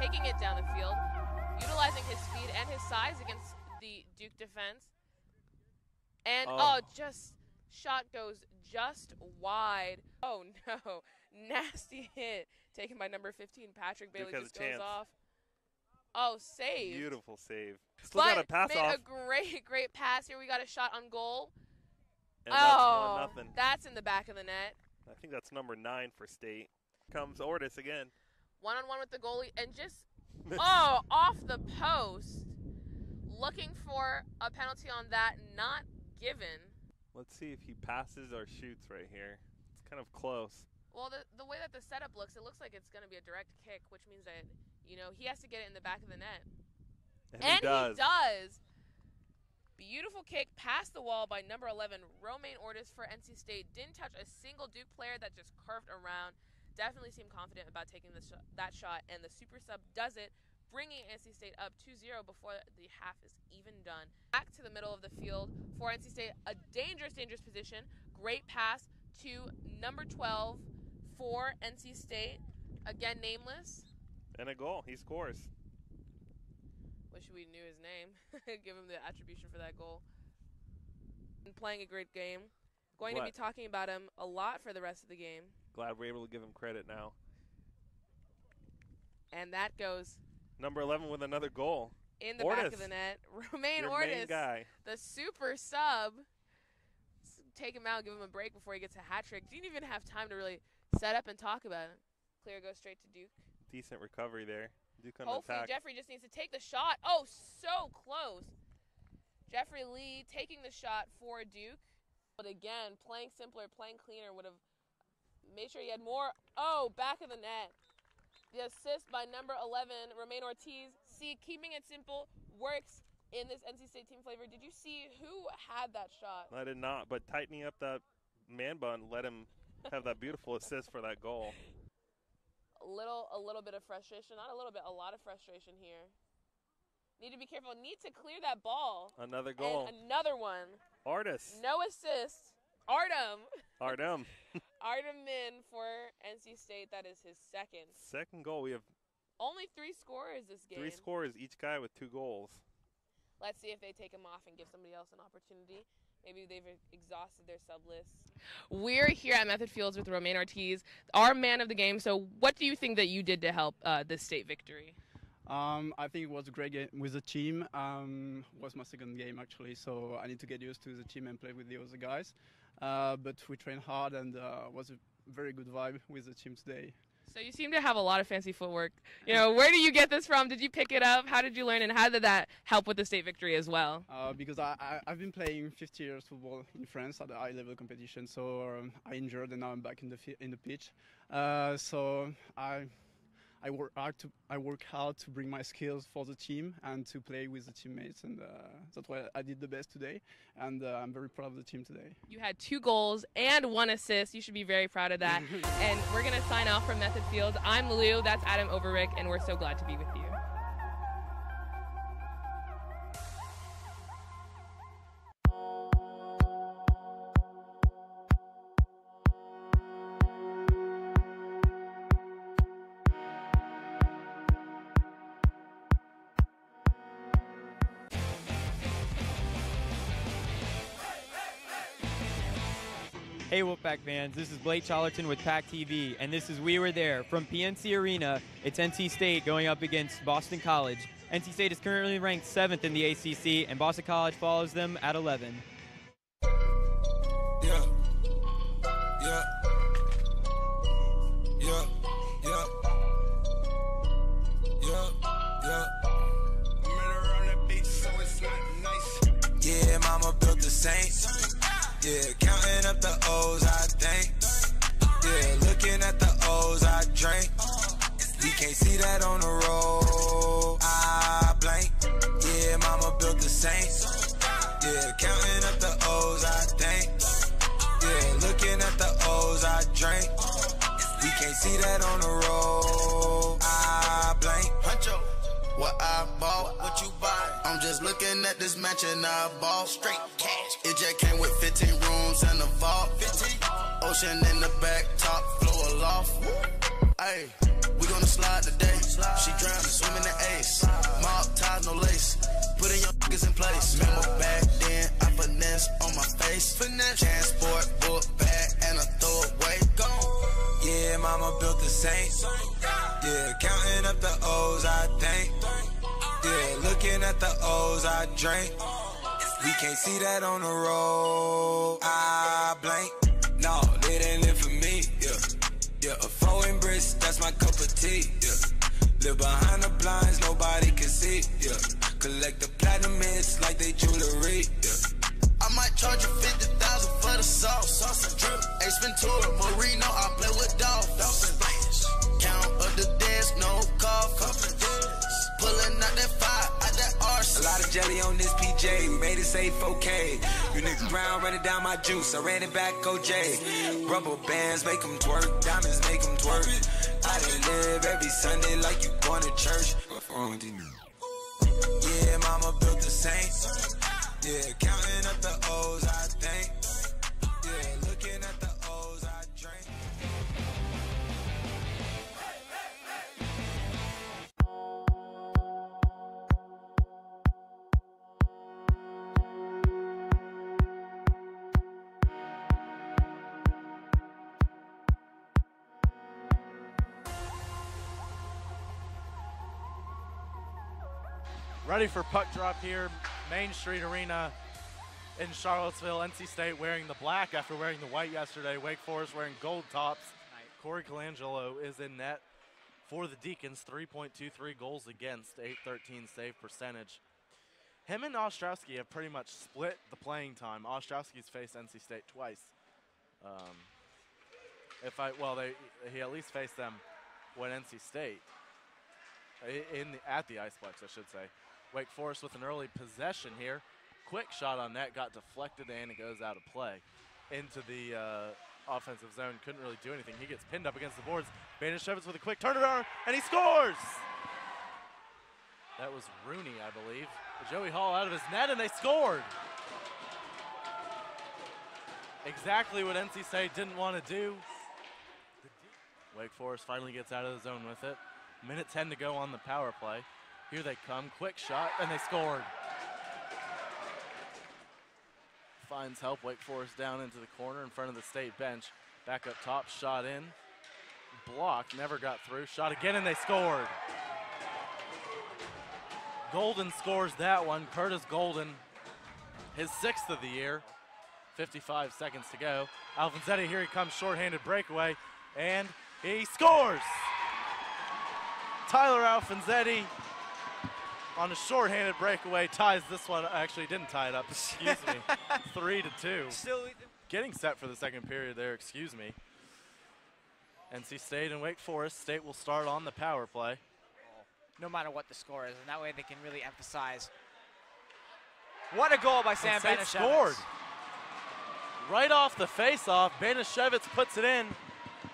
taking it down the field, utilizing his speed and his size against the Duke defense. And oh, Oh. just shot goes just wide. Oh no, nasty hit taken by number 15 Patrick Bailey just goes chance. off. Oh, save. Beautiful save. Still But got a pass made off. a great, great pass here. We got a shot on goal. and that's oh, nothing. that's in the back of the net. I think that's number nine for state. Comes Ortis again. One on one with the goalie and just oh off the post. Looking for a penalty on that, not given. Let's see if he passes or shoots right here. It's kind of close. Well, the the way that the setup looks, it looks like it's going to be a direct kick, which means that you know he has to get it in the back of the net, And, and he does. does. Beautiful kick past the wall by number 11, Romain Ortis for NC State. Didn't touch a single Duke player that just curved around. Definitely seemed confident about taking sh- that shot, and the super sub does it, bringing NC State up 2 0 before the half is even done. Back to the middle of the field for NC State, a dangerous, dangerous position. Great pass to number 12 for NC State. Again, nameless. And a goal. He scores. Wish we knew his name. Give him the attribution for that goal. And playing a great game. Going to be talking about him a lot for the rest of the game. Glad we're able to give him credit now. And that goes Number 11 with another goal. in the back of the net. Romain Your Ortis, guy. the super sub. Take him out, give him a break before he gets a hat trick. Didn't even have time to really set up and talk about it. Clear goes straight to Duke. Decent recovery there. Duke on Hopefully attack. Jeffrey just needs to take the shot. Oh, so close. Jeffrey Lee taking the shot for Duke. But again, playing simpler, playing cleaner would have made sure he had more. Oh, back of the net. The assist by number 11, Romain Ortiz. See, keeping it simple works in this NC State team flavor. Did you see who had that shot? I did not, but tightening up that man bun let him have that beautiful assist for that goal. a little a little bit of frustration not a little bit a lot of frustration here need to be careful need to clear that ball Another goal. and another one Artis. no assist artem Artem. artem min for nc state that is his second Second goal. We have only three scorers this game three scorers, each guy with two goals. let's see if they take him off and give somebody else an opportunity Maybe they've exhausted their sub list. We're here at Method Fields with Romain Ortiz, our man of the game. So, what do you think that you did to help uh, this state victory? Um, I think it was a great game with the team. Um, was my second game actually, so I need to get used to the team and play with the other guys. Uh, but we trained hard and uh, was a very good vibe with the team today. So you seem to have a lot of fancy footwork. You know, where do you get this from? Did you pick it up? How did you learn, and how did that help with the state victory as well? Uh, because I, I, I've been playing 50 years football in France at the high level competition, so um, I injured and now I'm back in the fi- in the pitch. Uh, so I I work hard to I work hard to bring my skills for the team and to play with the teammates, and uh, that's why I did the best today. And uh, I'm very proud of the team today. You had two goals and one assist. You should be very proud of that. and we're gonna sign off from Method Fields. I'm Lou. That's Adam Overrick, and we're so glad to be with you. Hey Wolfpack fans, this is Blake Chollerton with Pack TV, and this is We Were There from PNC Arena. It's NC State going up against Boston College. NC State is currently ranked seventh in the ACC, and Boston College follows them at 11. Vault. 15. Ocean in the back, top floor loft. Hey, we gonna slide today. She drowning, swimming the ace. Mob ties, no lace. Putting your niggas in place. Remember back then, I finesse on my face. Finesse. Transport, book bag, and a throwaway. Gone. Yeah, mama built the Saint. Yeah, counting up the O's, I think. Yeah, looking at the O's, I drink. We can't see that on the juice, I ran it back OJ. Rubber bands make them twerk, diamonds make them twerk. I live every Sunday like you going to church. Yeah, mama built the Saint. Yeah, counting up the O's, I Ready for puck drop here, Main Street Arena in Charlottesville. NC State wearing the black after wearing the white yesterday. Wake Forest wearing gold tops. Corey Colangelo is in net for the Deacons. 3.23 goals against, 813 save percentage. Him and Ostrowski have pretty much split the playing time. Ostrowski's faced NC State twice. Um, if I well, they he at least faced them when NC State in the, at the Iceplex, I should say. Wake Forest with an early possession here. Quick shot on net, got deflected and it goes out of play into the uh, offensive zone. Couldn't really do anything. He gets pinned up against the boards. Banishevitz with a quick turnaround and he scores. That was Rooney, I believe. Joey Hall out of his net and they scored. Exactly what NC State didn't want to do. Wake Forest finally gets out of the zone with it. Minute 10 to go on the power play. Here they come, quick shot, and they scored. Finds help, Wake Forest down into the corner in front of the state bench. Back up top, shot in. Blocked, never got through. Shot again, and they scored. Golden scores that one. Curtis Golden, his sixth of the year. 55 seconds to go. Alvanzetti, here he comes, shorthanded breakaway, and he scores! Tyler Alfanzetti on a shorthanded breakaway ties this one. Actually, didn't tie it up. Excuse me. Three to two. Still, Getting set for the second period there. Excuse me. NC State and Wake Forest. State will start on the power play. no matter what the score is, and that way they can really emphasize. What a goal by Sam Banishevitz. scored. Right off the face-off, Banishevitz puts it in,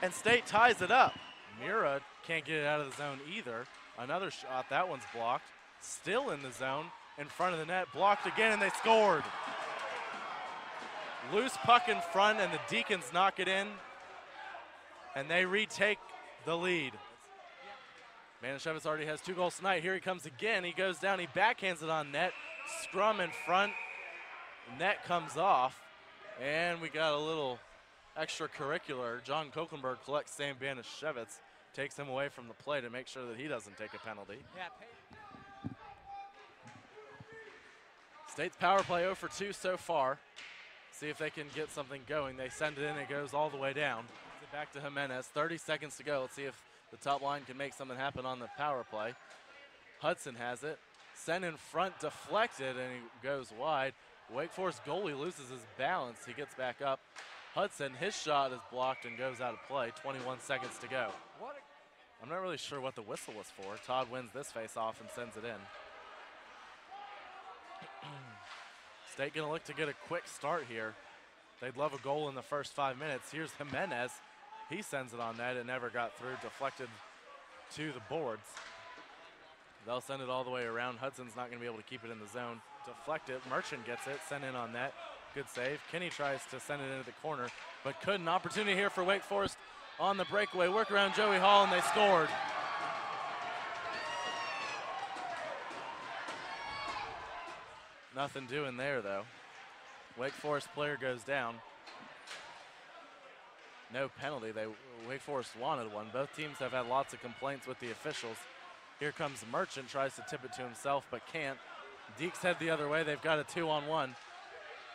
and State ties it up. Mira can't get it out of the zone either. Another shot, that one's blocked. Still in the zone, in front of the net, blocked again, and they scored. Loose puck in front, and the Deacons knock it in, and they retake the lead. Banishevitz already has two goals tonight. Here he comes again. He goes down, he backhands it on net. Scrum in front. Net comes off. And we got a little extracurricular. John Kokenberg collects Sam Banishevitz, takes him away from the play to make sure that he doesn't take a penalty. Yeah, pay- State's power play 0 for 2 so far. See if they can get something going. They send it in, it goes all the way down. Back to Jimenez. 30 seconds to go. Let's see if the top line can make something happen on the power play. Hudson has it. Sent in front, deflected, and he goes wide. Wake Forest goalie loses his balance. He gets back up. Hudson, his shot is blocked and goes out of play. 21 seconds to go. I'm not really sure what the whistle was for. Todd wins this face off and sends it in. State gonna look to get a quick start here. They'd love a goal in the first five minutes. Here's Jimenez. He sends it on net. It never got through. Deflected to the boards. They'll send it all the way around. Hudson's not gonna be able to keep it in the zone. Deflect it. Merchant gets it. Sent in on net. Good save. Kenny tries to send it into the corner, but couldn't. Opportunity here for Wake Forest on the breakaway. Work around Joey Hall, and they scored. Nothing doing there, though. Wake Forest player goes down. No penalty. They Wake Forest wanted one. Both teams have had lots of complaints with the officials. Here comes Merchant, tries to tip it to himself, but can't. Deeks head the other way. They've got a two on one.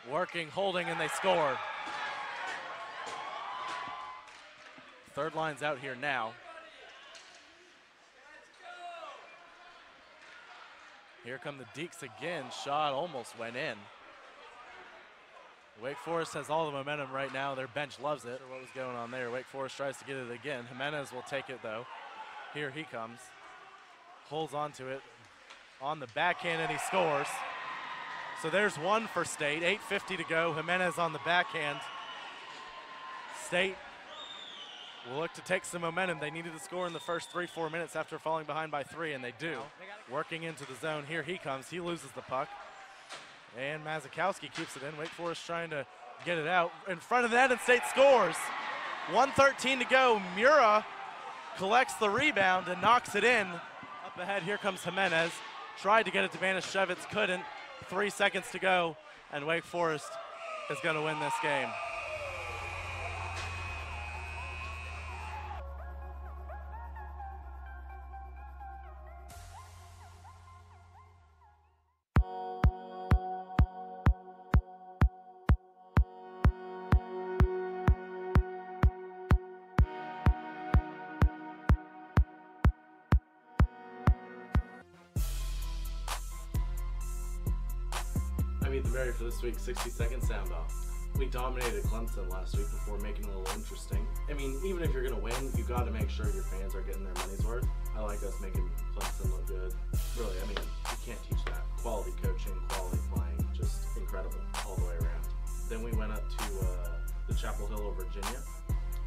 Working, holding, and they score. Third line's out here now. Here come the Deeks again. Shot almost went in. Wake Forest has all the momentum right now. Their bench loves it. What was going on there? Wake Forest tries to get it again. Jimenez will take it though. Here he comes. Holds onto it on the backhand and he scores. So there's one for State. 8.50 to go. Jimenez on the backhand. State will look to take some momentum. They needed to score in the first three, four minutes after falling behind by three, and they do. Working into the zone. Here he comes. He loses the puck. And Mazakowski keeps it in. Wake Forest trying to get it out. In front of the net, and State scores. 113 to go. Mura collects the rebound and knocks it in. Up ahead, here comes Jimenez. Tried to get it to Banishevitz, couldn't. Three seconds to go, and Wake Forest is going to win this game. This week's 60 second sound off. We dominated Clemson last week before making it a little interesting. I mean, even if you're going to win, you got to make sure your fans are getting their money's worth. I like us making Clemson look good. Really, I mean, you can't teach that. Quality coaching, quality playing, just incredible all the way around. Then we went up to uh, the Chapel Hill of Virginia.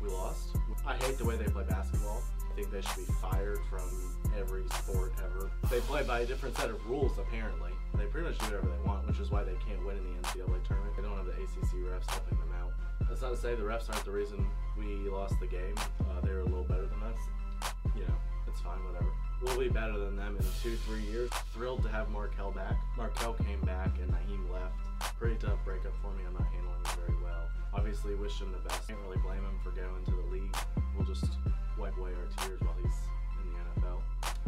We lost. I hate the way they play basketball. Think they should be fired from every sport ever. They play by a different set of rules, apparently. They pretty much do whatever they want, which is why they can't win in the NCAA tournament. They don't have the ACC refs helping them out. That's not to say the refs aren't the reason we lost the game. Uh, they were a little better than us. You know, it's fine, whatever. We'll be better than them in two, three years. Thrilled to have Markel back. Markel came back and Nyheim left. Pretty tough breakup for me. I'm not handling it very well. Obviously, wish him the best. Can't really blame him for going to the league. We'll just wipe away our tears while he's in the NFL.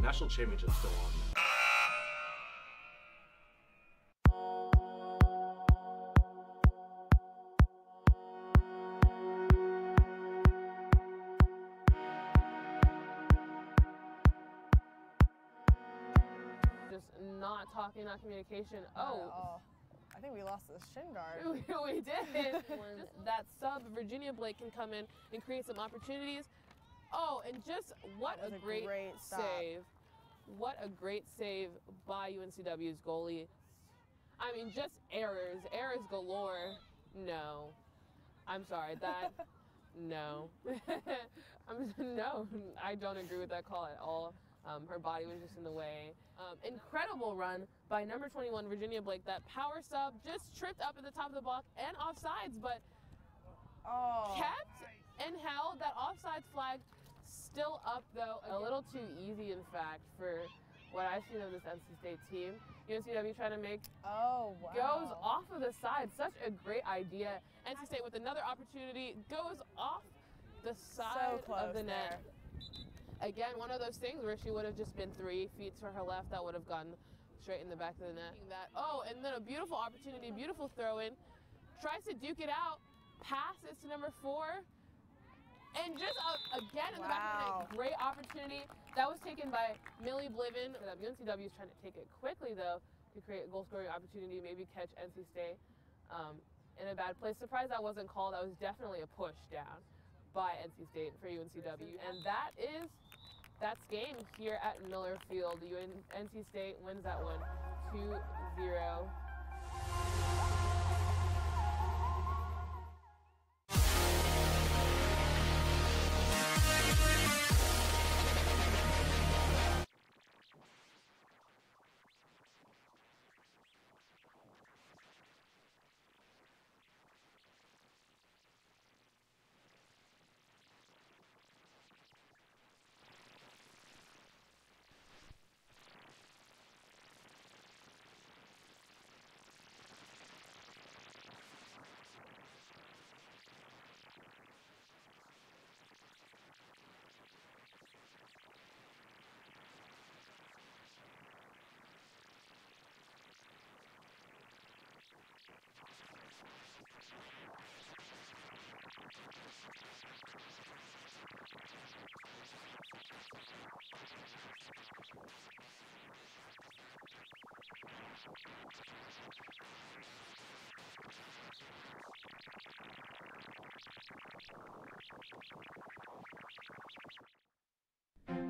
National championship's still on. Though. Not talking, not communication. Oh, I think we lost the shin guard. we, did. when that sub Virginia Blake can come in and create some opportunities. Oh, and just what a was a great, great save. What a great save by UNCW's goalie. I mean, just errors, errors galore. No. I'm sorry, that, no. I'm, no, I don't agree with that call at all. Um, her body was just in the way. Um, incredible run by number 21, Virginia Blake. That power sub just tripped up at the top of the block and offsides, but Oh. kept and held that offsides flag still up though. A little too easy, in fact, for what I've seen of this NC State team. UNCW trying to make Oh, wow. goes off of the side. Such a great idea. NC State with another opportunity goes off the side close of the net. there. Again, one of those things where she would have just been three feet to her left, that would have gone straight in the back of the net. That oh, and then a beautiful opportunity, beautiful throw in. Tries to duke it out, passes to number four, and just uh, again in the back of the net, great opportunity. That was taken by Millie Bliven. UNCW is trying to take it quickly though to create a goal scoring opportunity, maybe catch NC State um, in a bad place. Surprised that wasn't called. That was definitely a push down by NC State for UNCW, and that is that's game here at Miller Field. NC State wins that one 2-0.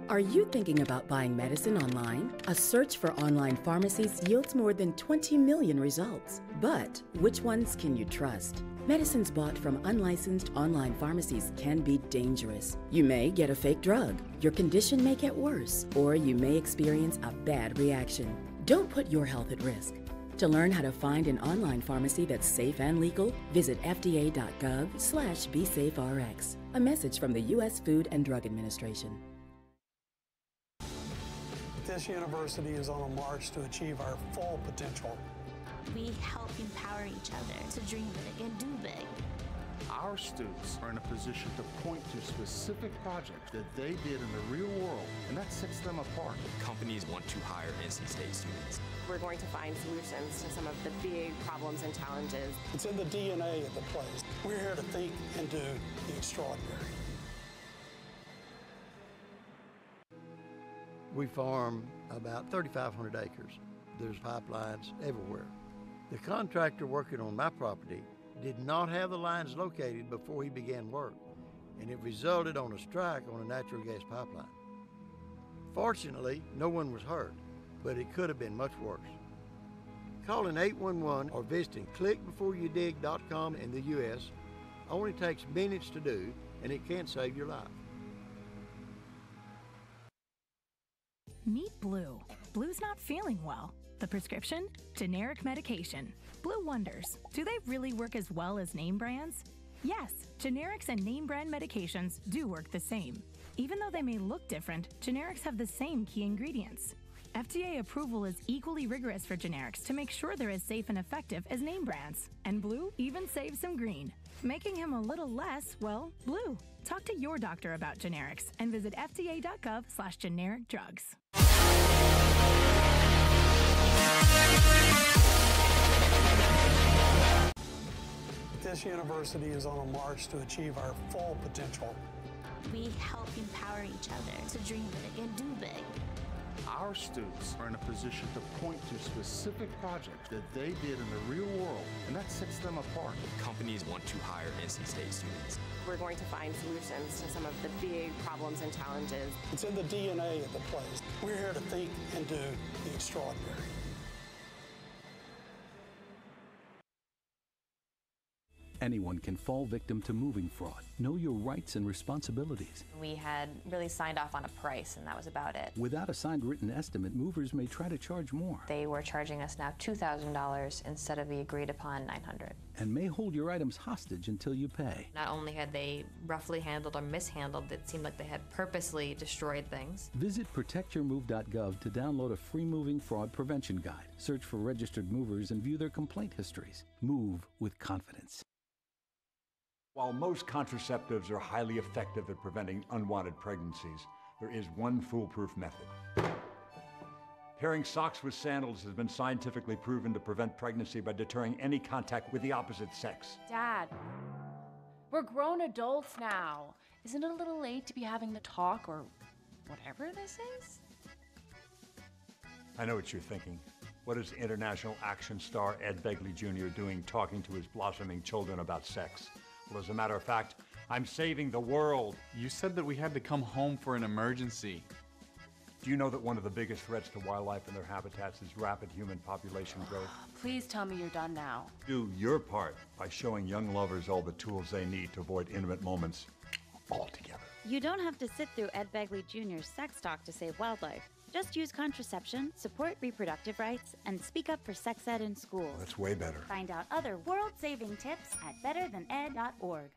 Are you thinking about buying medicine online? A search for online pharmacies yields more than 20 million results. But which ones can you trust? Medicines bought from unlicensed online pharmacies can be dangerous. You may get a fake drug, your condition may get worse, or you may experience a bad reaction. Don't put your health at risk. To learn how to find an online pharmacy that's safe and legal, visit fda.gov slash besaferx. A message from the U.S. Food and Drug Administration. This university is on a march to achieve our full potential. We help empower each other to dream big and do big. Our students are in a position to point to specific projects that they did in the real world, and that sets them apart. Companies want to hire NC State students. We're going to find solutions to some of the big problems and challenges. It's in the DNA of the place. We're here to think and do the extraordinary. We farm about 3,500 acres. There's pipelines everywhere. The contractor working on my property did not have the lines located before he began work, and it resulted on a strike on a natural gas pipeline. Fortunately, no one was hurt, but it could have been much worse. Calling 811 or visiting clickbeforeyoudig.com in the U.S. only takes minutes to do, and it can save your life. Meet Blue. Blue's not feeling well. The prescription? Generic medication. Blue wonders do they really work as well as name brands? Yes, generics and name brand medications do work the same. Even though they may look different, generics have the same key ingredients. FDA approval is equally rigorous for generics to make sure they're as safe and effective as name brands. And Blue even saves some green, making him a little less, well, blue. Talk to your doctor about generics and visit fda.gov slash generic drugs. This university is on a march to achieve our full potential. We help empower each other to dream big and do big. Our students are in a position to point to specific projects that they did in the real world, and that sets them apart. Companies want to hire NC State students. We're going to find solutions to some of the big problems and challenges. It's in the DNA of the place. We're here to think and do the extraordinary. Anyone can fall victim to moving fraud. Know your rights and responsibilities. We had really signed off on a price, and that was about it. Without a signed written estimate, movers may try to charge more. They were charging us now $2,000 instead of the agreed upon 900 And may hold your items hostage until you pay. Not only had they roughly handled or mishandled, it seemed like they had purposely destroyed things. Visit protectyourmove.gov to download a free moving fraud prevention guide. Search for registered movers and view their complaint histories. Move with confidence. While most contraceptives are highly effective at preventing unwanted pregnancies, there is one foolproof method. Pairing socks with sandals has been scientifically proven to prevent pregnancy by deterring any contact with the opposite sex. Dad, we're grown adults now. Isn't it a little late to be having the talk or whatever this is? I know what you're thinking. What is international action star Ed Begley Jr. doing talking to his blossoming children about sex? Well, as a matter of fact, I'm saving the world. You said that we had to come home for an emergency. Do you know that one of the biggest threats to wildlife and their habitats is rapid human population growth? Please tell me you're done now. Do your part by showing young lovers all the tools they need to avoid intimate moments altogether. You don't have to sit through Ed Begley Jr.'s sex talk to save wildlife. Just use contraception, support reproductive rights, and speak up for sex ed in school. That's way better. Find out other world saving tips at betterthaned.org.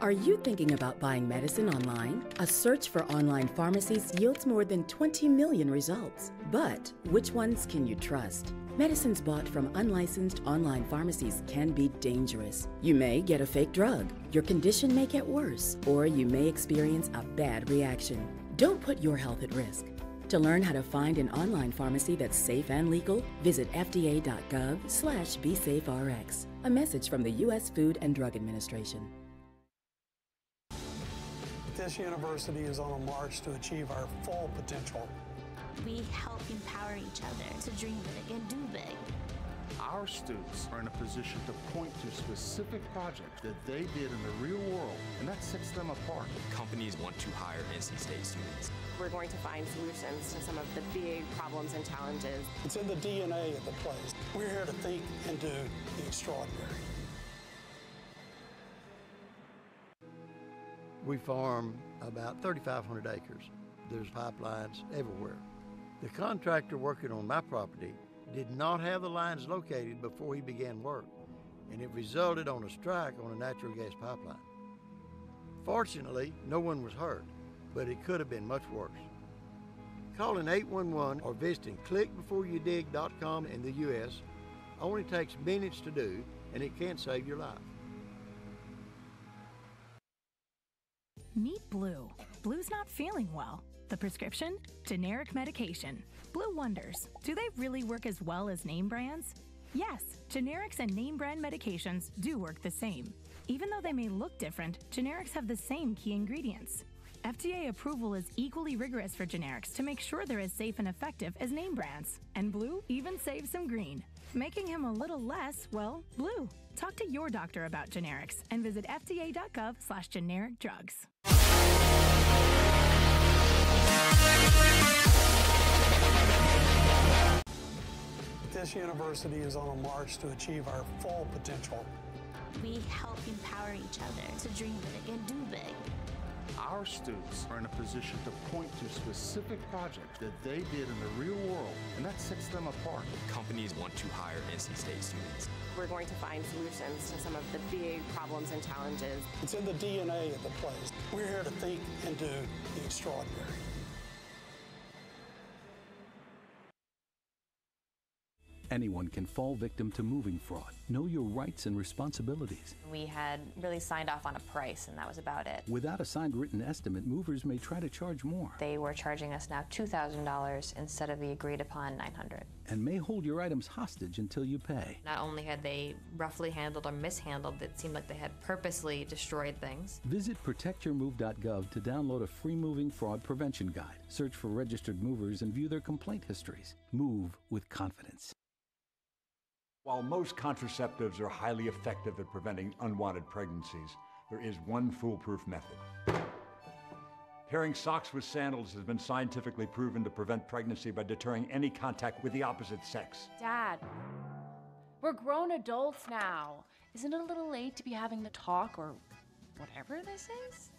Are you thinking about buying medicine online? A search for online pharmacies yields more than 20 million results. But which ones can you trust? Medicines bought from unlicensed online pharmacies can be dangerous. You may get a fake drug, your condition may get worse, or you may experience a bad reaction. Don't put your health at risk. To learn how to find an online pharmacy that's safe and legal, visit fda.gov slash BeSafeRx. A message from the U.S. Food and Drug Administration. This university is on a march to achieve our full potential. We help empower each other to dream big and do big. Our students are in a position to point to specific projects that they did in the real world, and that sets them apart. Companies want to hire NC State students. We're going to find solutions to some of the big problems and challenges. It's in the DNA of the place. We're here to think and do the extraordinary. We farm about 3,500 acres. There's pipelines everywhere. The contractor working on my property did not have the lines located before he began work, and it resulted on a strike on a natural gas pipeline. Fortunately, no one was hurt, but it could have been much worse. Calling 811 or visiting clickbeforeyoudig.com in the U.S. only takes minutes to do, and it can save your life. Meet Blue. Blue's not feeling well. The prescription? Generic medication. Blue wonders do they really work as well as name brands? Yes, generics and name brand medications do work the same. Even though they may look different, generics have the same key ingredients. FDA approval is equally rigorous for generics to make sure they're as safe and effective as name brands. And Blue even saves some green, making him a little less, well, blue. Talk to your doctor about generics and visit fda.gov slash generic drugs. This university is on a march to achieve our full potential. We help empower each other to dream big and do big. Our students are in a position to point to specific projects that they did in the real world, and that sets them apart. Companies want to hire NC State students. We're going to find solutions to some of the big problems and challenges. It's in the DNA of the place. We're here to think and do the extraordinary. Anyone can fall victim to moving fraud. Know your rights and responsibilities. We had really signed off on a price, and that was about it. Without a signed written estimate, movers may try to charge more They were charging us now $2,000 instead of the agreed upon 900 and may hold your items hostage until you pay. Not only had they roughly handled or mishandled, it seemed like they had purposely destroyed things. Visit protectyourmove.gov to download a free moving fraud prevention guide. Search for registered movers and view their complaint histories. Move with confidence. While most contraceptives are highly effective at preventing unwanted pregnancies, there is one foolproof method. Pairing socks with sandals has been scientifically proven to prevent pregnancy by deterring any contact with the opposite sex. Dad, we're grown adults now. Isn't it a little late to be having the talk or whatever this is?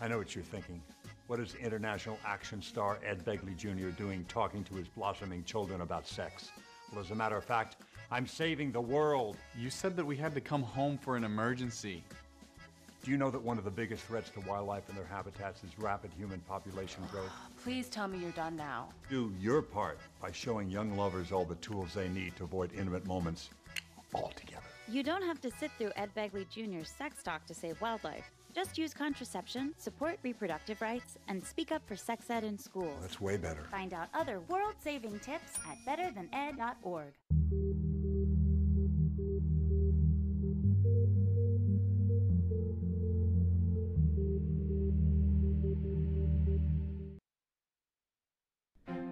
I know what you're thinking. What is international action star Ed Begley Jr. doing talking to his blossoming children about sex? Well, as a matter of fact, I'm saving the world. You said that we had to come home for an emergency. Do you know that one of the biggest threats to wildlife and their habitats is rapid human population growth? Ah, please tell me you're done now. Do your part by showing young lovers all the tools they need to avoid intimate moments altogether. You don't have to sit through Ed Begley Jr.'s sex talk to save wildlife. Just use contraception, support reproductive rights, and speak up for sex ed in schools. That's way better. Find out other world saving tips at betterthaned.org.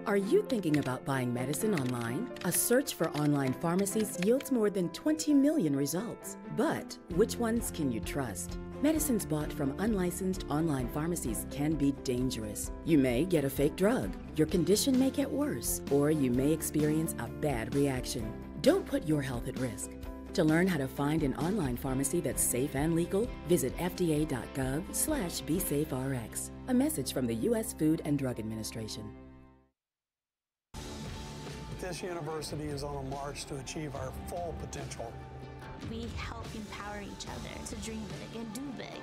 Are you thinking about buying medicine online? A search for online pharmacies yields more than 20 million results. But which ones can you trust? Medicines bought from unlicensed online pharmacies can be dangerous. You may get a fake drug, your condition may get worse, or you may experience a bad reaction. Don't put your health at risk. To learn how to find an online pharmacy that's safe and legal, visit fda.gov slash BeSafeRx. A message from the U.S. Food and Drug Administration. This university is on a march to achieve our full potential. We help empower each other to dream big and do big.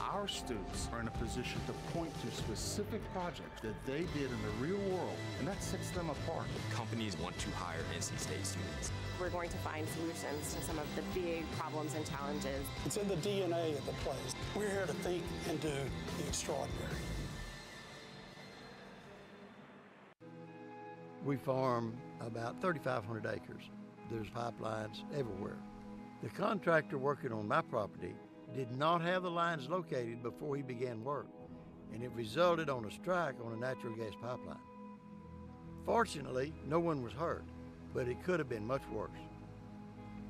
Our students are in a position to point to specific projects that they did in the real world, and that sets them apart. Companies want to hire NC State students. We're going to find solutions to some of the big problems and challenges. It's in the DNA of the place. We're here to think and do the extraordinary. We farm about 3,500 acres. There's pipelines everywhere. The contractor working on my property did not have the lines located before he began work, and it resulted on a strike on a natural gas pipeline. Fortunately, no one was hurt, but it could have been much worse.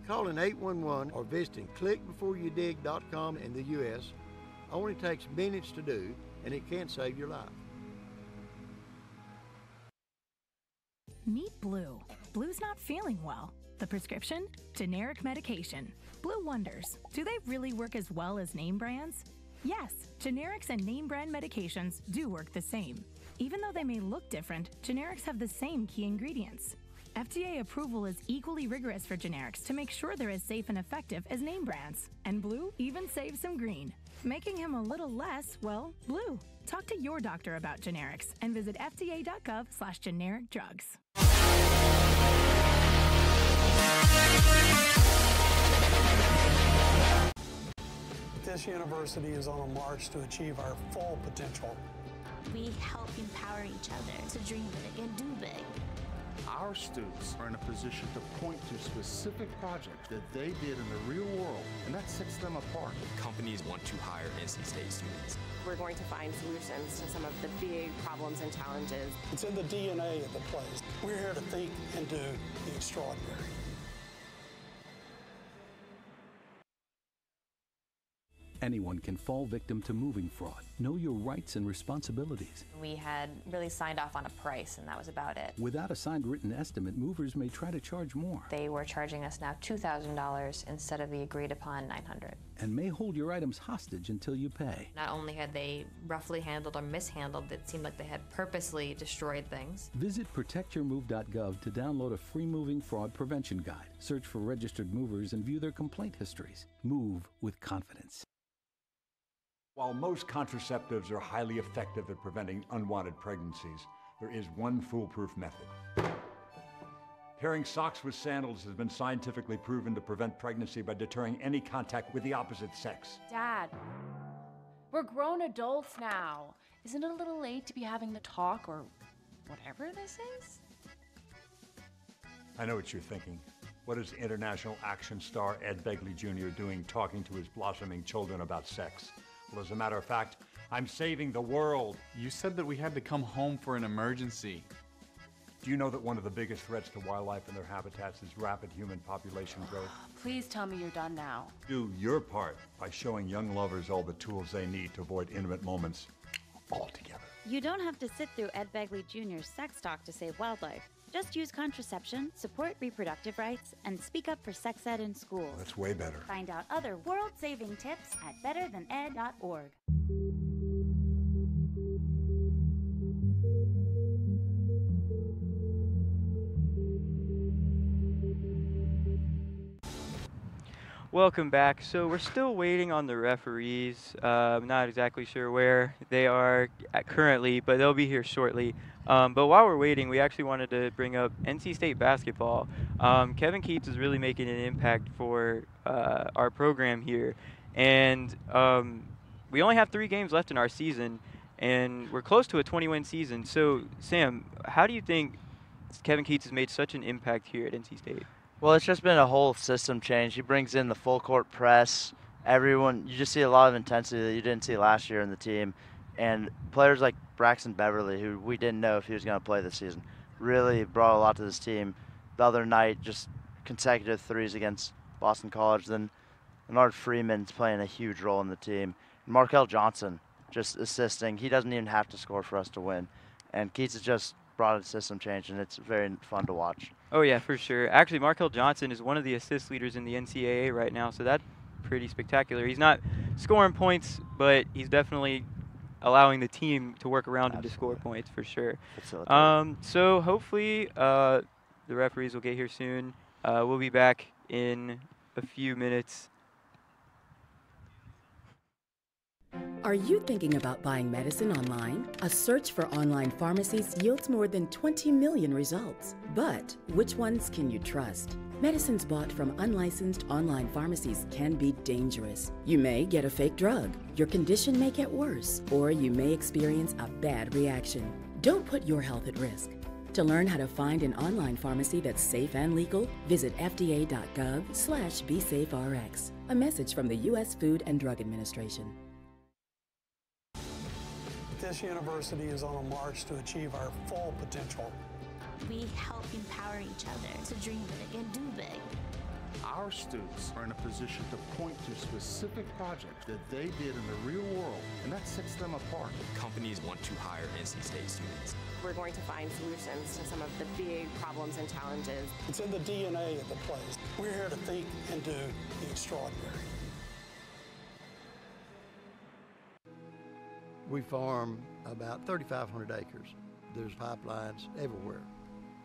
Calling 811 or visiting clickbeforeyoudig.com in the U.S. only takes minutes to do, and it can save your life. Meet Blue. Blue's not feeling well. The prescription? Generic medication. Blue wonders do they really work as well as name brands? Yes, generics and name brand medications do work the same. Even though they may look different, generics have the same key ingredients. FDA approval is equally rigorous for generics to make sure they're as safe and effective as name brands. And Blue even saves some green, making him a little less, well, blue. Talk to your doctor about generics and visit fda.gov slash generic drugs. This university is on a march to achieve our full potential. We help empower each other to dream big and do big. Our students are in a position to point to specific projects that they did in the real world, and that sets them apart. Companies want to hire NC State students. We're going to find solutions to some of the big problems and challenges. It's in the DNA of the place. We're here to think and do the extraordinary. Anyone can fall victim to moving fraud. Know your rights and responsibilities. We had really signed off on a price, and that was about it. Without a signed written estimate, movers may try to charge more They were charging us now $2,000 instead of the agreed upon 900 and may hold your items hostage until you pay. Not only had they roughly handled or mishandled, it seemed like they had purposely destroyed things. Visit protectyourmove.gov to download a free moving fraud prevention guide. Search for registered movers and view their complaint histories. Move with confidence. While most contraceptives are highly effective at preventing unwanted pregnancies, there is one foolproof method. Pairing socks with sandals has been scientifically proven to prevent pregnancy by deterring any contact with the opposite sex. Dad, we're grown adults now. Isn't it a little late to be having the talk or whatever this is? I know what you're thinking. What is international action star Ed Begley Jr. doing talking to his blossoming children about sex? Well, as a matter of fact, I'm saving the world. You said that we had to come home for an emergency. Do you know that one of the biggest threats to wildlife and their habitats is rapid human population growth? Please tell me you're done now. Do your part by showing young lovers all the tools they need to avoid intimate moments altogether. You don't have to sit through Ed Begley Jr.'s sex talk to save wildlife. Just use contraception, support reproductive rights, and speak up for sex ed in school. That's way better. Find out other world saving tips at betterthaned.org. Welcome back. So we're still waiting on the referees. Uh, I'm not exactly sure where they are at currently, but they'll be here shortly. Um, but while we're waiting, we actually wanted to bring up NC State basketball. Um, Kevin Keatts is really making an impact for uh, our program here, and um, we only have three games left in our season, and we're close to a 20-win season. So, Sam, how do you think Kevin Keatts has made such an impact here at NC State? Well, it's just been a whole system change. He brings in the full court press. Everyone, you just see a lot of intensity that you didn't see last year in the team. And players like Braxton Beverly, who we didn't know if he was going to play this season, really brought a lot to this team. The other night, just consecutive threes against Boston College. Then Lennard Freeman's playing a huge role in the team. Markell Johnson just assisting. He doesn't even have to score for us to win. And Keatts has just brought a system change, and it's very fun to watch. Oh yeah, for sure. Actually, Markell Johnson is one of the assist leaders in the NCAA right now, so that's pretty spectacular. He's not scoring points, but he's definitely allowing the team to work around him to score points for sure. Um, so hopefully uh, the referees will get here soon. Uh, we'll be back in a few minutes. Are you thinking about buying medicine online? A search for online pharmacies yields more than 20 million results. But which ones can you trust? Medicines bought from unlicensed online pharmacies can be dangerous. You may get a fake drug, your condition may get worse, or you may experience a bad reaction. Don't put your health at risk. To learn how to find an online pharmacy that's safe and legal, visit fda.gov slash besaferx. A message from the U.S. Food and Drug Administration. This university is on a march to achieve our full potential. We help empower each other to dream big and do big. Our students are in a position to point to specific projects that they did in the real world, and that sets them apart. Companies want to hire NC State students. We're going to find solutions to some of the big problems and challenges. It's in the DNA of the place. We're here to think and do the extraordinary. We farm about 3,500 acres. There's pipelines everywhere.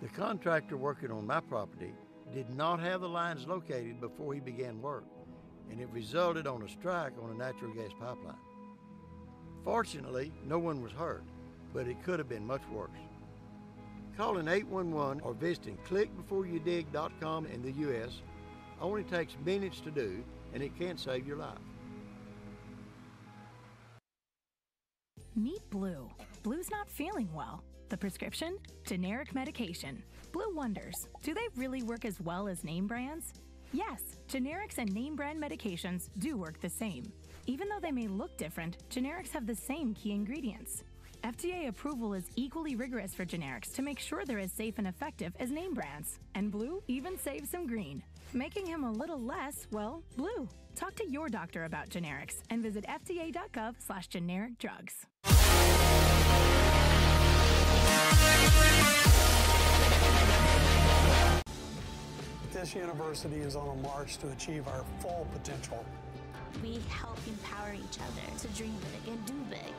The contractor working on my property did not have the lines located before he began work, and it resulted on a strike on a natural gas pipeline. Fortunately, no one was hurt, but it could have been much worse. Calling 811 or visiting clickbeforeyoudig.com in the U.S. only takes minutes to do, and it can save your life. Meet Blue. Blue's not feeling well. The prescription? Generic medication. Blue wonders do they really work as well as name brands? Yes, generics and name brand medications do work the same. Even though they may look different, generics have the same key ingredients. FDA approval is equally rigorous for generics to make sure they're as safe and effective as name brands. And Blue even saves some green, making him a little less, well, blue. Talk to your doctor about generics and visit fda.gov slash generic drugs. This university is on a march to achieve our full potential. We help empower each other to dream big and do big.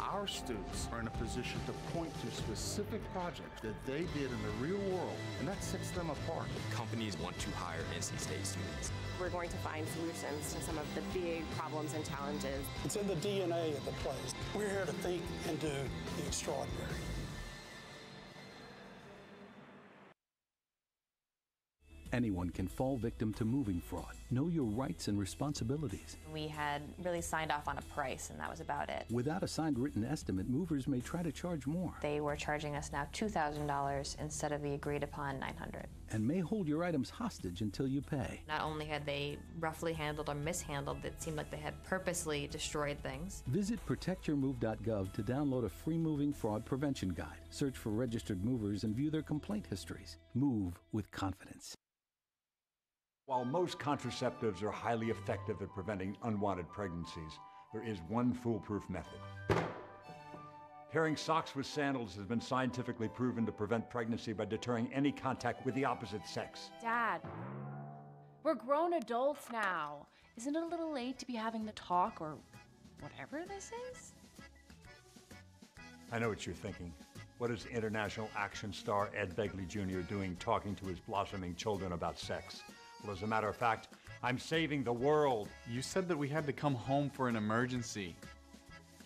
Our students are in a position to point to specific projects that they did in the real world, and that sets them apart. Companies want to hire NC State students. We're going to find solutions to some of the big problems and challenges. It's in the DNA of the place. We're here to think and do the extraordinary. Anyone can fall victim to moving fraud. Know your rights and responsibilities. We had really signed off on a price, and that was about it. Without a signed written estimate, movers may try to charge more They were charging us now $2,000 instead of the agreed upon 900 and may hold your items hostage until you pay. Not only had they roughly handled or mishandled, it seemed like they had purposely destroyed things. Visit protectyourmove.gov to download a free moving fraud prevention guide. Search for registered movers and view their complaint histories. Move with confidence. While most contraceptives are highly effective at preventing unwanted pregnancies, there is one foolproof method. Pairing socks with sandals has been scientifically proven to prevent pregnancy by deterring any contact with the opposite sex. Dad, we're grown adults now. Isn't it a little late to be having the talk or whatever this is? I know what you're thinking. What is international action star Ed Begley Jr. doing talking to his blossoming children about sex? Well, as a matter of fact, I'm saving the world. You said that we had to come home for an emergency.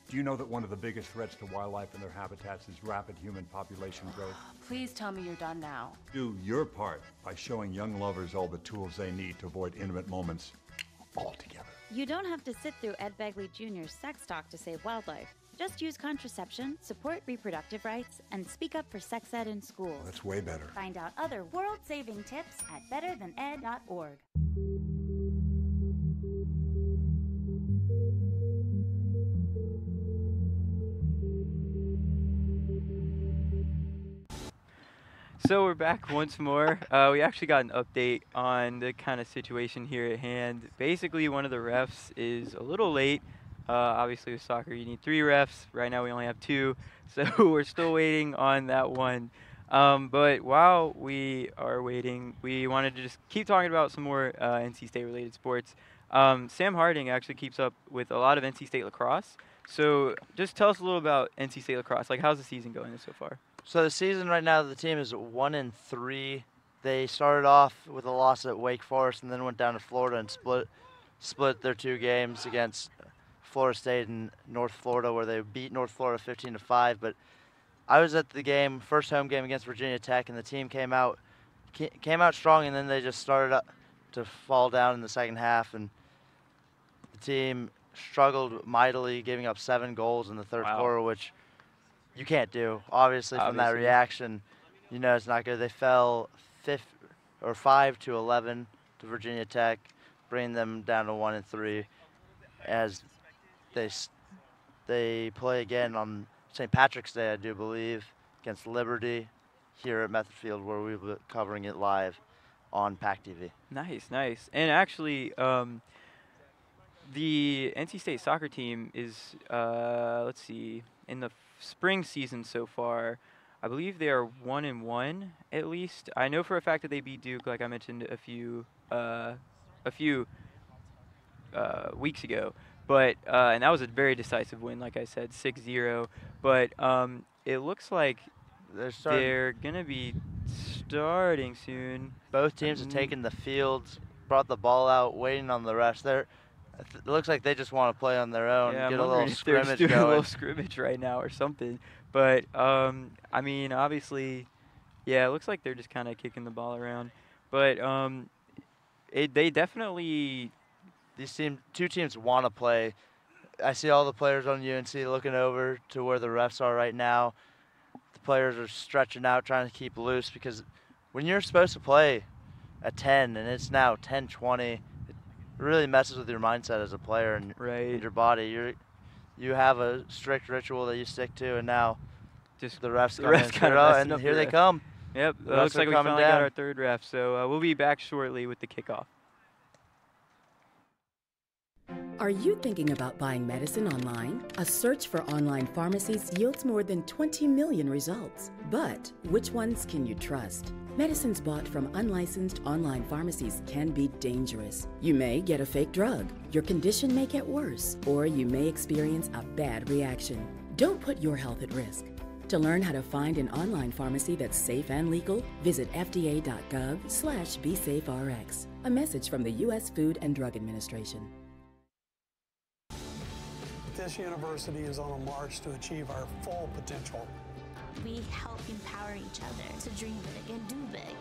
Do you know that one of the biggest threats to wildlife and their habitats is rapid human population growth? Please tell me you're done now. Do your part by showing young lovers all the tools they need to avoid intimate moments altogether. You don't have to sit through Ed Begley Jr.'s sex talk to save wildlife. Just use contraception, support reproductive rights, and speak up for sex ed in schools. That's way better. Find out other world saving tips at betterthaned.org. So we're back once more. Uh, we actually got an update on the kind of situation here at hand. Basically, one of the refs is a little late. Uh, obviously, with soccer, you need three refs. Right now, we only have two, so we're still waiting on that one. Um, but while we are waiting, we wanted to just keep talking about some more uh, NC State related sports. Um, Sam Harding actually keeps up with a lot of NC State lacrosse. So just tell us a little about NC State lacrosse. Like, how's the season going so far? So the season right now, the team is one in three they started off with a loss at Wake Forest and then went down to Florida and split split their two games against Florida State and North Florida, where they beat North Florida 15 to five. But I was at the game, first home game against Virginia Tech, and the team came out came out strong, and then they just started up to fall down in the second half, and the team struggled mightily, giving up seven goals in the third Wow. quarter, which you can't do. Obviously, from that reaction, you know it's not good. They fell fifth or five to 11 to Virginia Tech, bringing them down to one and three, as they they play again on St. Patrick's Day, I do believe, against Liberty here at Method Field, where we'll be covering it live on PackTV. Nice, nice. And actually, um, the NC State soccer team is, uh, let's see, in the spring season so far, I believe they are one and one at least. I know for a fact that they beat Duke, like I mentioned a few, uh, a few uh, weeks ago. But uh, and that was a very decisive win, like I said, 6-0. But um, it looks like They're starting. they're gonna be starting soon. Both teams have taken the fields, brought the ball out, waiting on the refs. They're, it looks like they just want to play on their own, Yeah, I'm get a little if they're just scrimmage doing going. a little scrimmage right now or something. But um, I mean, obviously, yeah, it looks like they're just kind of kicking the ball around. But um, it they definitely These team, two teams want to play. I see all the players on UNC looking over to where the refs are right now. The players are stretching out, trying to keep loose because when you're supposed to play at 10 and it's now 10:20, it really messes with your mindset as a player and, and your body. You're you have a strict ritual that you stick to, and now just the refs the come in refs and kinda screw it up, messing and here they ref. come. Yep, The looks like we finally got our third ref. So uh, we'll be back shortly with the kickoff. Are you thinking about buying medicine online? A search for online pharmacies yields more than 20 million results. But which ones can you trust? Medicines bought from unlicensed online pharmacies can be dangerous. You may get a fake drug, your condition may get worse, or you may experience a bad reaction. Don't put your health at risk. To learn how to find an online pharmacy that's safe and legal, visit fda.gov slash besaferx. A message from the U.S. Food and Drug Administration. This university is on a march to achieve our full potential. We help empower each other to dream big and do big.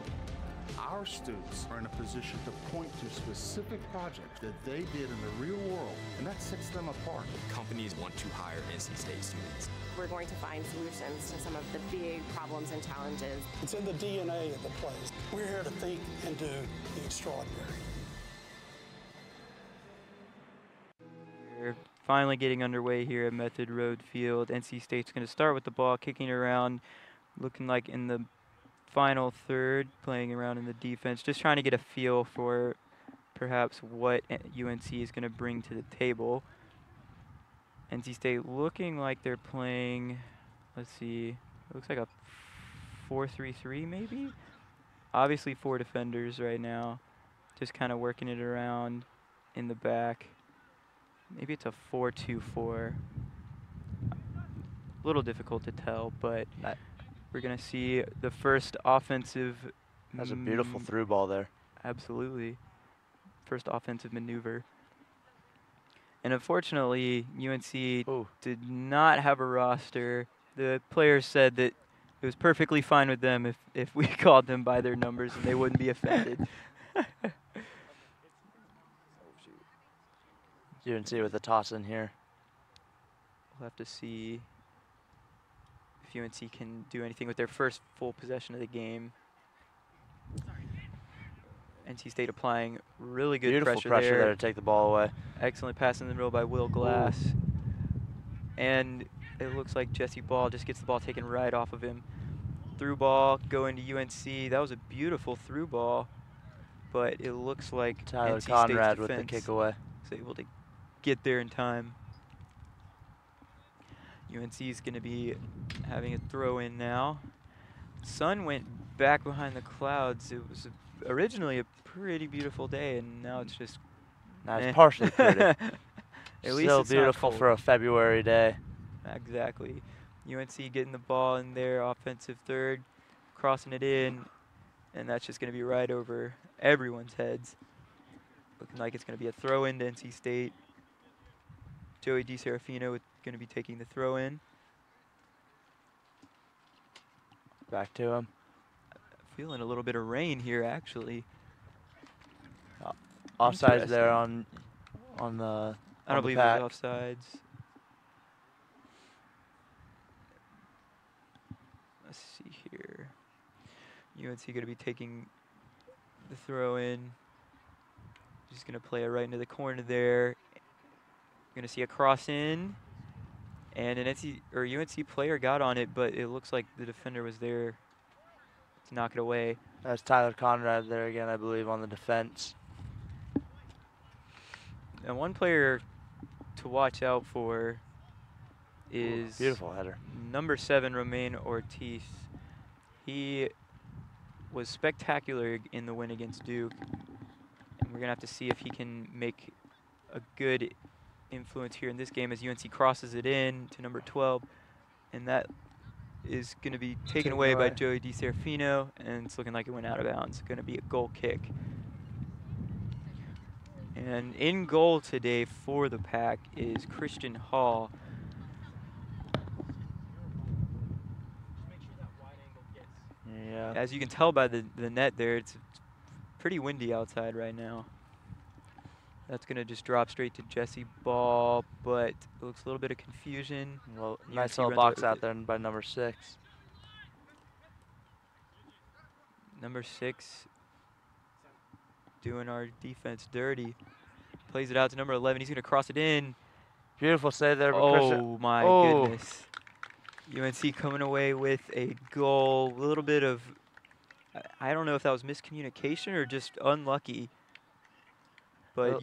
Our students are in a position to point to specific projects that they did in the real world, and that sets them apart. Companies want to hire NC State students. We're going to find solutions to some of the big problems and challenges. It's in the DNA of the place. We're here to think and do the extraordinary. Finally getting underway here at Method Road Field. NC State's going to start with the ball, kicking around, looking like in the final third, playing around in the defense, just trying to get a feel for perhaps what UNC is going to bring to the table. NC State looking like they're playing, let's see, looks like a 4-3-3 maybe? Obviously four defenders right now, just kind of working it around in the back. Maybe it's a 4-2-4. A little difficult to tell, but we're going to see the first offensive. That's a beautiful through ball there. Absolutely. First offensive maneuver. And unfortunately, UNC did not have a roster. The players said that it was perfectly fine with them if, if we called them by their numbers and they wouldn't be offended. UNC with the toss in here. We'll have to see if UNC can do anything with their first full possession of the game. NC State applying really good Beautiful pressure, pressure there. there to take the ball away. Excellent pass in the middle by Will Glass. And it looks like Jesse Ball just gets the ball taken right off of him. Through ball going to UNC. That was a beautiful through ball, but it looks like Tyler NC State's Conrad with the kick away. is able to get there in time. UNC is going to be having a throw in now. Sun went back behind the clouds. It was a, originally a pretty beautiful day, and now it's just. Now it's partially pretty. At least Still it's beautiful for a February day. Exactly. UNC getting the ball in their offensive third, crossing it in, And that's just going to be right over everyone's heads. Looking like it's going to be a throw in to NC State. Joey DiSerafino is going to be taking the throw in. Back to him. Feeling a little bit of rain here, actually. Uh, offsides there on on the. I don't the believe pack. there's offsides. Let's see here. UNC going to be taking the throw in. Just going to play it right into the corner there. Going to see a cross in. And an NC or UNC player got on it, but it looks like the defender was there to knock it away. That's Tyler Conrad there again, I believe, on the defense. And one player to watch out for is beautiful header. Number seven, Romain Ortiz. He was spectacular in the win against Duke. And we're gonna have to see if he can make a good influence here in this game as UNC crosses it in to number 12. And that is going to be taken Taken away by away. Joey DiSerafino, and it's looking like it went out of bounds. Going to be a goal kick. And in goal today for the pack is Christian Hall. Yeah. As you can tell by the, the net there, it's, it's pretty windy outside right now. That's going to just drop straight to Jesse Ball, but it looks a little bit of confusion. Well, UNC nice little box out there by number six. Number six doing our defense dirty. Plays it out to number 11. He's going to cross it in. Beautiful save there. Oh, Christian- my Oh. goodness. UNC coming away with a goal. A little bit of, I- don't know if that was miscommunication or just unlucky. But Well-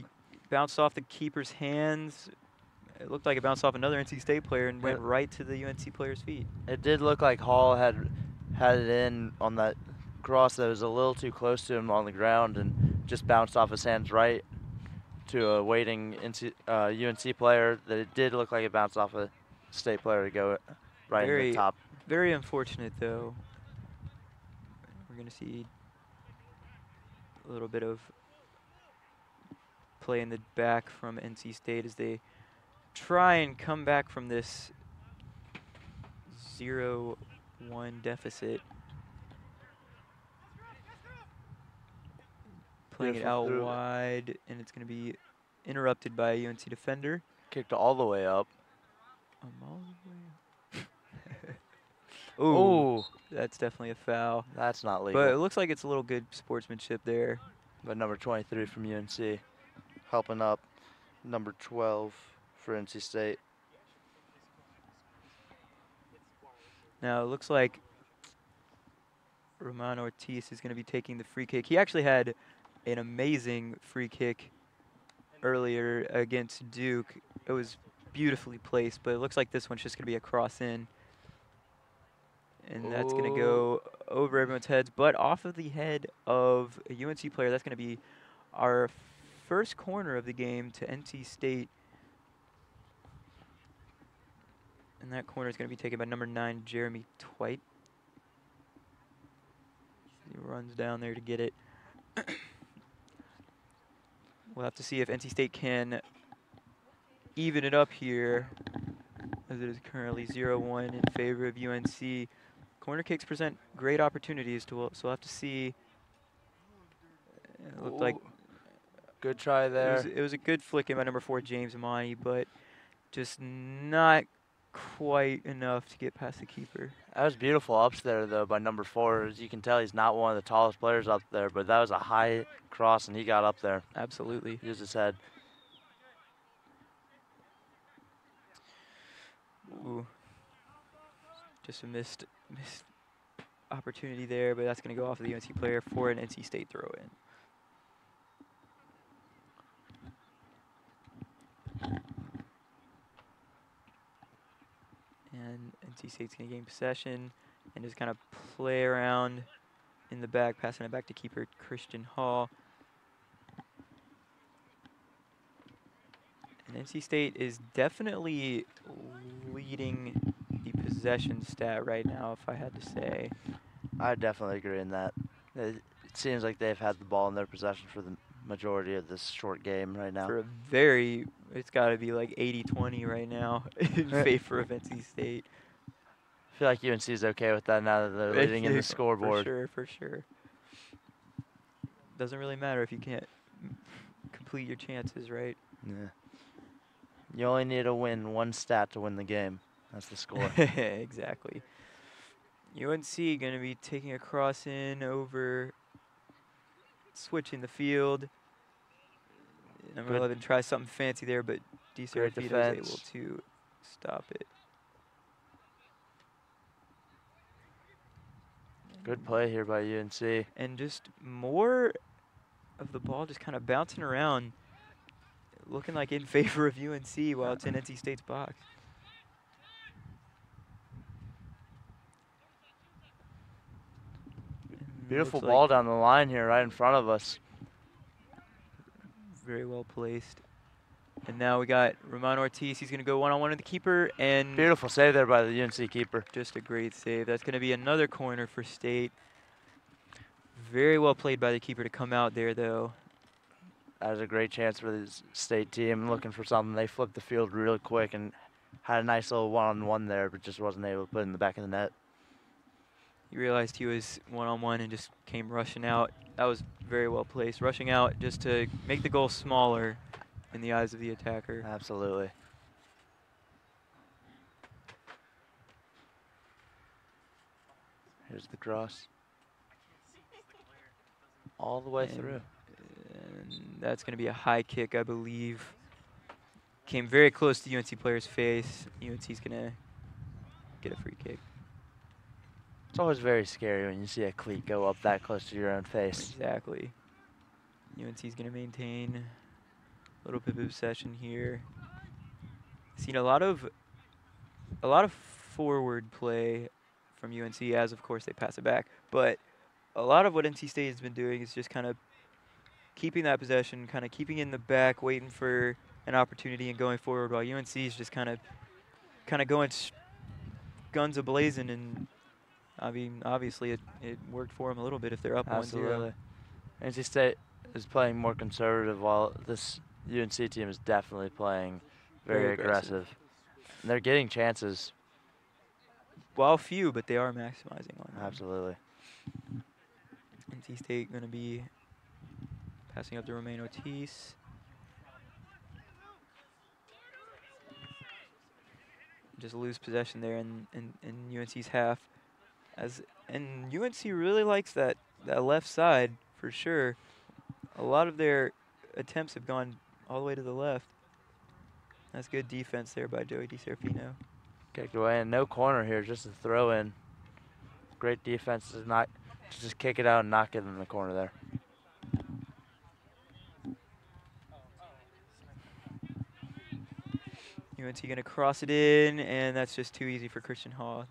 bounced off the keeper's hands. It looked like it bounced off another NC State player and went right to the UNC player's feet. It did look like Hall had had it in on that cross that was a little too close to him on the ground and just bounced off his hands right to a waiting NC, uh, UNC player. That it did look like it bounced off a state player to go right very, in the top. Very unfortunate, though. We're going to see a little bit of play in the back from NC State as they try and come back from this 0 1 deficit. Playing it out wide, and it's going to be interrupted by a UNC defender. Kicked all the way up. Um, all the way up. Ooh, Ooh. that's definitely a foul. That's not legal. But it looks like it's a little good sportsmanship there. But number 23 from UNC, helping up number 12 for NC State. Now it looks like Romain Ortiz is going to be taking the free kick. He actually had an amazing free kick earlier against Duke. It was beautifully placed, but it looks like this one's just going to be a cross in. And that's going to go over everyone's heads, but off of the head of a UNC player. That's going to be our first corner of the game to NC State. And that corner is going to be taken by number nine, Jeremy Twite. He runs down there to get it. we'll have to see if NC State can even it up here, as it is currently 0-1 in favor of UNC. Corner kicks present great opportunities to, so we'll have to see. It looked like Ooh. Good try it was, there. it was a good flick in by number four, James Amani, but just not quite enough to get past the keeper. That was beautiful ups there though by number four. As you can tell, he's not one of the tallest players up there, but that was a high cross and he got up there. Absolutely. Used his head. Ooh. Just a missed missed opportunity there, but that's going to go off of the UNC player for an NC State throw And NC State's going to gain possession and just kind of play around in the back, passing it back to keeper Christian Hall. And NC State is definitely leading the possession stat right now, if I had to say. I definitely agree in that. It it seems like they've had the ball in their possession for the majority of this short game right now. For a very, it's got to be like 80-20 right now in favor of NC State. I feel like UNC is okay with that now that they're leading in the scoreboard. For sure, for sure. Doesn't really matter if you can't complete your chances, right? Yeah. You only need to win one stat to win the game. That's the score. exactly. UNC going to be taking a cross in over, switching the field. Number Good. 11 tries something fancy there, but Great DiSerafino is able to stop it. Good play here by UNC. And just more of the ball just kind of bouncing around, looking like in favor of UNC while it's in NC State's box. Beautiful ball like- down the line here, right in front of us. Very well placed. And now we got Ramon Ortiz. He's going to go one on one with the keeper. And Beautiful save there by the UNC keeper. Just a great save. That's going to be another corner for State. Very well played by the keeper to come out there, though. That was a great chance for the state team looking for something. They flipped the field really quick and had a nice little one-on-one there, but just wasn't able to put it in the back of the net. He realized he was one on one and just came rushing out. That was very well placed. Rushing out just to make the goal smaller in the eyes of the attacker. Absolutely. Here's the cross. All the way And- through. And that's going to be a high kick, I believe. Came very close to the UNC player's face. UNC's going to get a free kick. It's always very scary when you see a cleat go up that close to your own face. Exactly. UNC's going to maintain a little bit of possession here. Seen a lot of a lot of forward play from UNC as of course they pass it back, but a lot of what NC State has been doing is just kind of keeping that possession, kind of keeping in the back, waiting for an opportunity and going forward while UNC is just kind of kind of going guns ablazing and I mean obviously it, it worked for them a little bit if they're up 1-0. Absolutely. NC State is playing more conservative while this UNC team is definitely playing very, Very aggressive. aggressive. And they're getting chances. While few, but they are maximizing on them. Absolutely. NC State going to be passing up to Romain Ortiz. Just lose possession there in, in, in UNC's half. As and UNC really likes that, that left side for sure. A lot of their attempts have gone all the way to the left. That's good defense there by Joey DiSerafino. Kicked away and no corner here, just a throw in. Great defense to not to just kick it out and knock it in the corner there. UNC going to cross it in, and that's just too easy for Christian Hall.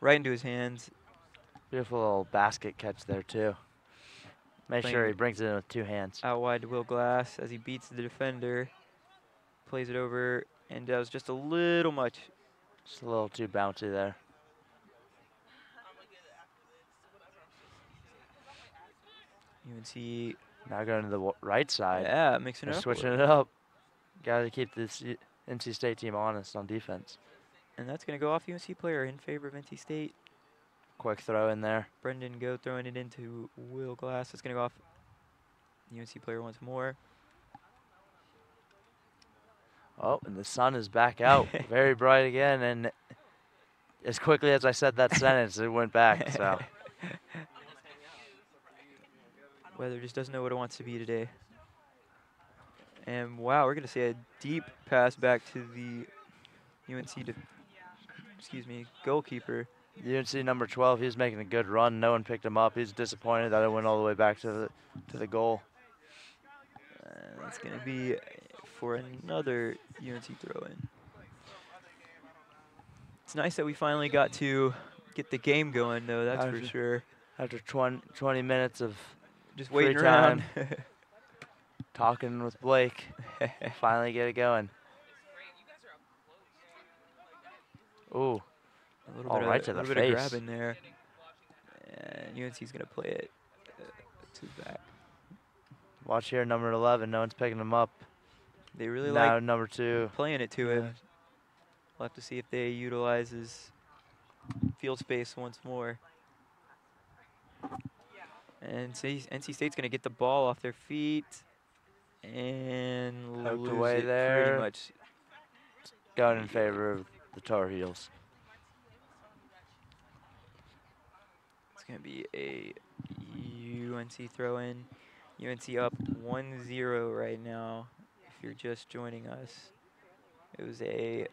Right into his hands. Beautiful little basket catch there too. Make sure he brings it in with two hands. Out wide to Will Glass as he beats the defender. Plays it over and does just a little much. Just a little too bouncy there. UNC Now going to the w- right side. Yeah, mixing it up Switching it up. Got to keep this NC State team honest on defense. And that's going to go off UNC player in favor of NC State. Quick throw in there. Brendan Go throwing it into Will Glass. It's going to go off UNC player once more. Oh, and the sun is back out. Very bright again. And as quickly as I said that sentence, it went back. So Weather just doesn't know what it wants to be today. And wow, we're going to see a deep pass back to the UNC, excuse me, goalkeeper. UNC number 12, he's making a good run. No one picked him up. He's disappointed that it went all the way back to the to the goal. And that's going to be for another UNC throw in. It's nice that we finally got to get the game going, though, that's for sure. After 20, 20 minutes of Just waiting around. time, talking with Blake, finally get it going. Ooh, A little all bit right of, to the little bit of face. grabbing there. And UNC's going to play it uh, to the back. Watch here, number 11. No one's picking him up. They really now like number two. playing it to him. We'll have to see if they utilize his field space once more. And NC NC State's going to get the ball off their feet and Poked lose away it there. pretty much. Going in favor of the Tar Heels. It's going to be a UNC throw in. UNC up 1-0 right now if you're just joining us. It was a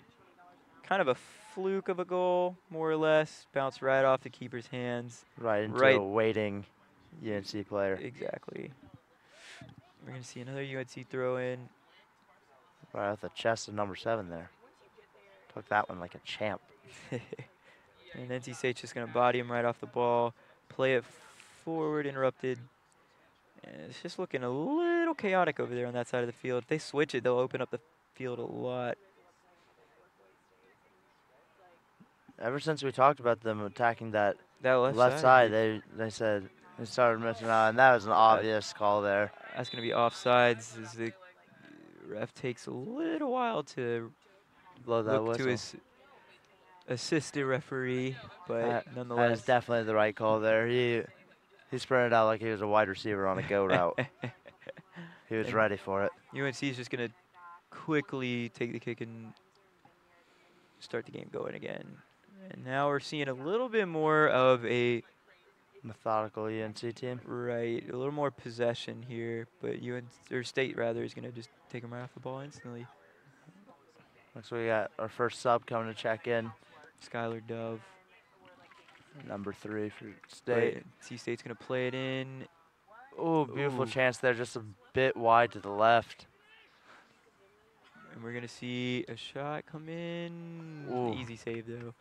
kind of a fluke of a goal, more or less. Bounced right off the keeper's hands. Right into right a waiting UNC player. Exactly. We're going to see another UNC throw in. Right off the chest of number seven there. Took that one like a champ. and NC State's just going to body him right off the ball, play it forward, interrupted. And it's just looking a little chaotic over there on that side of the field. If they switch it, they'll open up the field a lot. Ever since we talked about them attacking that, That left side, side. they they said they started messing around, and that was an obvious call there. That's going to be offsides as the ref takes a little while to Blow that look whistle. to his assistant referee, but That- that is definitely the right call there. He he sprinted out like he was a wide receiver on a go route. he was And ready for it. UNC is just going to quickly take the kick and start the game going again. And now we're seeing a little bit more of a methodical UNC team. Right, a little more possession here, but UNC or State rather is going to just take them right off the ball instantly. Looks like we got our first sub coming to check in. Skylar Dove. Number three for State. Right, C State's going to play it in. Oh, beautiful Ooh. chance there, just a bit wide to the left. And we're going to see a shot come in. Ooh. Easy save, though.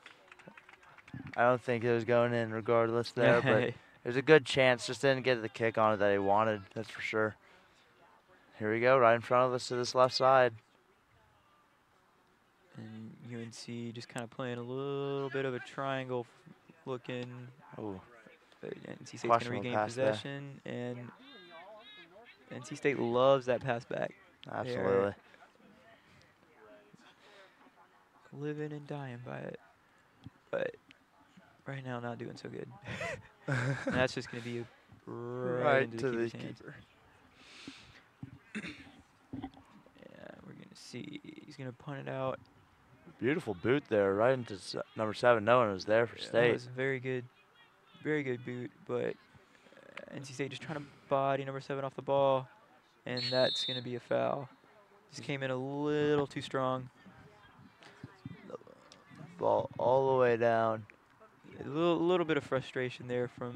I don't think it was going in regardless there, but it was a good chance. Just didn't get the kick on it that he wanted, that's for sure. Here we go, right in front of us to this left side. And UNC just kind of playing a little bit of a triangle f- looking. Oh. NC State's going to regain pass there. possession, and NC State loves that pass back. Absolutely. Living and dying by it. But right now, not doing so good. that's just going to be right, Right into to the the keeper. Yeah, we're going to see. He's going to punt it out. Beautiful boot there, right into s- number seven. No one was there for Yeah, That was a very good, very good boot, but uh, NC State just trying to body number seven off the ball, and that's going to be a foul. Just came in a little too strong. Ball all the way down. A little, little bit of frustration there from,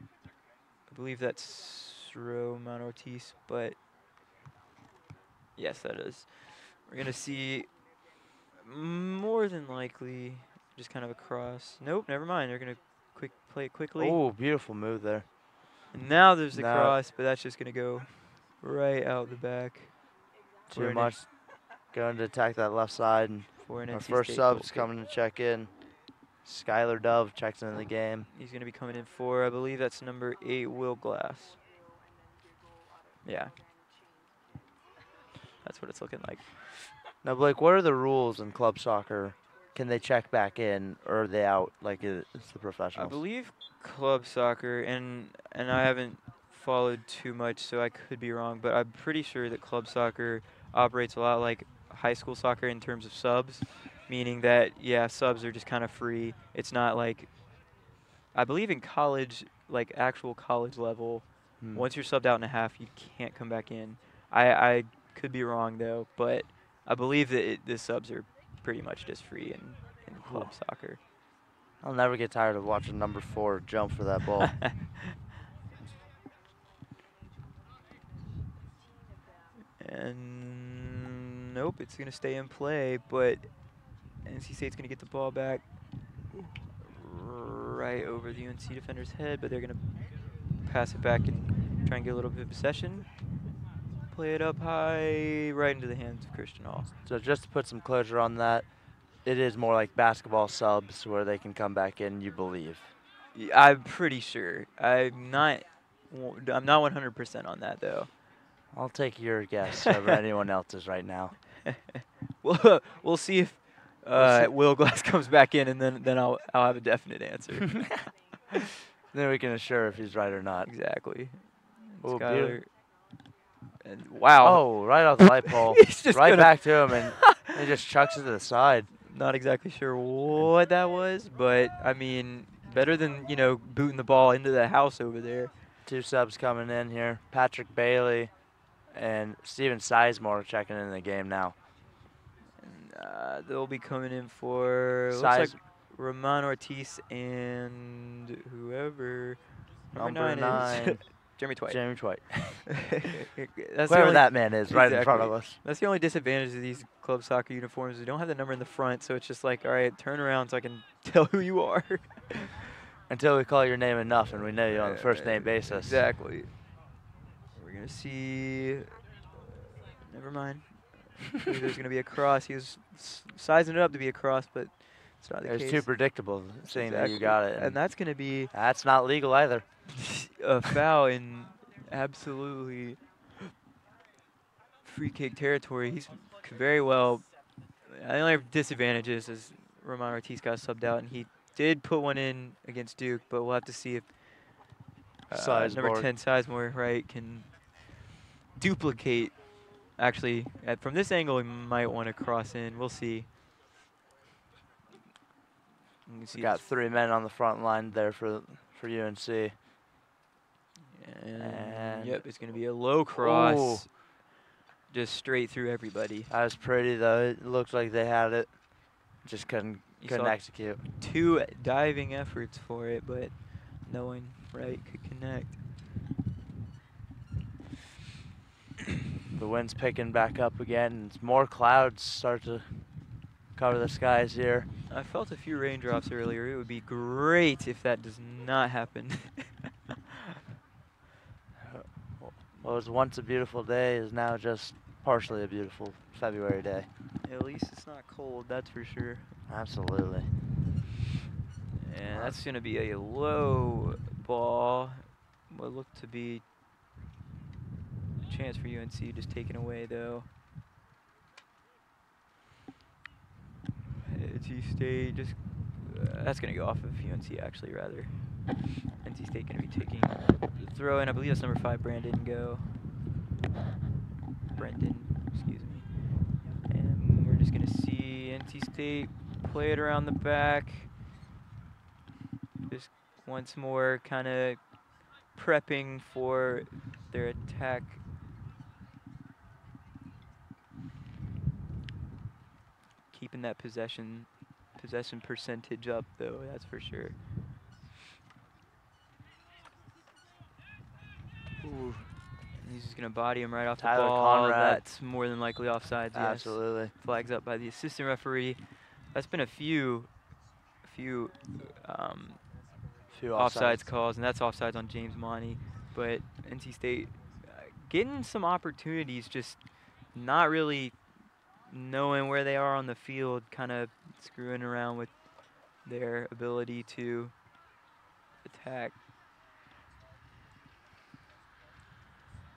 I believe that's Romain Ortiz, but yes, that is. We're going to see more than likely just kind of a cross. Nope, never mind. They're going to quick play it quickly. Oh, beautiful move there. And now there's the Now- cross, but that's just going to go right out the back. Too much. Going to attack that left side. And For an our NC first State sub's coming to check in. Skylar Dove checks into the game. He's going to be coming in for, I believe that's number eight, Will Glass. Yeah. That's what it's looking like. Now, Blake, what are the rules in club soccer? Can they check back in, or are they out like it's the professionals? I believe club soccer, and and I haven't followed too much, so I could be wrong, but I'm pretty sure that club soccer operates a lot like high school soccer in terms of subs, meaning that yeah, subs are just kind of free. It's not like I believe in college, like actual college level, Hmm. once you're subbed out in a half, you can't come back in. I I could be wrong though, but I believe that it, the subs are pretty much just free in, in club soccer. I'll never get tired of watching number four jump for that ball. And nope, it's going to stay in play, but NC State's going to get the ball back right over the UNC defender's head, but they're going to pass it back and try and get a little bit of possession. Play it up high, right into the hands of Christian Hall. so just to put some closure on that, it is more like basketball subs where they can come back in. You believe? I'm pretty sure. I'm not I'm not 100% on that though. I'll take your guess over anyone else's right now. we'll we'll see if uh. Will Glass comes back in, and then then I'll I'll have a definite answer. Then we can assure if he's right or not. exactly. Ooh, Skylar. And wow. Oh, right off the light pole. Right back to him, and he just chucks it to the side. Not exactly sure what that was, but I mean, better than you know booting the ball into the house over there. Two subs coming in here. Patrick Bailey and Steven Sizemore checking in the game now. Uh, they'll be coming in for looks like Ramon Ortiz and whoever number, Number nine, nine. Jeremy Twite. Jeremy Twight. That's only- that man is right in front of us. That's the only disadvantage of these club soccer uniforms. We don't have the number in the front, so it's just like, all right, turn around so I can tell who you are. Until we call your name enough and we know you on a first name Uh, basis. Exactly. We're gonna see. Never mind. There's gonna be a cross. He was sizing it up to be a cross, but it's not the case. too predictable seeing that you got it. and that's gonna be That's not legal either. a foul in absolutely free kick territory. He's very well. The only disadvantage is, Romain Ortiz got subbed out, and he did put one in against Duke, but we'll have to see if uh, number Sizemore. 10 Sizemore, right, can duplicate. Actually, at, from this angle, he might want to cross in. We'll see. You see got three men on the front line there for for UNC. And, And- yep, it's going to be a low cross. Just straight through everybody. That was pretty though. It looked like they had it. Just couldn't You couldn't execute. Two diving efforts for it, but no one right could connect. The wind's picking back up again. And more clouds start to cover the skies here. I felt a few raindrops earlier. It would be great if that does not happen. What was once a beautiful day is now just partially a beautiful February day. At least it's not cold, that's for sure. Absolutely. And that's going to be a low ball. What looked to be a chance for UNC just taken away, though. NC State just uh, that's going to go off of UNC actually rather. NC State going to be taking the throw in. I believe that's number five, Brandon Go. Brendan, excuse me. And we're just going to see NC State play it around the back. Just once more kind of prepping for their attack. Keeping that possession possession percentage up though, that's for sure. Ooh. He's just gonna body him right off Tyler the ball. Conrad. That's more than likely offsides. Yes. Absolutely. Flags up by the assistant referee. That's been a few, a few, um, Few offsides offsides. calls, and that's offsides on James Monty. But NC State uh, getting some opportunities, just not really knowing where they are on the field, kind of screwing around with their ability to attack.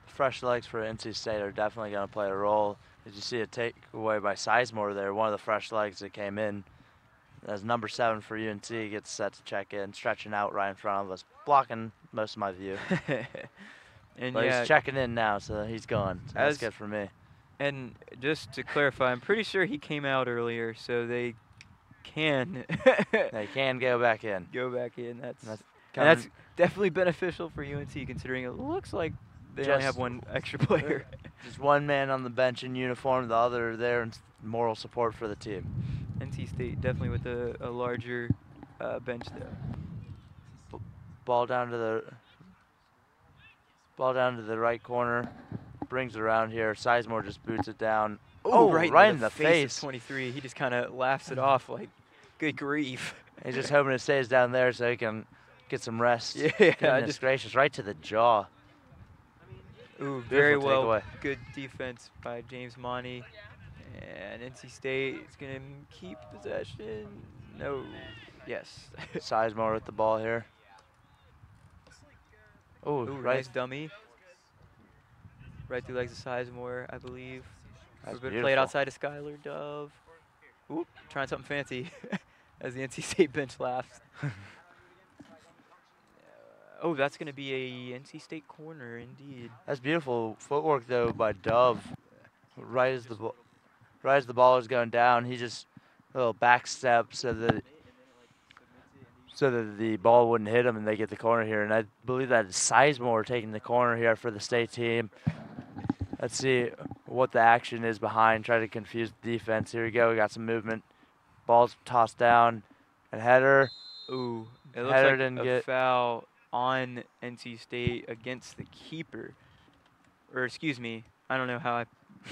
Fresh legs for NC State are definitely going to play a role. As you see a takeaway by Sizemore there, one of the fresh legs that came in. As number seven for UNC gets set to check in, stretching out right in front of us, blocking most of my view. and but yeah, he's checking in now, so he's gone. So that's good for me. And just to clarify, I'm pretty sure he came out earlier, so they can They can go back in. go back in. That's That's and that's definitely beneficial for UNC considering it looks like they only have one extra player. Just one man on the bench in uniform, the other there in moral support for the team. NC State definitely with a, a larger uh, bench though. Ball down to the ball down to the right corner, brings it around here. Sizemore just boots it down. Oh, right, into in the face. face. of 23. He just kind of laughs it off like, good grief. He's just hoping it stays down there so he can get some rest. Yeah, Goodness just- gracious, right to the jaw. Ooh, very Beautiful well. takeaway. Good defense by James Monty. And NC State is going to keep possession. No. Yes. Sizemore with the ball here. Oh, Ooh, right. nice dummy. Right through legs of Sizemore, I believe. That's Played beautiful. outside of Skylar Dove. Oop, trying something fancy as the NC State bench laughs. oh, that's going to be a NC State corner, indeed. That's beautiful footwork though by Dove. Right as the ball, right as the ball is going down, he just a little back step so that so that the ball wouldn't hit him and they get the corner here. And I believe that Sizemore taking the corner here for the state team. Let's see what the action is behind. Try to confuse the defense. Here we go. We got some movement. Ball's tossed down. And header. Ooh, it looks header like didn't a get foul on NC State against the keeper. Or excuse me, I don't know how I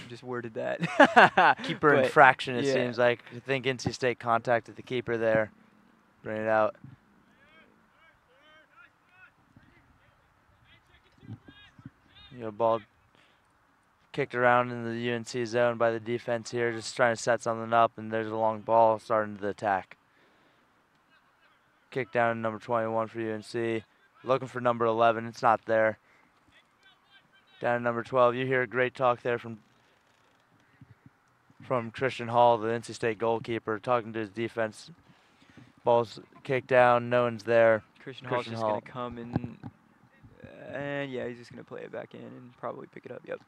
just worded that. keeper But, infraction. It yeah. seems like. I think NC State contacted the keeper there. Bring it out. You know, ball kicked around in the UNC zone by the defense here, just trying to set something up, and there's a long ball starting the attack. Kick down to number 21 for UNC. Looking for number 11. It's not there. Down to number 12. You hear a great talk there from from Christian Hall, the NC State goalkeeper, talking to his defense. Ball's kicked down. No one's there. Christian Hall's just going to come and, and yeah, he's just going to play it back in and probably pick it up. Yep.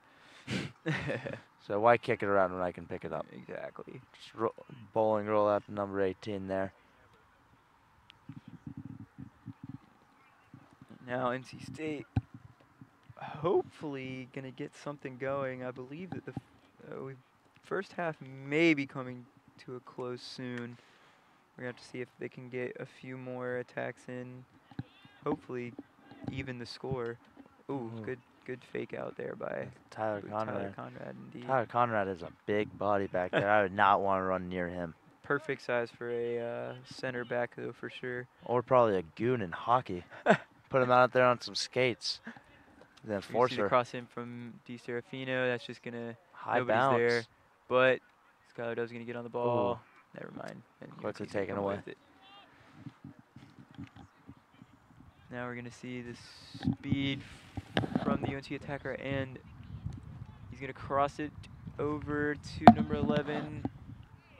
So why kick it around when I can pick it up? Exactly. Just ro- bowling roll out to number 18 there. Now NC State hopefully going to get something going. I believe that the f- uh, first half may be coming to a close soon. We're going to have to see if they can get a few more attacks in. Hopefully even the score. Ooh, Ooh. good good fake out there by Tyler Conrad. Tyler Conrad indeed. Tyler Conrad is a big body back there. I would not want to run near him. Perfect size for a uh, center back though for sure. Or probably a goon in hockey. Put him out there on some skates. Then force her. cross in from DiSerafino. That's just gonna High nobody's there. But Skylar Dove's gonna get on the ball. Never mind. And Quickly taken away. Now we're gonna see the speed the UNC attacker, and he's gonna cross it over to number 11.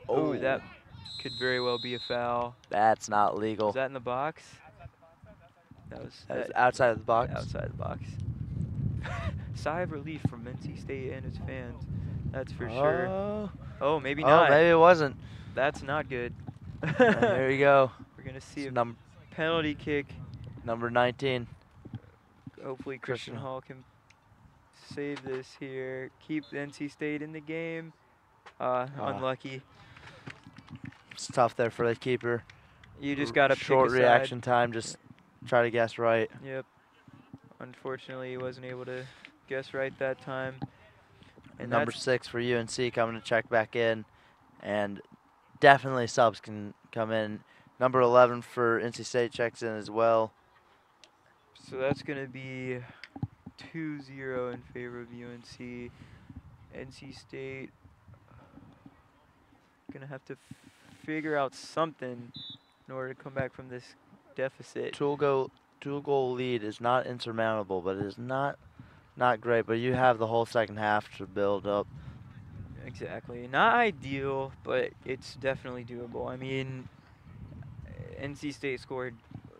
Oh, Oh. that could very well be a foul. That's not legal. Was that in the box? That was, That was outside of the box? Outside the box. Sigh of relief from NC State and its fans. That's for oh. sure. Oh. Oh, maybe Oh, not. maybe it wasn't. That's not good. There you go. We're gonna see It's a penalty kick. number 19. Hopefully Christian. Hall can save this here. Keep NC State in the game. Uh, unlucky. It's tough there for the keeper. You just gotta a short reaction time. Just try to guess right. Yep. Unfortunately, he wasn't able to guess right that time. And number six for UNC coming to check back in, and definitely subs can come in. Number 11 for NC State checks in as well. So that's going to be 2-0 in favor of UNC. NC State uh, going to have to figure out something in order to come back from this deficit. Two goal, two goal lead is not insurmountable, but it is not not great. But you have the whole second half to build up. Exactly. Not ideal, but it's definitely doable. I mean, NC State scored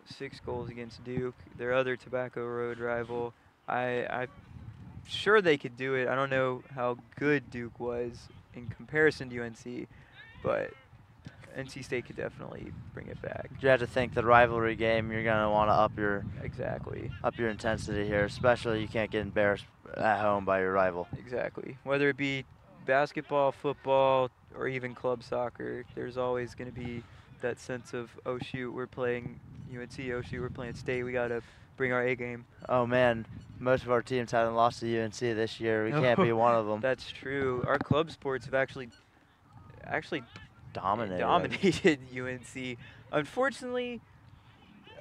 six goals against Duke, their other Tobacco Road rival. I, I'm sure they could do it. I don't know how good Duke was in comparison to UNC, but NC State could definitely bring it back. You have to think the rivalry game. You're gonna want to up your exactly up your intensity here, especially you can't get embarrassed at home by your rival. Exactly. Whether it be basketball, football, or even club soccer, there's always going to be that sense of, oh shoot, we're playing UNC, shoot, we're playing state, we got to bring our A game. Oh man, most of our teams haven't lost to UNC this year. We can't be one of them. That's true. Our club sports have actually actually Dominated. dominated UNC. Unfortunately,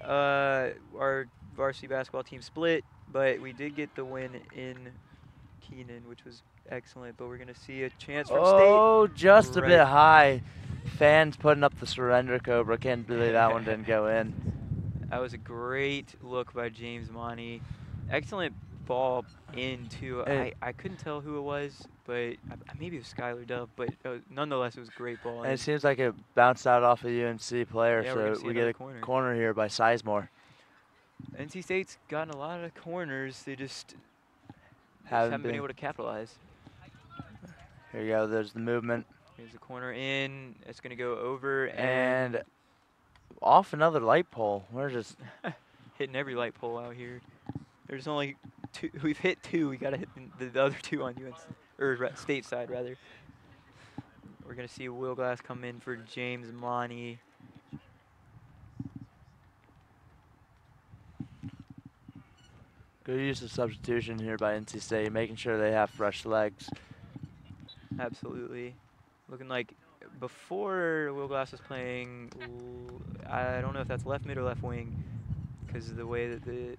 uh, our varsity basketball team split, but we did get the win in Keenan, which was excellent. But we're gonna see a chance from Oh, state. Oh, just a bit high. Fans putting up the surrender cobra. Can't believe that one didn't go in. That was a great look by James Monty. excellent ball into. I, I couldn't tell who it was, but maybe it was Skylar Dove. But uh, nonetheless, it was a great ball. And it seems like it bounced out off a UNC player, Yeah, so we get a corner. corner here by Sizemore. NC State's gotten a lot of corners. They just, just Haven't haven't been been. able to capitalize. Here you go. There's the movement. Here's the corner in. It's gonna go over and, And off another light pole. We're just hitting every light pole out here. There's only two. We've hit two. We gotta hit the, the other two on UNC or state side rather. We're gonna see Will Glass come in for James Monty. good use of substitution here by NC State, making sure they have fresh legs. Absolutely. Looking like before Will Glass was playing, I don't know if that's left mid or left wing because of the way that the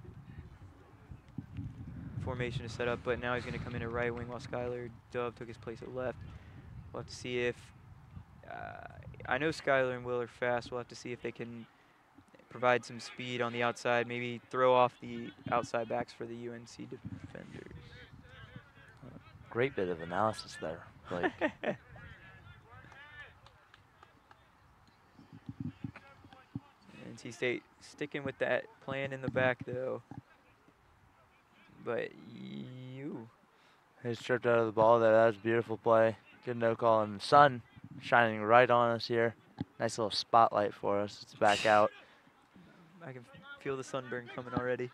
formation is set up, but now he's going to come in at right wing while Skylar Dove took his place at left. We'll have to see if. Uh, I know Skylar and Will are fast. We'll have to see if they can provide some speed on the outside, maybe throw off the outside backs for the UNC defenders. Great bit of analysis there. Like NC State sticking with that plan in the back though. But you, he stripped out of the ball there. That was a beautiful play. Good no call. And the sun shining right on us here. Nice little spotlight for us. It's back out. I can feel the sunburn coming already.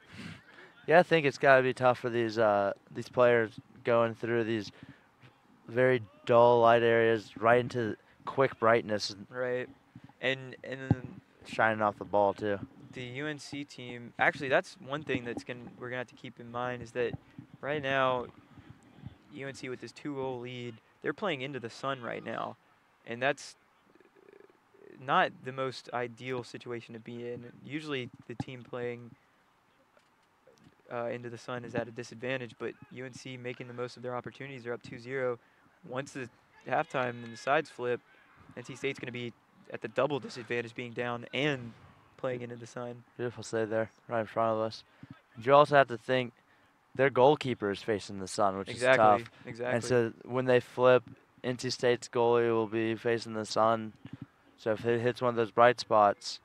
Yeah, I think it's got to be tough for these uh, these players going through these very dull light areas right into quick brightness, Right. And and then shining off the ball too. the UNC team, actually that's one thing that's going we're to have to keep in mind is that right now UNC with this 2-0 lead, they're playing into the sun right now. And that's uh, not the most ideal situation to be in. Usually the team playing uh, into the sun is at a disadvantage, but UNC making the most of their opportunities. They're up 2-0. Once the halftime and the sides flip, NC State's going to be at the double disadvantage being down and playing into the sun. Beautiful save there, right in front of us. But you also have to think their goalkeeper is facing the sun, which Exactly, is tough. exactly. And so when they flip, NC State's goalie will be facing the sun. So if it hits one of those bright spots,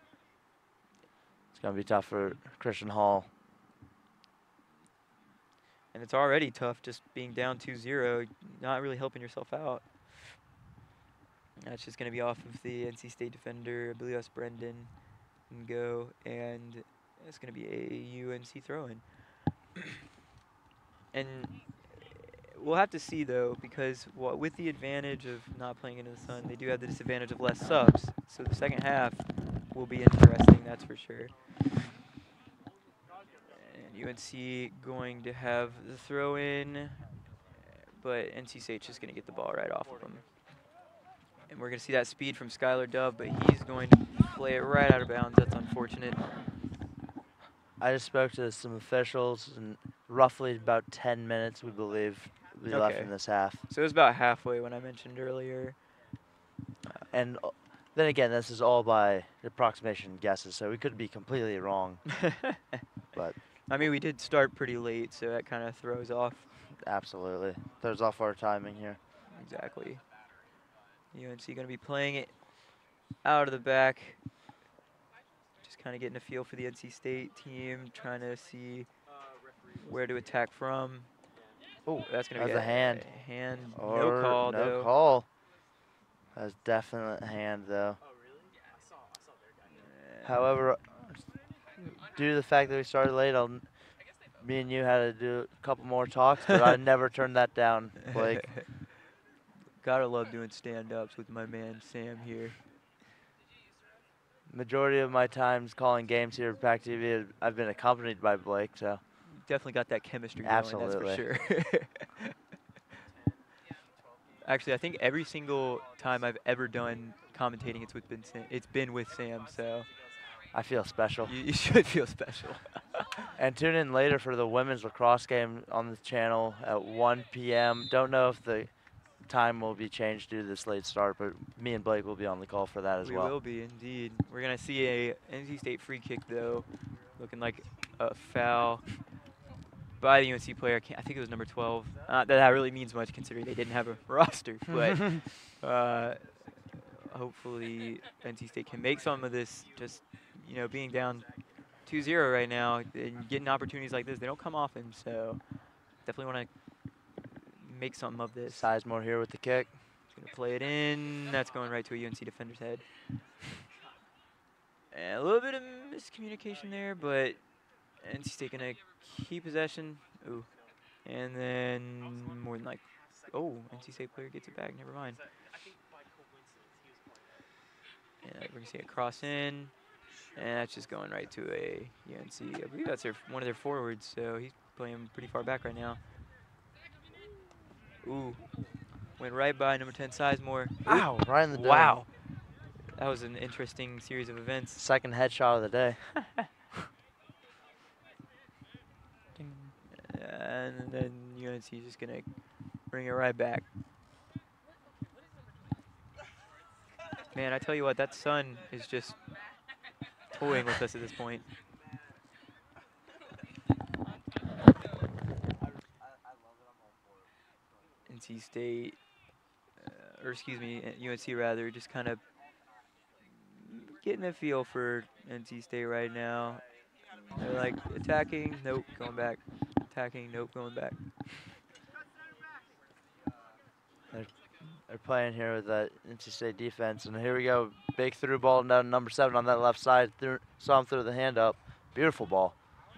it's going to be tough for Christian Hall. And it's already tough just being down 2-0, not really helping yourself out. That's just going to be off of the NC State defender, I believe that's Brendan, and go, and it's going to be a UNC throw-in. and we'll have to see though, because with the advantage of not playing into the sun, they do have the disadvantage of less subs. So the second half will be interesting, that's for sure. And UNC going to have the throw in, but NC State's just going to get the ball right off of them. And we're going to see that speed from Skylar Dove, but he's going to play it right out of bounds. That's unfortunate. I just spoke to some officials, and roughly about 10 minutes, we believe, we left Okay. in this half. So it was about halfway when I mentioned earlier. And uh, then again, this is all by approximation guesses, so we could be completely wrong. but I mean, we did start pretty late, so that kind of throws off. absolutely, throws off our timing here. Exactly. UNC going to be playing it out of the back. Just kind of getting a feel for the NC State team, trying to see where to attack from. Oh, that's going to be That's a hand. hand. Or no call, no though. call. That's definite hand, though. Oh, really? yeah, I saw, I saw yeah. However, due to the fact that we started late, I'll, me and you had to do a couple more talks, but I never turned that down, Blake. Gotta love doing stand-ups with my man Sam here. Majority of my times calling games here at Pack TV, I've been accompanied by Blake, so. Definitely got that chemistry going, Absolutely. that's for sure. Actually, I think every single time I've ever done commentating, it's with been Sam, it's been with Sam. So I feel special. You, you should feel special. And tune in later for the women's lacrosse game on the channel at 1 p.m. Don't know if the time will be changed due to this late start, but me and Blake will be on the call for that as we well. will be indeed. We're gonna see a NC State free kick though, looking like a foul. by the UNC player. I, I think it was number 12. Not that that really means much considering they didn't have a roster, but uh, hopefully NC State can make some of this. Just you know, being down 2-0 right now and getting opportunities like this, they don't come often. So definitely want to make something of this. Sizemore here with the kick. He's gonna play it in. That's going right to a UNC defender's head. A little bit of miscommunication there, but NC State gonna keep possession. Ooh. And then more than like, oh, NC State player gets it back. Never mind. And we're gonna see it cross in, and that's just going right to a UNC. I believe that's their one of their forwards, so he's playing pretty far back right now. Ooh, went right by number 10 Sizemore. Ooh. Ow, right in the dome. Wow. That was an interesting series of events. Second headshot of the day. and then UNC is just going to bring it right back. Man, I tell you what, that sun is just toying with us at this point. NC State, uh, or excuse me, UNC rather, just kind of getting a feel for NC State right now. They're like attacking, nope, going back. Attacking, nope, going back. They're, they're playing here with that NC State defense, and here we go. Big through ball down number seven on that left side. Through, saw him throw the hand up. Beautiful ball.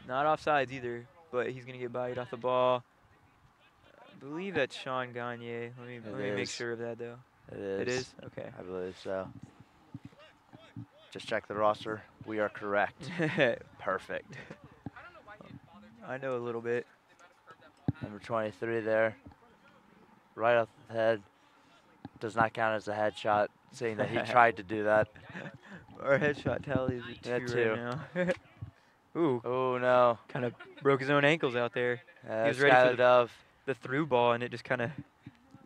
Not offsides either, but he's gonna get bodied off the ball. I believe that's Sean Gagne. Let me let me make sure of that though. It is. It is? Okay. I believe so. Just check the roster. We are correct. Perfect. I know a little bit. Number 23 there. Right off the head. Does not count as a headshot, seeing that he tried to do that. Our headshot tally is at Yeah, two, two. right now. Ooh. Oh no. Kind of broke his own ankles out there. Uh, he was ready for the, Dove. The through ball, and it just kind of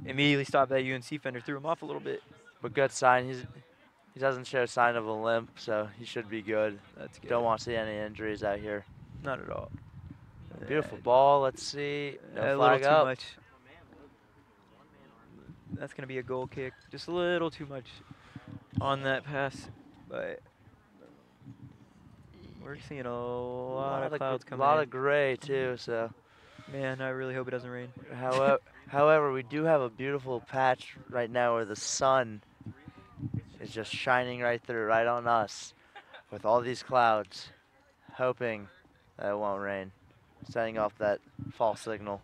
immediately stopped that UNC fender, threw him off a little bit. But good sign. He's he doesn't show a sign of a limp, so he should be good. That's good. Don't want to see any injuries out here. Not at all. Beautiful ball. Let's see. No a little too up. much. That's gonna be a goal kick. Just a little too much on that pass, but we're seeing a lot, of clouds coming. A lot in. of gray too. So, Man, I really hope it doesn't rain. however, however, we do have a beautiful patch right now where the sun is just shining right through, right on us, with all these clouds, hoping that it won't rain, setting off that false signal.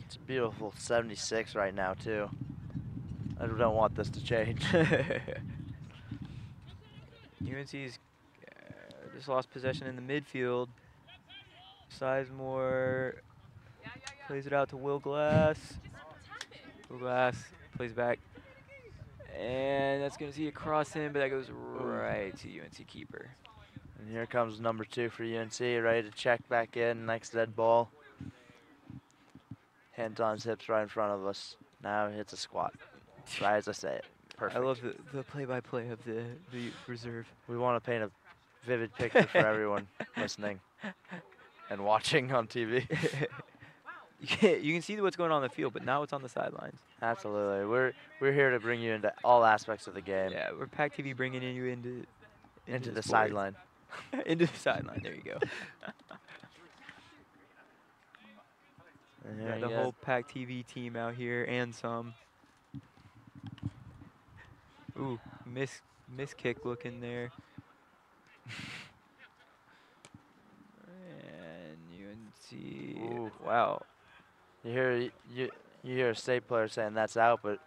It's a beautiful 76 right now too. I don't want this to change. UNC's uh, just lost possession in the midfield. Sizemore plays it out to Will Glass. Will Glass plays back. And that's going to see a cross in, but that goes right to UNC keeper. And here comes number two for UNC, ready to check back in next dead ball. Hands on his hips right in front of us. Now hits a squat. Right as I say it. Perfect. I love the, play-by-play of the, the reserve. We want to paint a vivid picture for everyone listening and watching on TV. you, can, see what's going on in the field, but not what's on the sidelines. Absolutely. We're we're here to bring you into all aspects of the game. Yeah, we're Pack TV bringing you into Into the sport. sideline. into the sideline. There you go. Yeah, the he whole is. Pack TV team out here and some. Ooh, miss miss kick looking there. UNC. Ooh. Wow. You hear you you hear a state player saying that's out, but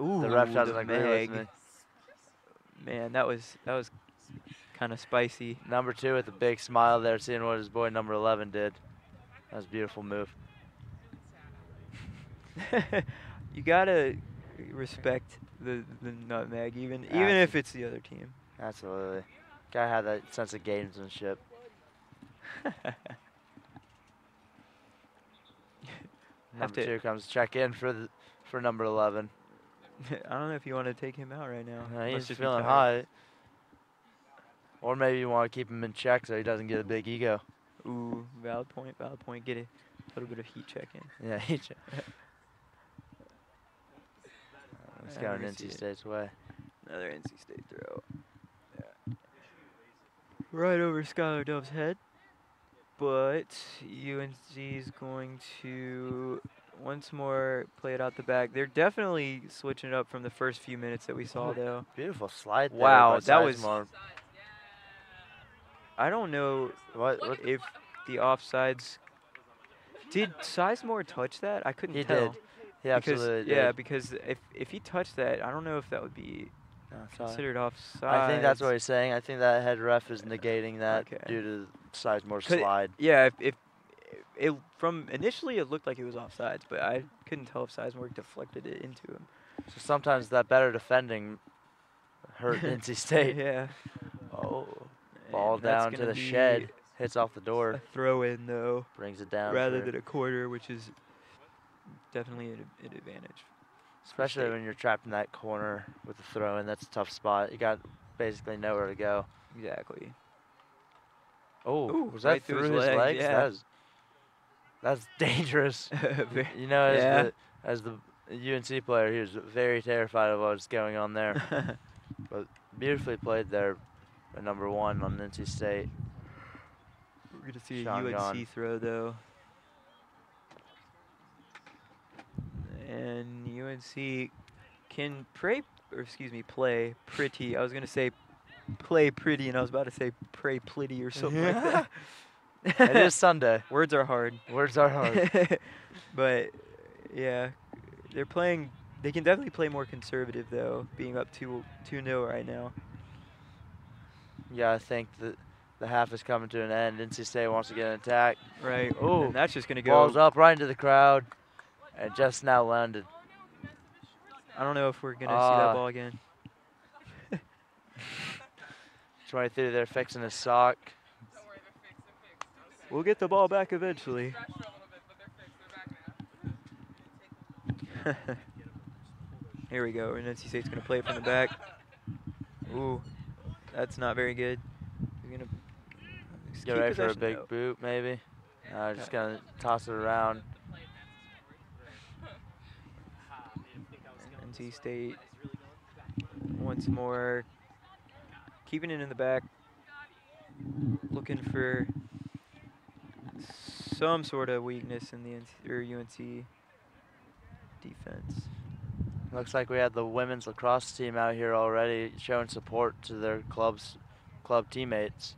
Ooh, the ref doesn't agree with me. Man, that was that was kind of spicy. Number two with a big smile there, seeing what his boy number 11 did. That was a beautiful move. you gotta respect the the nutmeg, even even if it's the other team. Absolutely. Gotta have that sense of gamesmanship. Have number to- two comes check in for the for number 11. I don't know if you want to take him out right now. He's just feeling hot. Or maybe you want to keep him in check so he doesn't get a big ego. Ooh, valid point, valid point. Get a little bit of heat check in. Yeah, heat check. I going can NC. State's way. Another NC State throw. Yeah. Right over Skylar Dove's head. But UNC is going to once more play it out the back. They're definitely switching it up from the first few minutes that we saw, though. Beautiful slide. there Wow, that was. Sizemore. I don't know What? what if the offsides. Did Sizemore touch that? I couldn't He tell. did. He because, absolutely Yeah, did. because if if he touched that, I don't know if that would be Offside. considered offside. I think that's what he's saying. I think that head ref is negating that Okay. due to It- slide. Yeah, if, if it from initially it looked like it was offsides, but I couldn't tell if Sizemore deflected it into him. So sometimes that better defending hurt NC State. yeah. Oh, ball And down to the shed, hits off the door, throw in though, brings it down. rather than a quarter, which is definitely an, an advantage. especially when you're trapped in that corner with the throw in. That's a tough spot. You got basically nowhere to go. Exactly. Oh, Ooh, was that right through through his his, leg, legs? yeah. That's that's dangerous. You know, as yeah. the as the UNC player, he was very terrified of what was going on there. but beautifully played there, number one on NC State. We're gonna see Sean a UNC Gagne. throw though. And UNC can pray, or excuse me, play pretty. I was gonna say play pretty, and I was about to say pray plitty or something like that. it is Sunday. Words are hard. Words are hard. but yeah, they're playing. They can definitely play more conservative though, being up two two 0 right now. yeah, I think that the half is coming to an end. NC State wants to get an attack. Right. Oh, that's just gonna go. Balls up right into the crowd, and just now landed. I don't know if we're gonna see Ah. that ball again. 23 there fixing his sock. We'll get the ball back eventually. Here we go. And NC State's gonna play it from the back. Ooh, that's not very good. He's gonna just Get ready for a big though. boot, maybe. Uh, just gonna toss it around. NC State once more keeping it in the back, looking for some sort of weakness in the UNC defense. Looks like we had the women's lacrosse team out here already showing support to their clubs, club teammates.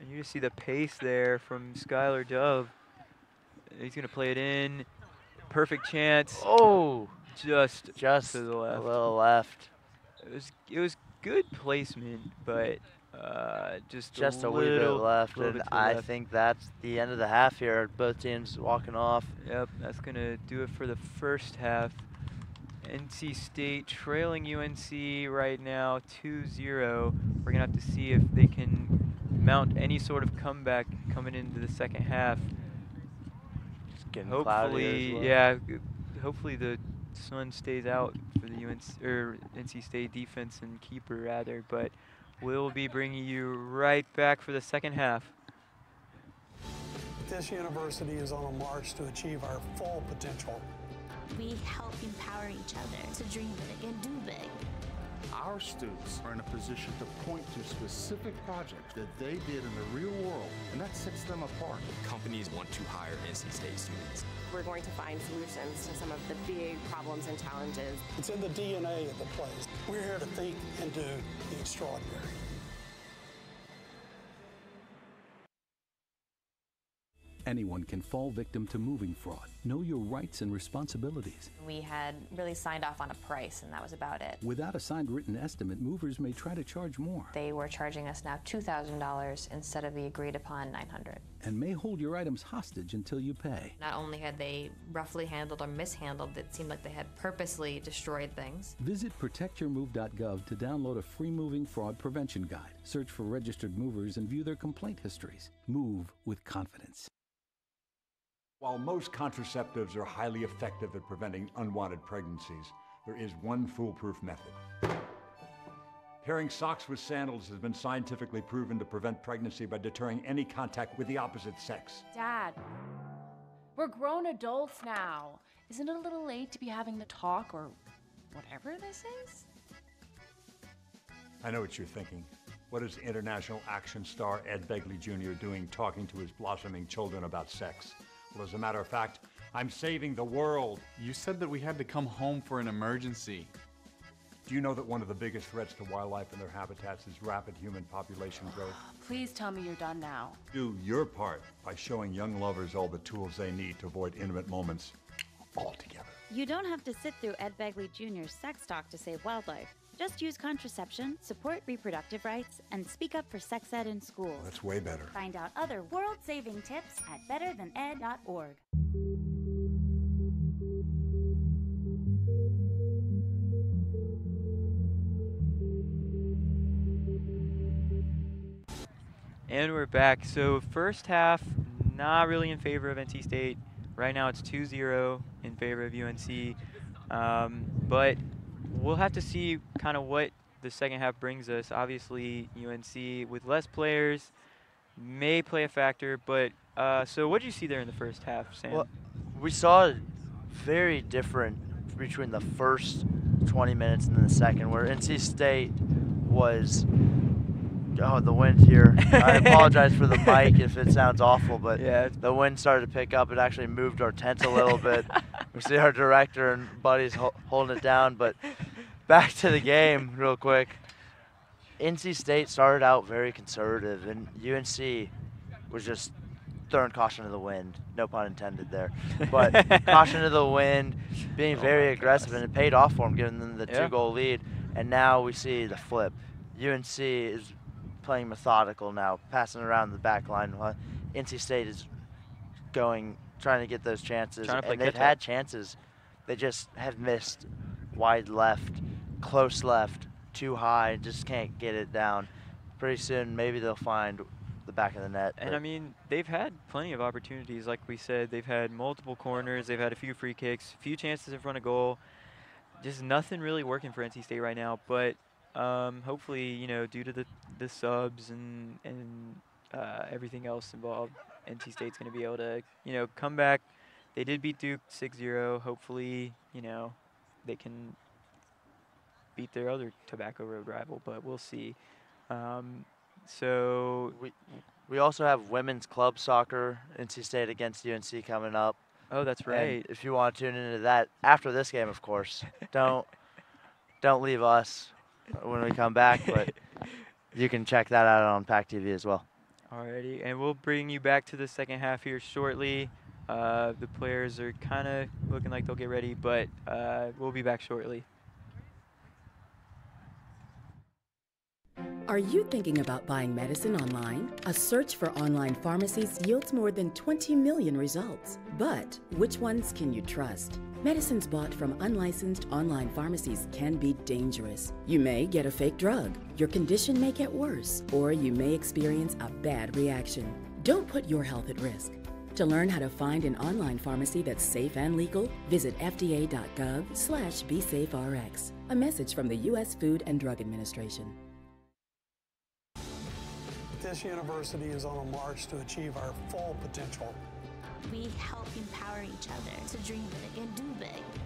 And you just see the pace there from Skylar Dove. He's gonna play it in. Perfect chance. Oh, just just to the left. a little left. It was it was good placement, but uh, just Just a, wee little, bit left, little and bit I left. think that's the end of the half here. Both teams walking off. Yep, that's gonna do it for the first half. NC State trailing UNC right now 2-0. We're gonna have to see if they can mount any sort of comeback coming into the second half. Just getting Hopefully, well. yeah. Hopefully the sun stays out for the UNC or er, NC State defense and keeper rather. But we'll be bringing you right back for the second half. This university is on a march to achieve our full potential. We help empower each other to dream big and do big. Our students are in a position to point to specific projects that they did in the real world, and that sets them apart. Companies want to hire NC State students. We're going to find solutions to some of the big problems and challenges. It's in the DNA of the place. We're here to think and do the extraordinary. Anyone can fall victim to moving fraud. Know your rights and responsibilities. We had really signed off on a price, and that was about it. Without a signed written estimate, movers may try to charge more They were charging us now $2,000 instead of the agreed upon 900 and may hold your items hostage until you pay. Not only had they roughly handled or mishandled, it seemed like they had purposely destroyed things. Visit protectyourmove.gov to download a free moving fraud prevention guide. Search for registered movers and view their complaint histories. Move with confidence. While most contraceptives are highly effective at preventing unwanted pregnancies, there is one foolproof method. Pairing socks with sandals has been scientifically proven to prevent pregnancy by deterring any contact with the opposite sex. Dad, we're grown adults now. Isn't it a little late to be having the talk or whatever this is? I know what you're thinking. What is international action star Ed Begley Jr. doing talking to his blossoming children about sex? Well, as a matter of fact, I'm saving the world. You said that we had to come home for an emergency. Do you know that one of the biggest threats to wildlife and their habitats is rapid human population growth? Please tell me you're done now. Do your part by showing young lovers all the tools they need to avoid intimate moments altogether. You don't have to sit through Ed Begley Jr.'s sex talk to save wildlife. Just use contraception, support reproductive rights, and speak up for sex ed in schools. That's way better. Find out other world saving tips at betterthaned.org. And we're back. So first half, not really in favor of NC State. Right now it's 2-0 in favor of UNC. Um, but we'll have to see kind of what the second half brings us. Obviously, UNC with less players may play a factor. But uh, so what did you see there in the first half, Sam? Well, we saw very different between the first 20 minutes and then the second, where NC State was Oh, the wind here. I apologize for the mic if it sounds awful, but yeah, the wind started to pick up. It actually moved our tent a little bit. We see our director and buddies ho holding it down. But back to the game, real quick. NC State started out very conservative, and UNC was just throwing caution to the wind. No pun intended there. But caution to the wind, being oh very aggressive, and it paid off for them, giving them the Yeah. two-goal lead. And now we see the flip. UNC is playing methodical now, passing around the back line. while NC State is going, trying to get those chances. Trying to play and they've had chances. They just have missed wide left, close left, too high, just can't get it down. Pretty soon, maybe they'll find the back of the net. And I mean, they've had plenty of opportunities. Like we said, they've had multiple corners. They've had a few free kicks, a few chances in front of goal. Just nothing really working for NC State right now. But um, hopefully, you know, due to the the subs and and uh, everything else involved, NC State's going to be able to, you know, come back. They did beat Duke 6-0. Hopefully, you know, they can beat their other Tobacco Road rival, but we'll see. Um, so we we also have women's club soccer, NC State against UNC coming up. Oh, that's And right. if you want to tune into that after this game, of course, don't don't leave us when we come back, but you can check that out on Pack TV as well. Alrighty, and we'll bring you back to the second half here shortly. Uh, the players are kind of looking like they'll get ready, but uh, we'll be back shortly. Are you thinking about buying medicine online? A search for online pharmacies yields more than 20 million results. But which ones can you trust? Medicines bought from unlicensed online pharmacies can be dangerous. You may get a fake drug, your condition may get worse, or you may experience a bad reaction. Don't put your health at risk. To learn how to find an online pharmacy that's safe and legal, visit fda.gov slash besaferx. A message from the U.S. Food and Drug Administration. This university is on a march to achieve our full potential. We help empower each other to dream big and do big.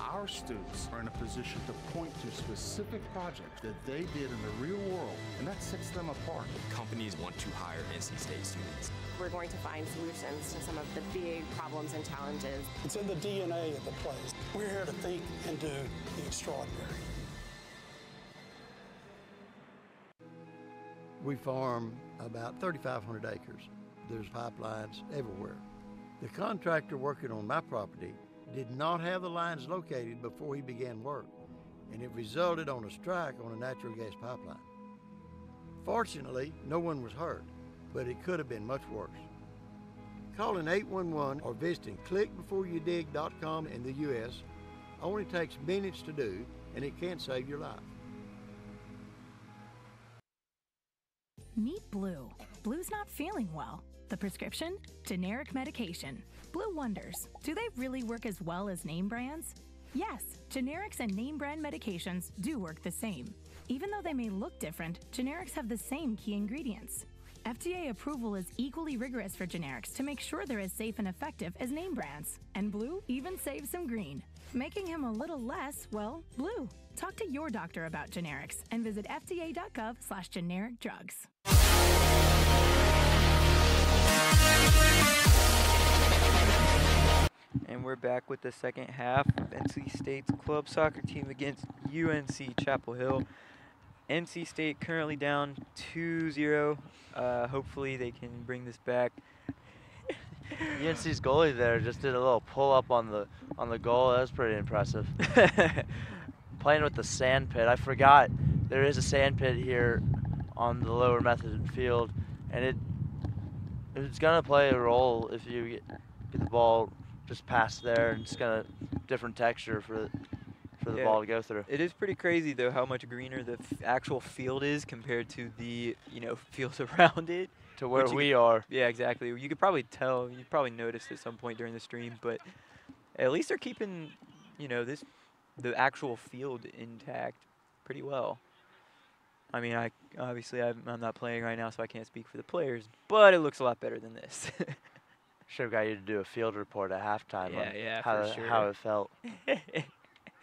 Our students are in a position to point to specific projects that they did in the real world, and that sets them apart. Companies want to hire NC State students. We're going to find solutions to some of the big problems and challenges. It's in the DNA of the place. We're here to think and do the extraordinary. We farm about 3,500 acres. There's pipelines everywhere. The contractor working on my property did not have the lines located before he began work, and it resulted on a strike on a natural gas pipeline. Fortunately, no one was hurt, but it could have been much worse. Calling 811 or visiting clickbeforeyoudig.com in the U.S. only takes minutes to do, and it can save your life. Meet Blue. Blue's not feeling well. The prescription? Generic medication. Blue wonders do they really work as well as name brands? Yes, generics and name brand medications do work the same. Even though they may look different, generics have the same key ingredients. FDA approval is equally rigorous for generics to make sure they're as safe and effective as name brands. And blue even saves some green, making him a little less, well, blue. Talk to your doctor about generics and visit fda.gov slash generic drugs. And we're back with the second half. Of NC State's club soccer team against UNC Chapel Hill. NC State currently down 2-0. Uh, hopefully they can bring this back. UNC's goalie there just did a little pull up on the on the goal. That was pretty impressive. Playing with the sand pit. I forgot there is a sand pit here on the lower method field, and it it's gonna play a role if you get, get the ball just past there, and it's gonna different texture for for the Yeah. ball to go through. It is pretty crazy though how much greener the f- actual field is compared to the you know fields around it. To where we could- are. Yeah, exactly. You could probably tell. You probably noticed at some point during the stream, but at least they're keeping you know this the actual field intact pretty well. I mean, I obviously I'm, I'm not playing right now, so I can't speak for the players, but it looks a lot better than this. Should have got you to do a field report at halftime Yeah, on yeah, how, for sure. how it felt. a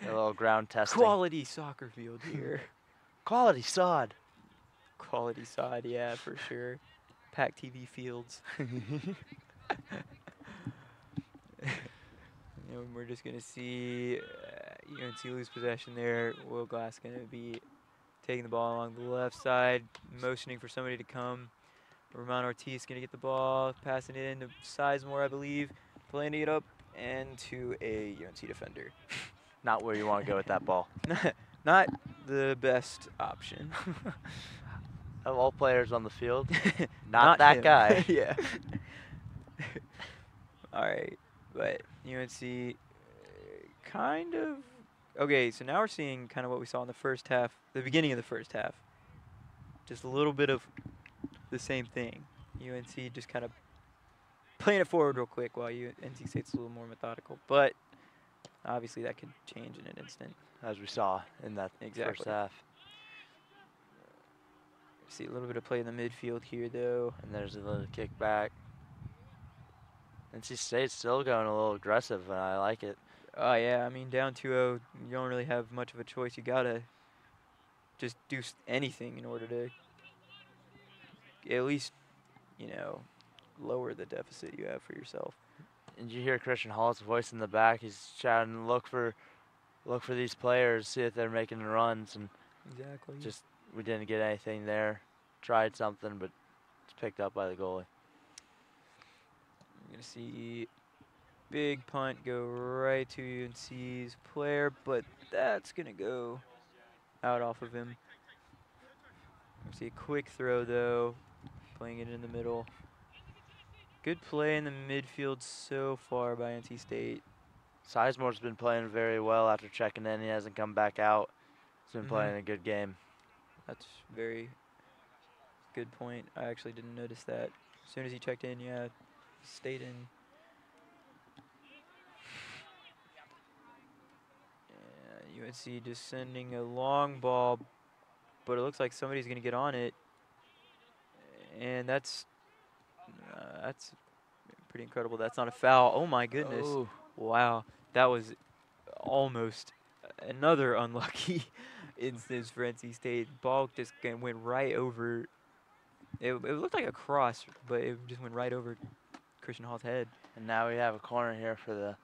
little ground testing. Quality soccer field here. Quality sod. Quality sod, yeah, for sure. Pack TV fields. and we're just gonna see uh, UNC lose possession there. Will Glass gonna be taking the ball along the left side, motioning for somebody to come. Romain Ortiz gonna get the ball, passing it in to Sizemore, I believe, playing it up and to a UNC defender. Not where you want to go with that ball. Not the best option. Of all players on the field, Not not, that him. guy. yeah. All right, but UNC uh, kind of okay. So now we're seeing kind of what we saw in the first half, the beginning of the first half. Just a little bit of the same thing. UNC just kind of playing it forward real quick while you NC State's a little more methodical, but obviously that could change in an instant. As we saw in that first Exactly. half. See a little bit of play in the midfield here, though. And there's a little kick kickback. NC State's still going a little aggressive, and I like it. Oh yeah, I mean down 2-0, you don't really have much of a choice. You gotta just do s- anything in order to at least, you know, lower the deficit you have for yourself. And you hear Christian Hall's voice in the back. He's shouting, "Look for, look for these players. See if they're making the runs." And Exactly. just we didn't get anything there. Tried something, but it's picked up by the goalie. You're gonna see big punt go right to UNC's player, but that's gonna go out off of him. See a quick throw though, playing it in the middle. Good play in the midfield so far by NC State. Sizemore's been playing very well after checking in. He hasn't come back out. He's been Mhm. playing a good game. That's very good point. I actually didn't notice that. As soon as he checked in, yeah, stayed in. Yeah, UNC just sending a long ball, but it looks like somebody's gonna get on it, and that's uh, that's pretty incredible. That's not a foul. Oh my goodness! Oh. Wow, that was almost another unlucky instance for NC State. Ball just went right over. It, it looked like a cross, but it just went right over Christian Hall's head. And now we have a corner here for the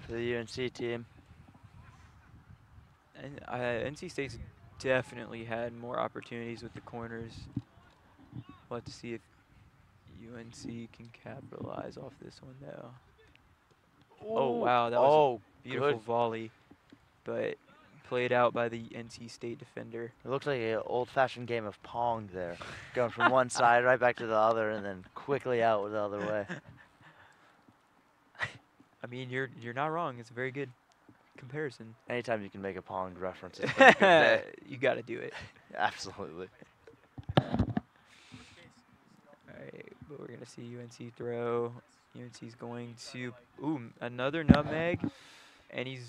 for the UNC team. And uh, NC State's definitely had more opportunities with the corners. We'll have to see if UNC can capitalize off this one though. Oh wow, that was Oh, a beautiful good. volley, but played out by the NC State defender. It looks like an old-fashioned game of pong there, going from one side right back to the other, and then quickly out the other way. I mean, you're you're not wrong. It's a very good comparison. Anytime you can make a pong reference, it's a good day. you got to do it. Absolutely. All right, but we're gonna see UNC throw. UNC's going to ooh another nutmeg, and he's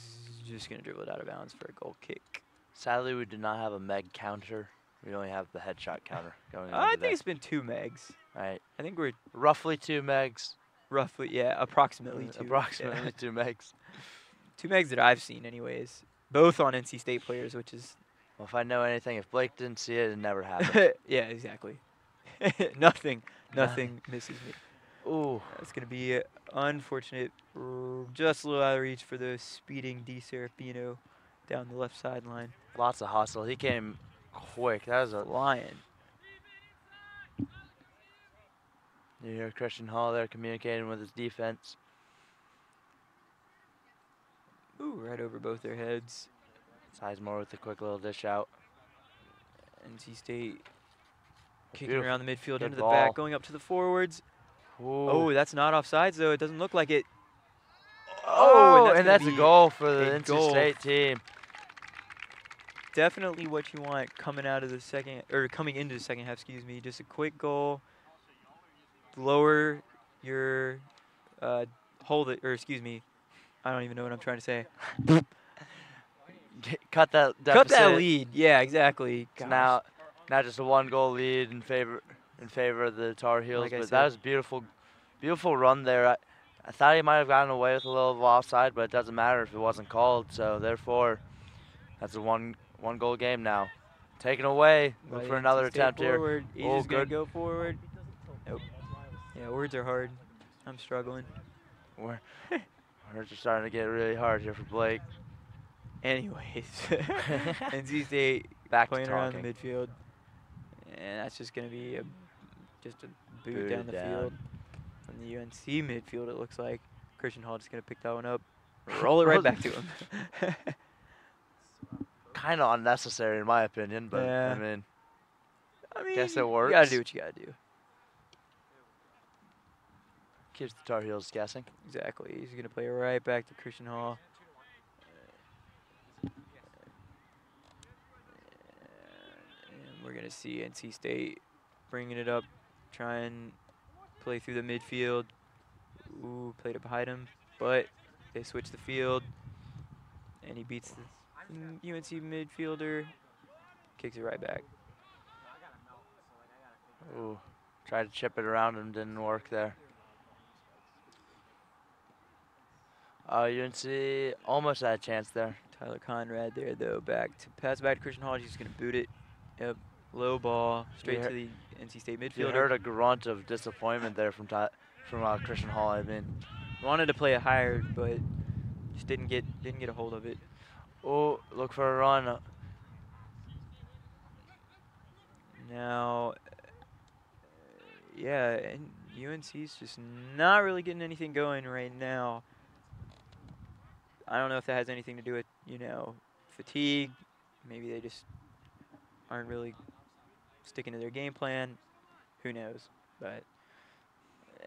just gonna dribble it out of bounds for a goal kick. Sadly, we do not have a meg counter. We only have the headshot counter going. Uh, I think that. it's been two megs. Right. I think we're roughly two megs. Roughly, yeah, approximately Uh, two. approximately yeah. two megs. two megs that I've seen, anyways. Both on NC State players, which is Well, if I know anything, if Blake didn't see it, it never happened. yeah, exactly. nothing, Nothing. misses me. Oh, That's gonna be uh, unfortunate. Just a little out of reach for the speeding DiSerafino down the left sideline. Lots of hustle. He came quick. That was a lion. You hear Christian Hall there communicating with his defense. Ooh, right over both their heads. Sizemore with a quick little dish out. NC State kicking Beautiful. around the midfield Good into the ball. back, going up to the forwards. Ooh. Oh, that's not offsides though. It doesn't look like it. Oh, that's and gonna that's a goal for the NC. State team. Definitely what you want coming out of the second or coming into the second half. Excuse me. Just a quick goal. Lower your uh, hold it or excuse me. I don't even know what I'm trying to say. Cut that Cut that lead. Yeah, exactly. Gosh. now, now just a one goal lead in favor in favor of the Tar Heels. Like but said. that was a beautiful, beautiful run there. I, I thought he might have gotten away with a little of offside, but it doesn't matter if it wasn't called. So therefore, that's a one one goal game now. Taken away. Look Right for another attempt forward. here. He's oh, just gonna go forward. Nope. Yeah, words are hard. I'm struggling. We're, we're just starting to get really hard here for Blake. Anyways, NC State Back to playing around the midfield, and that's just gonna be a, just a boot Boot down the down. field from the UNC midfield. It looks like Christian Hall just gonna pick that one up, roll it right back to him. Kind of unnecessary in my opinion, but Yeah. I mean, I mean, guess it works. you gotta do what you gotta do. Keeps the Tar Heels guessing. Exactly. He's gonna play right back to Christian Hall. We're gonna see NC State bringing it up, try and play through the midfield. Ooh, played it behind him, but they switch the field, and he beats the mm, UNC midfielder, kicks it right back. Ooh, tried to chip it around him, didn't work there. Uh, UNC almost had a chance there. Tyler Conrad there though, back to pass back to Christian Hall. He's gonna boot it. Yep, low ball straight You to the NC State You midfielder. heard a grunt of disappointment there from from uh, Christian Hall. I mean, Wanted to play it higher, but just didn't get didn't get a hold of it. oh, look for a run. Now, uh, yeah, and UNC's just not really getting anything going right now. I don't know if that has anything to do with you know fatigue. Maybe they just aren't really sticking to their game plan. Who knows? But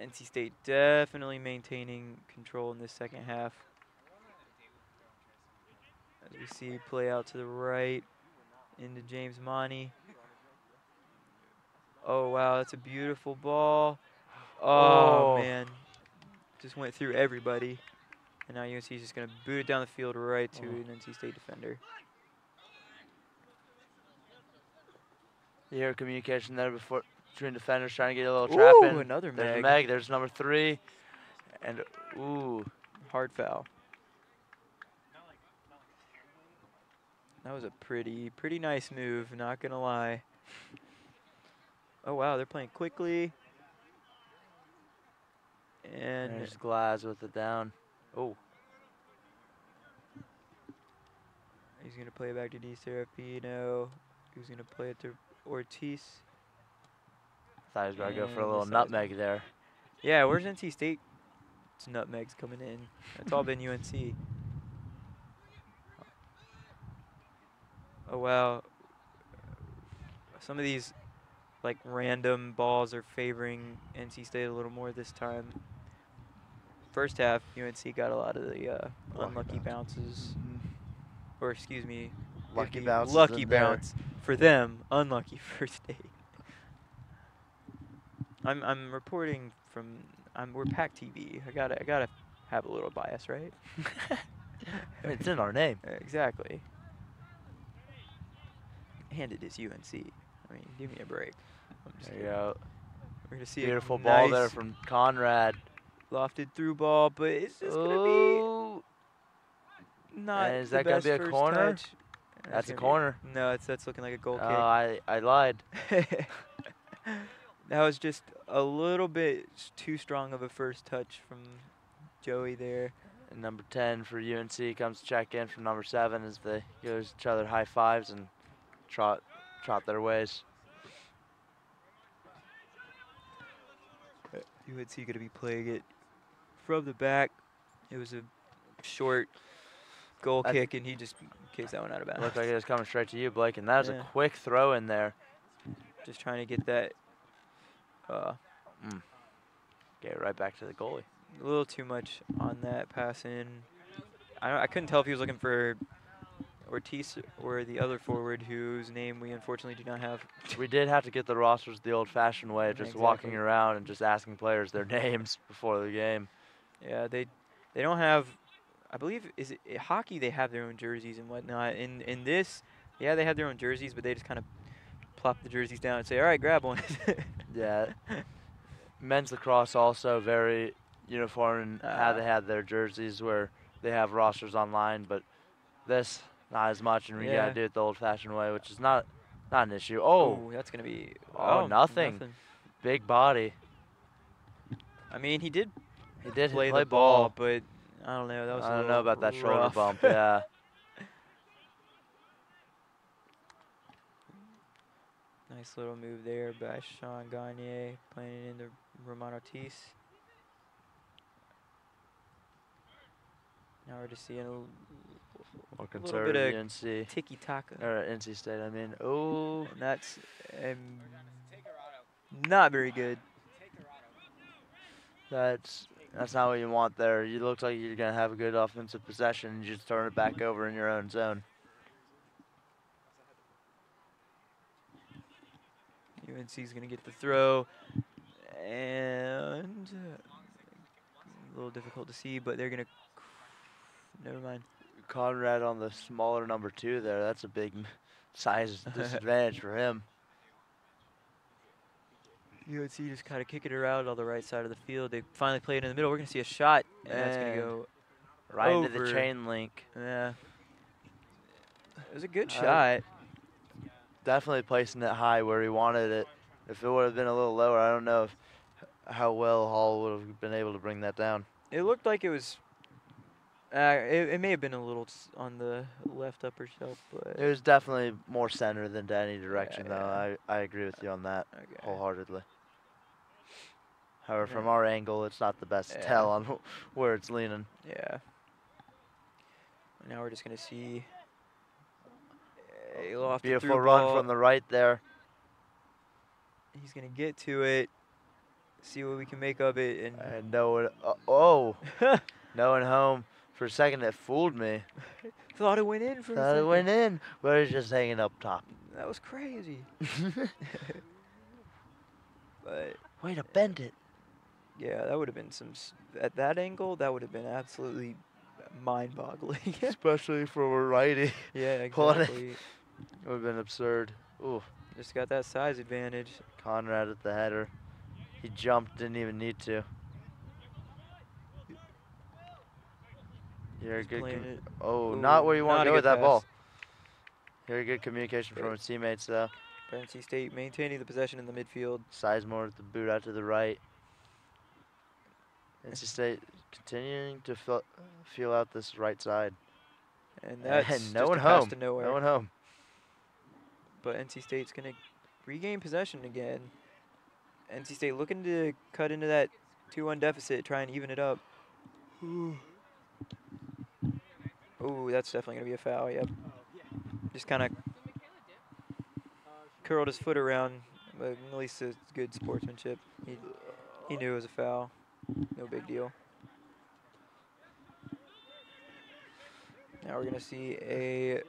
NC State definitely maintaining control in this second half. As we see play out to the right into James Monty. Oh wow, that's a beautiful ball. Oh, Oh. man, just went through everybody, and now UNC is just gonna boot it down the field right to Oh. an NC State defender. You hear communication there before between defenders trying to get a little trap Ooh, in. another There's Meg. Meg. There's number three, and ooh, Hard foul. That was a pretty, pretty nice move. Not gonna lie. Oh wow, they're playing quickly. And there's Glass with it down. Oh, He's gonna play it back to DiSerafino. He's gonna play it to Ortiz. thought he was about to go for a little nutmeg there. Yeah, where's NC State? It's nutmegs coming in. It's all been UNC. Oh wow. Some of these like random balls are favoring NC State a little more this time. First half, UNC got a lot of the uh, unlucky bounces, or excuse me, Lucky bounce. Lucky in there. bounce for them, unlucky for State. I'm I'm reporting from I'm we're Pack TV. I gotta I gotta have a little bias, right? It's in our name. Exactly. and it is UNC. I mean, give me a break. I'm just There you go. We're gonna see a Beautiful ball there from Conrad. lofted through ball, but it's just gonna be oh. not. And is that gonna be a corner? touch. That's a be- corner. no, it's that's looking like a goal Oh, kick. I, I lied. that was just a little bit too strong of a first touch from Joey there. And number 10 for UNC comes to check in from number 7 as they give each other high fives and trot trot their ways. UNC going to be playing it from the back. It was a short goal That- kick, and he just kicks that one out of bounds. Looked like it was coming straight to you, Blake, and that was Yeah. a quick throw in there. Just trying to get that uh, Get right back to the goalie. a little too much on that pass in. I, I couldn't tell if he was looking for Ortiz or the other forward whose name we unfortunately do not have. We did have to get the rosters the old-fashioned way, just walking around and just asking players their names before the game. Yeah, they they don't have. I believe is it eh, hockey. They have their own jerseys and whatnot. In in this, yeah, they have their own jerseys, but they just kind of plop the jerseys down and say, "All right, grab one." Yeah. Men's lacrosse also very uniform in ah. how they have their jerseys where they have rosters online, but this not as much and we Yeah. gotta do it the old fashioned way, which is not not an issue. Oh, Ooh, that's gonna be oh, oh, nothing. nothing. Big body. I mean, he did He did play, play the ball, ball. but I don't know. That was. I don't know little about that shoulder bump, yeah. Nice little move there by Sean Gagne, playing it into Romain Ortiz. Now we're just seeing a, l- a little bit of UNC. tiki taka. Or NC State, I mean. Oh, that's um, not very good. that's that's not what you want there. You look like you're gonna have a good offensive possession and you just turn it back over in your own zone. UNC's going to get the throw. And uh, a little difficult to see, but they're going to. Never mind. Conrad on the smaller number two there. That's a big size disadvantage for him. UNC just kind of kicking it around on the right side of the field. They finally play it in the middle. We're going to see a shot, and that's going to go Right into the chain link. Yeah. It was a good Uh, shot. Definitely placing it high where he wanted it. If it would have been a little lower, I don't know if, how well Hall would have been able to bring that down. It looked like it was. Uh, it, it may have been a little on the left upper shelf, but It was definitely more center than to any direction, Yeah, though. I, I agree with you on that Okay. wholeheartedly. However, from our angle, it's not the best Yeah. tell on where it's leaning. yeah. Now we're just gonna see a lofted Beautiful run ball. from the right there. He's gonna get to it, see what we can make of it, and And no one, uh, oh, no one home. For a second, it fooled me. thought it went in for a second. Thought it went in, but it's just hanging up top. That was crazy. but Way to bend it. Yeah, that would have been some at that angle. That would have been absolutely mind-boggling. Especially for a righty. yeah, exactly. It would have been absurd. Ooh, Just got that size advantage. Conrad at the header. He jumped, didn't even need to. You're a good. it. oh, Ooh, not where you want to go with good that ball. pass. Very good communication from his teammates, though. NC State maintaining the possession in the midfield. Sizemore with the boot out to the right. NC State continuing to feel, feel out this right side. And that's and no just one home. to nowhere. No one home. But NC State's going to regain possession again. NC State looking to cut into that 2-1 deficit, try and even it up. Ooh, that's definitely going to be a foul, yep. Just kind of curled his foot around, but at least it's good sportsmanship. He, he knew it was a foul. No big deal. Now we're going to see a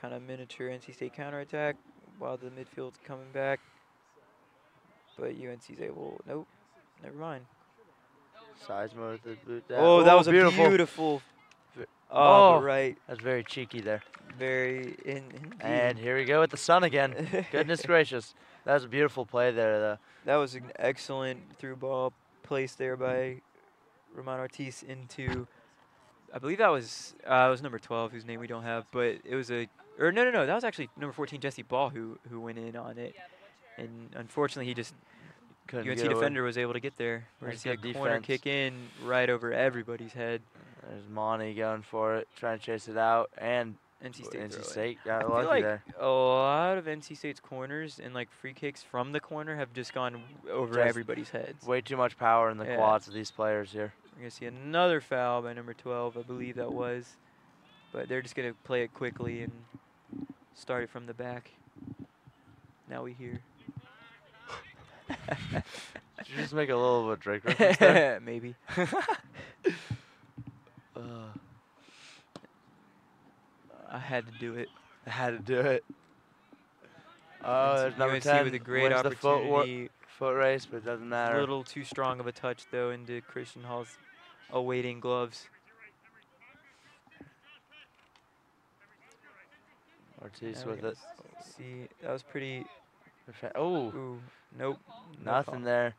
kind of miniature NC State counterattack while the midfield's coming back. But UNC's able, nope, never mind. Sizemore with the boot down. Oh, that was beautiful. a beautiful. Oh, Oh. right. That's very cheeky there. Very in. Indeed. And here we go with the sun again. Goodness gracious. That was a beautiful play there, though. That was an excellent through ball placed there by Romain Ortiz into. I believe that was uh, it was number 12, whose name we don't have, but it was a or no no no that was actually number 14 Jesse Ball who who went in on it, and unfortunately he just Couldn't UNC away. defender was able to get there. We're gonna see a good corner defense. kick in right over everybody's head. There's Monty going for it, trying to chase it out, and NC State. NC. State I got feel like there. a lot of NC State's corners and like free kicks from the corner have just gone over Just everybody's heads. Way too much power in the Yeah. quads of these players here. We're gonna see another foul by number 12, I believe that was, but they're just gonna play it quickly and start it from the back. Now we hear. Did you just make a little bit of Drake reference there? Maybe. Uh, I had to do it. I had to do it. Oh, there's number UNC 10. with a great wins the foot, foot race, but it doesn't matter. A little too strong of a touch though into Christian Hall's awaiting gloves. Ortiz with it. See, that was pretty. Oh, nope. no nothing there.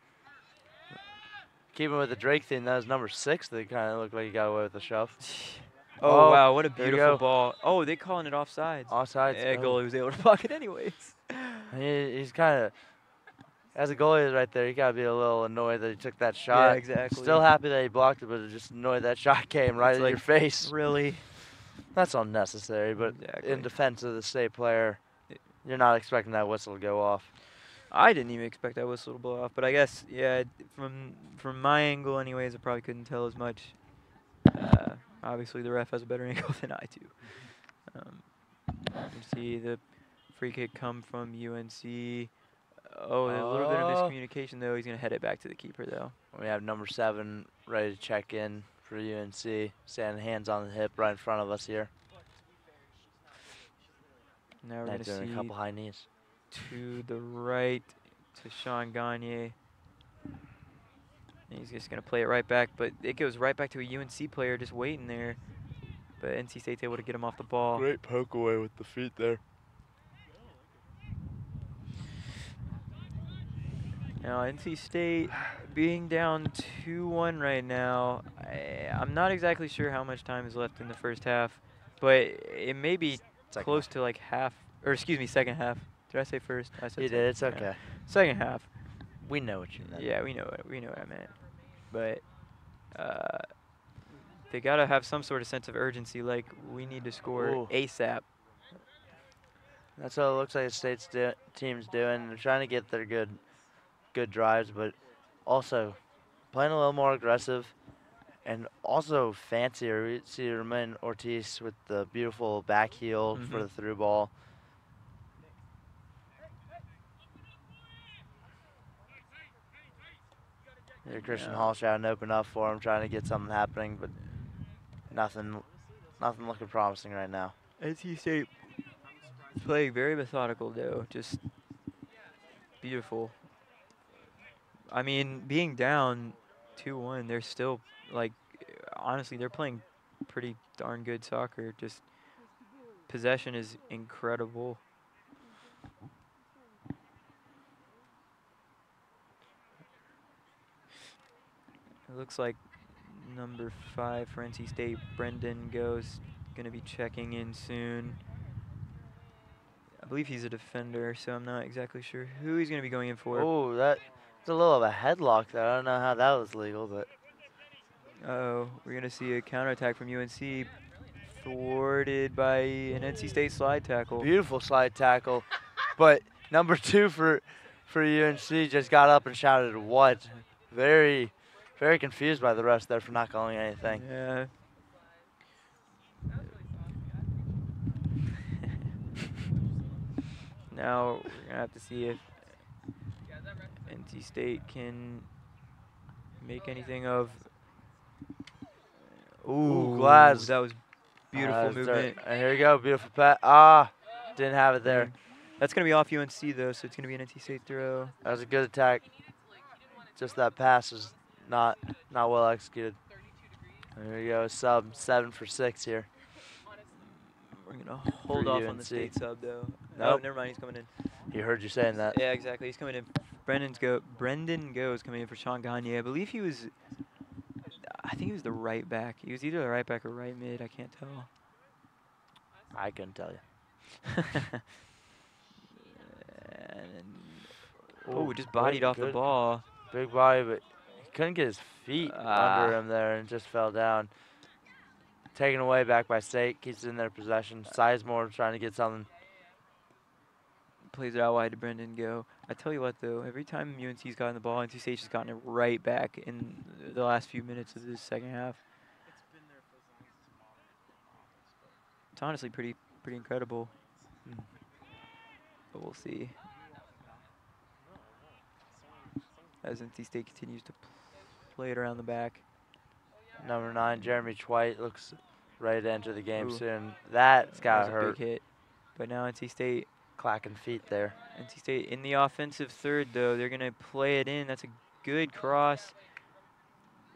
Keeping with the Drake thing, that was number six that kind of looked like he got away with the shove. Oh, wow, what a beautiful ball. Oh, they calling it offsides. Offsides. Yeah, oh. goalie was able to block it anyways. He, he's kind of, as a goalie right there, you gotta be a little annoyed that he took that shot. Yeah, exactly. Still happy that he blocked it, but just annoyed that shot came right It's in like, your face. Really? That's unnecessary, but Exactly. in defense of the state player, you're not expecting that whistle to go off. I didn't even expect that whistle to blow off, but I guess yeah, from from my angle, anyways, I probably couldn't tell as much. Uh, obviously, the ref has a better angle than I do. Um, you see the free kick come from UNC. Oh, a little bit of Oh. miscommunication though. He's gonna head it back to the keeper though. We have number seven ready to check in for UNC, standing hands on the hip right in front of us here. Now we're gonna doing see a couple high knees. to the right to Sean Gagne. And he's just gonna play it right back, but it goes right back to a UNC player just waiting there. But NC State's able to get him off the ball. Great poke away with the feet there. Now NC State being down 2-1 right now. I, I'm not exactly sure how much time is left in the first half, but it may be Second close to like half, or excuse me, second half. Did I say first? I said You second. did, it's Yeah. okay. Second half. We know what you meant. Yeah, we know it. We know what I meant. But uh, they gotta have some sort of sense of urgency. Like we need to score Ooh. ASAP. That's what it looks like the state's do- team's doing. They're trying to get their good, good drives, but also playing a little more aggressive, and also fancier. We see Romain Ortiz with the beautiful back heel for Mhm. the through ball. Here, Christian Yeah. Hall trying to open up for him, trying to get something happening, but nothing, nothing looking promising right now. NC State playing very methodical though, just beautiful. I mean, being down 2-1, they're still like honestly, they're playing pretty darn good soccer. Just possession is incredible. It looks like number five for NC State, Brendan goes, going to be checking in soon. I believe he's a defender, so I'm not exactly sure who he's going to be going in for. Oh, that it's a little of a headlock there. I don't know how that was legal, but Uh-oh, we're going to see a counterattack from UNC thwarted by an NC State slide tackle. beautiful slide tackle. but number two for for UNC just got up and shouted what? Very very confused by the rest there for not calling anything. Yeah. now we're gonna have to see if NC State can make anything of. Ooh, Glass. That was beautiful Uh, movement. and here we go, beautiful pat. Ah, didn't have it there. That's gonna be off UNC though, so it's gonna be an NC State throw. That was a good attack. Just that pass was not not well executed. There you go, sub seven for six here. We're gonna hold off on the UNC. state sub though. Oh, Nope. never mind. He's coming in. He heard you saying that. Yeah, exactly. He's coming in. Brendan's go. Brendan Go is coming in for Sean Gagne. I believe he was. I think he was the right back. He was either the right back or right mid. I can't tell. I couldn't tell you. And oh, just bodied good- off the ball. Big body, but couldn't get his feet Ah. under him there and just fell down. Taken away back by State. Keeps it in their possession. Sizemore trying to get something. Plays it out wide to Brendan Go. I tell you what though, every time UNC's gotten the ball, NC State's just gotten it right back in the last few minutes of this second half. It's honestly pretty pretty incredible. But we'll see. As NC State continues to play it around the back. Number nine, Jeremy White looks ready to enter the game Ooh. soon. That's That got was a hurt. big hit. But now NC State Clacking feet there. NC State in the offensive third, though. They're going to play it in. That's a good cross.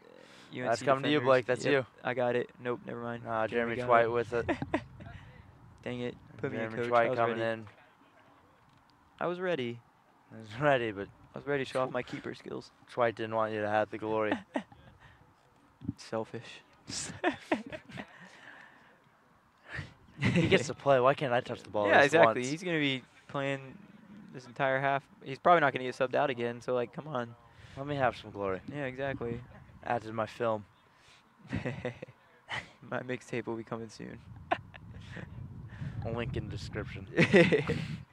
Uh, That's UNC coming to you, Blake. That's yep, you. I got it. Nope, never mind. Ah, Jeremy White it. with it. Dang it. Put me in, Jeremy coach. I was coming ready. in. I was ready. He's ready, but I was ready to show off my keeper skills. White didn't want you to have the glory. Selfish. he gets to play. Why can't I touch the ball? yeah, exactly. once? He's going to be playing this entire half. He's probably not going to get subbed out again, so, like, come on. Let me have some glory. Yeah, exactly. Add to my film. my mixtape will be coming soon. Link in the description.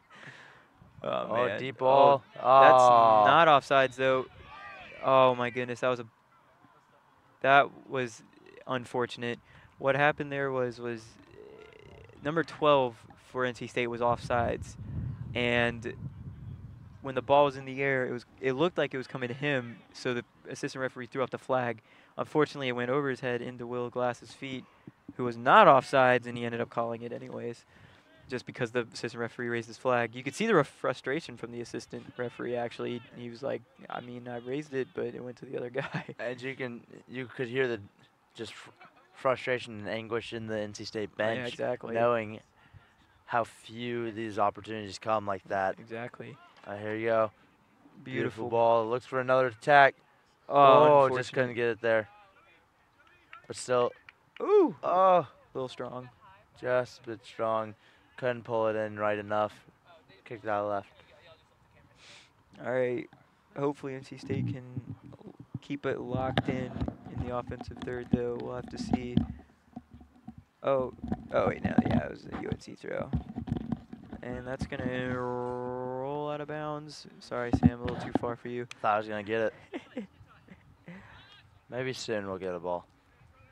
Oh, Oh, man. deep Oh, ball. That's Oh. not offsides though. Oh my goodness, that was a that was unfortunate. What happened there was was uh, number 12 for NC State was offsides, and when the ball was in the air, it was it looked like it was coming to him. So the assistant referee threw up the flag. Unfortunately, it went over his head into Will Glass's feet, who was not offsides, and he ended up calling it anyways just because the assistant referee raised his flag. You could see the frustration from the assistant referee. Actually, he was like, "I mean, I raised it, but it went to the other guy." And you can you could hear the just fr- frustration and anguish in the NC State bench, exactly. knowing how few these opportunities come like that. Exactly. Uh, here you go. Beautiful. ball. Looks for another attack. Oh, just couldn't get it there. But still, Ooh, oh, a little strong. just a bit strong. Couldn't pull it in right enough. Kicked out left. All right. Hopefully, NC State can keep it locked in in the offensive third, though. We'll have to see. Oh, oh wait, no, yeah, it was a UNC throw, and that's gonna roll out of bounds. Sorry, Sam, a little too far for you. Thought I was gonna get it. Maybe soon we'll get a ball.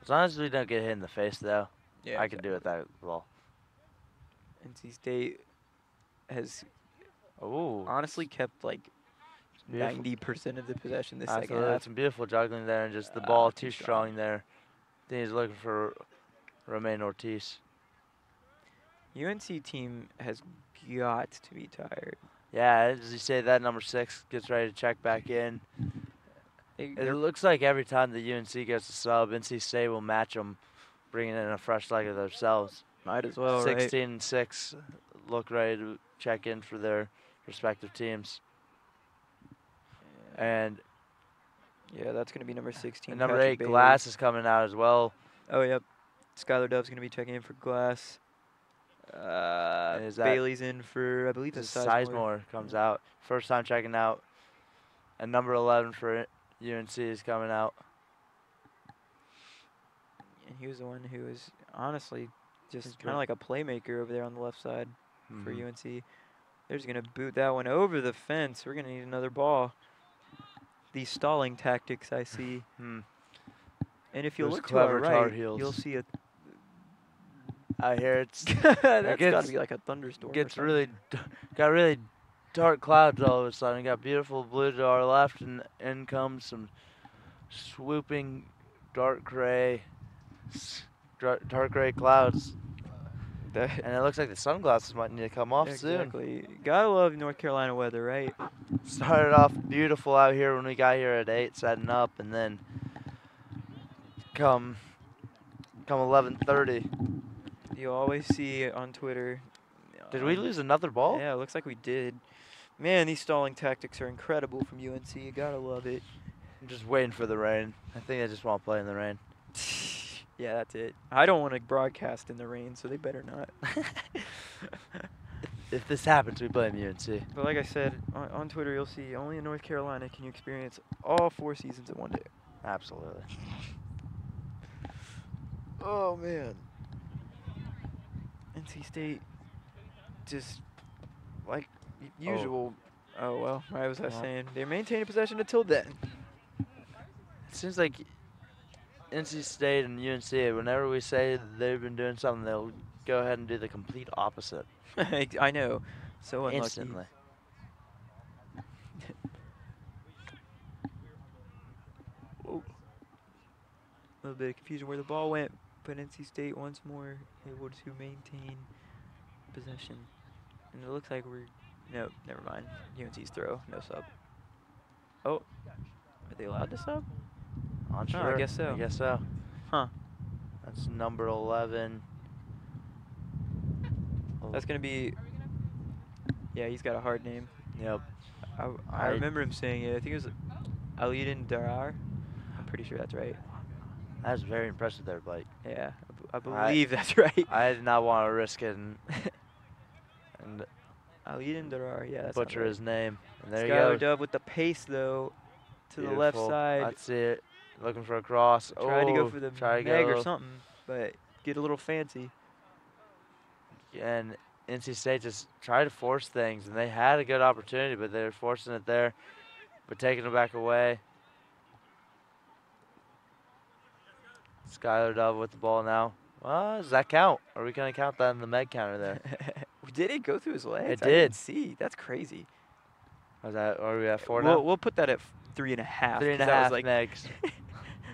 As long as we don't get hit in the face, though, Yeah, I can do with that ball. NC State has Ooh, honestly kept like ninety percent of the possession this second half. some beautiful juggling there, and just the Ah, ball too too strong. strong there. think he's looking for Romain Ortiz. UNC team has got to be tired. Yeah, as you say, that number six gets ready to check back in. They, It looks like every time the UNC gets a sub, NC State will match them, bringing in a fresh leg of themselves. Might as well, right? 16 and 6 look ready to check in for their respective teams. And, Yeah, that's gonna be number sixteen. and number Patrick 8, Bailey. Glass is coming out as well. Oh, yep. Skylar Dove's going to be checking in for Glass. Uh, Is Bailey's in for, I believe, This it's Sizemore comes out. First time checking out. And number 11 for UNC is coming out. And he was the one who was honestly just kind of like a playmaker over there on the left side for Mhm. UNC. They're just going to boot that one over the fence. We're going to need another ball. These stalling tactics I see. Hmm. And if you Those look to our right, you'll see a. I hear it's That's got to be like a thunderstorm. or gets really d- got really dark clouds all of a sudden. Got beautiful blue to our left, and in comes some swooping dark gray, dark gray clouds. And it looks like the sunglasses might need to come off soon. Exactly. Gotta love North Carolina weather, right? Started off beautiful out here when we got here at eight, setting up, and then come come 11:30, You'll always see it on Twitter. Did we lose another ball? Yeah, it looks like we did. Man, these stalling tactics are incredible from UNC. You gotta love it. I'm just waiting for the rain. I think I just want to play in the rain. Yeah, that's it. I don't want to broadcast in the rain, so they better not. If this happens, we blame UNC. But like I said, on, on Twitter, you'll see only in North Carolina can you experience all four seasons in one day. Absolutely. Oh man. NC State just like Oh. usual. Oh, well, why was I saying? They maintained possession until then. It seems like NC State and UNC, whenever we say they've been doing something, they'll go ahead and do the complete opposite. I know. So unlucky. Instantly. Whoa. A little bit of confusion where the ball went, but NC State once more able to maintain possession. And it looks like we're no, never mind. UNC's throw, no sub. Oh, are they allowed to sub? On Oh, I guess so. I guess so. Huh. That's number 11. That's gonna be. Yeah, he's got a hard name. Yep. I, I I- remember him saying it. I think it was Alidin Darar. I'm pretty sure that's right. That's very impressive there, Blake. Yeah, I b- I I- believe that's right. I did not want to risk it and, and Alidin Darar. Yeah, that's butcher his name. And there Skylar you go. Dove with the pace though, to the left side. That's it. Looking for a cross. Tried to go Oh, for the try meg or something, but get a little fancy. And NC State just tried to force things, and they had a good opportunity, but they were forcing it there, but taking it back away. Skylar Dove with the ball now. Well, does that count? Are we going to count that in the meg counter there? Did it go through his legs? It I didn't see. That's crazy. Was that? Are we at four we'll, now? We'll put that at three and a half. Three and a that was like, megs.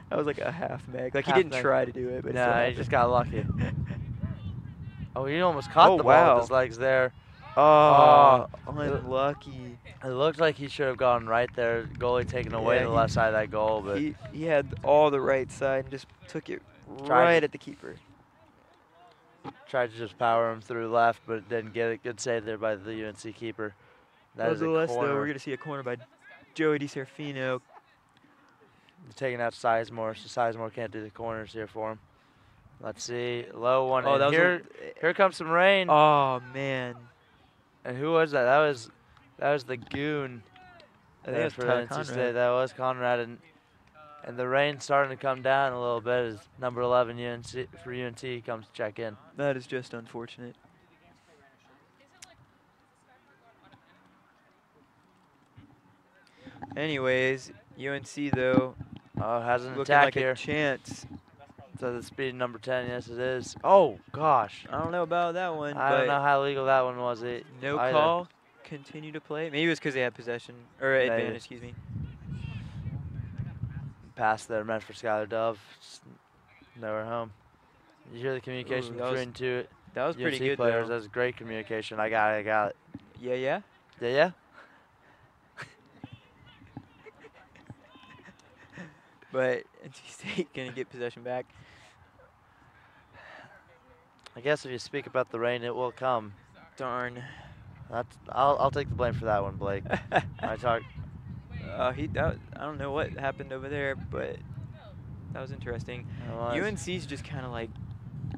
that was like a half meg. Like Half he didn't try to do it, but still he just got lucky. Oh, he almost caught Oh, the ball wow. with his legs there. Oh, Oh, unlucky. It looked like he should have gone right there. Goalie taking away Yeah, the he- left side of that goal, but He he had all the right side and just took it right to- at the keeper. tried to just power him through left, but didn't get it. Good save there by the UNC keeper. That Nonetheless, though, we're gonna see a corner by Joey DiSerafino. Taking out Sizemore, so Sizemore can't do the corners here for him. Let's see, low one. Oh, and that was a- here, here comes some rain. Oh man, And who was that? That was, that was the goon. I think it was for Tyler NC State. Conrad. That was Conrad, and and the rain's starting to come down a little bit as number 11 UNC for UNT comes to check in. that is just unfortunate. Anyways, UNC though Oh, has an looking attack like here. a chance. So the speed number 10, yes it is. Oh gosh, I don't know about that one, I don't know how legal that one was. It no either. call. Continue to play. Maybe it was because they had possession or Maybe. advantage. Excuse me. Pass there meant for Skylar Dove. Just nowhere home. You hear the communication that was- between two That was pretty UNC good players. though. was great communication. I got it. I got it. Yeah, yeah. Yeah, yeah. But NC State gonna get possession back. I guess if you speak about the rain, it will come. Darn. That's. I'll. I'll take the blame for that one, Blake. I talk. Uh, he that, I don't know what happened over there, but that was interesting. Was. UNC's just kind of like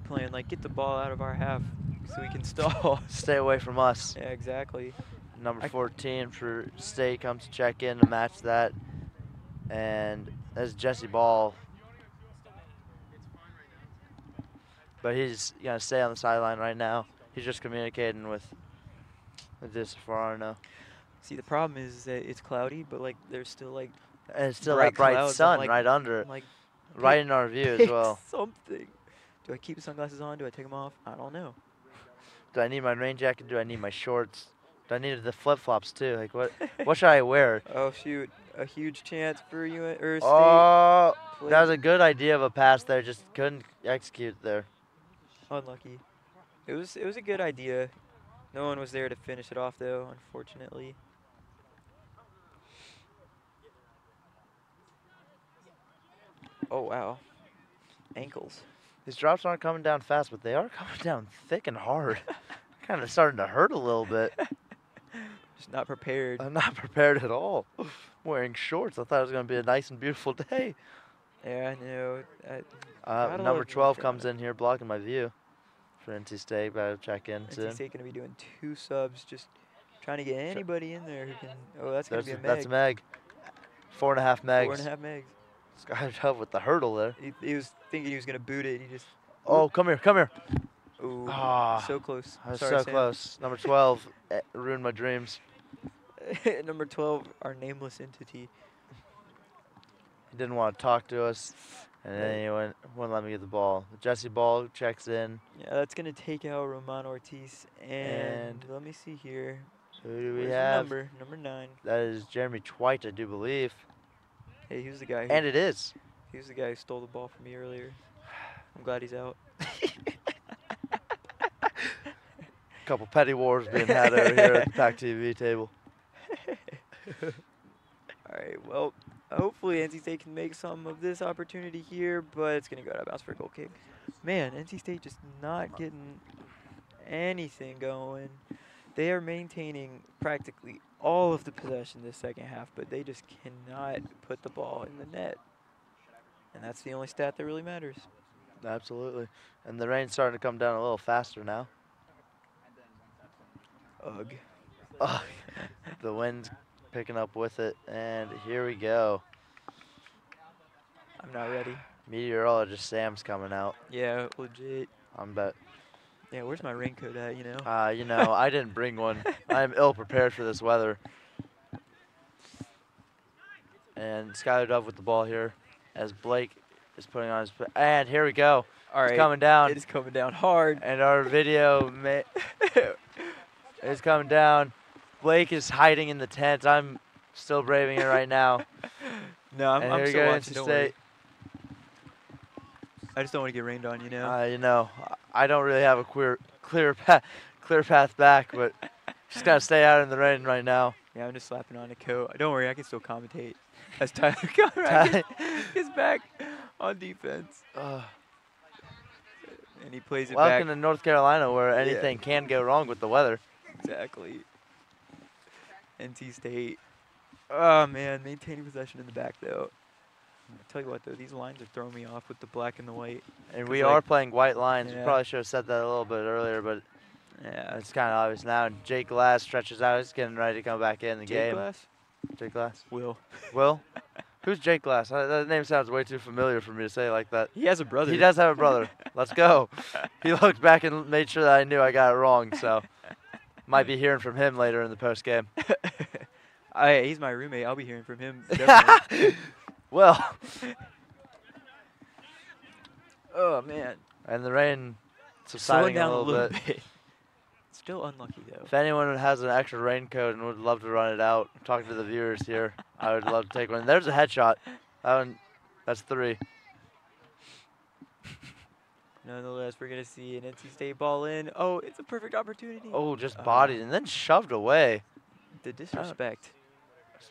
playing like get the ball out of our half so we can stall. Stay away from us. yeah, exactly. Number I- 14 for State comes to check in to match that, and that's Jesse Ball. But he's gonna stay on the sideline right now. He's just communicating with with this Farno. See, the problem is that it's cloudy, but like there's still like And it's still bright that bright sun like- right under it, like right in our view as well. Something. Do I keep the sunglasses on? Do I take them off? I don't know. Do I need my rain jacket? Do I need my shorts? Do I need the flip flops too? Like what? what should I wear? Oh shoot! A huge chance for you uh, or State. Oh, uh, Play- that was a good idea of a pass there. Just couldn't execute there. Unlucky. It was it was a good idea. No one was there to finish it off though, unfortunately. Oh wow. Ankles. These drops aren't coming down fast, but they are coming down thick and hard. kind of starting to hurt a little bit. Just not prepared. I'm not prepared at all. Wearing shorts. I thought it was going to be a nice and beautiful day. Yeah, I know. I, Uh, number 12 comes in here blocking my view for NC State. Better check in soon. NC State going to be doing two subs, just trying to get anybody in there who can. Oh, that's going to be a Meg. That's a Meg. Four and a half megs. Four and a half megs. Sky Dove with the hurdle there. He, he was thinking he was going to boot it. He just. Oh, come here, come here. Ooh, Ah, so close. I was Sorry, so Sam. close. Number 12 eh, ruined my dreams. Number 12, our nameless entity. He didn't want to talk to us, and then he went, wouldn't let me get the ball. Jesse Ball checks in. Yeah, that's going to take out Romain Ortiz. And, And- let me see here. Who do we Where's have? number? Number nine. That is Jeremy White, I do believe. Hey, he was the guy. Who, And it is. He was the guy who stole the ball from me earlier. I'm glad he's out. A couple petty wars being had over here at the Pack TV table. All right, well, hopefully NC State can make some of this opportunity here, but it's going to go out of bounds for a goal kick. Man, NC State just not getting anything going. They are maintaining practically all of the possession this second half, but they just cannot put the ball in the net. And that's the only stat that really matters. Absolutely. And the rain's starting to come down a little faster now. Ugh. Ugh. the wind's picking up with it, and here we go. I'm not ready. Meteorologist Sam's coming out. Yeah, legit. I'm bet. Yeah, where's my raincoat at, you know? Uh, you know, I didn't bring one. I'm ill prepared for this weather. And Skylar Dove with the ball here as Blake is putting on his. And here we go. All It's coming down. It is coming down hard. And our video is coming down. Blake is hiding in the tent. I'm still braving it right now. No, I'm, And I'm still watching. Don't worry. I just don't want to get rained on, you know? Uh, you know, I don't really have a clear, clear path, clear path back, but just gotta stay out in the rain right now. Yeah, I'm just slapping on a coat. Don't worry, I can still commentate. As Tyler Conrad is back on defense. Ugh. and he plays it Welcome back. to North Carolina, where Yeah. anything can go wrong with the weather. Exactly. NC State. Oh, man, maintaining possession in the back, though. I tell you what, though, these lines are throwing me off with the black and the white. And we like, are playing white lines. We probably should have said that a little bit earlier, but Yeah, it's kind of obvious now. Jake Glass stretches out. He's getting ready to come back in the game. Jake game. Glass? Jake Glass. Will. Will? Who's Jake Glass? That name sounds way too familiar for me to say like that. He has a brother. He does have a brother. Let's go. He looked back and made sure that I knew I got it wrong, so might be hearing from him later in the post game. I, oh, he's my roommate. I'll be hearing from him. well, oh, man. and the rain subsiding down a little, bit. Still unlucky, though. If anyone has an extra raincoat and would love to run it out, talking to the viewers here, I would love to take one. There's a headshot. That one, that's three. Nonetheless, we're going to see an NC State ball in. Oh, it's a perfect opportunity. Oh, just Uh, bodied and then shoved away. The disrespect.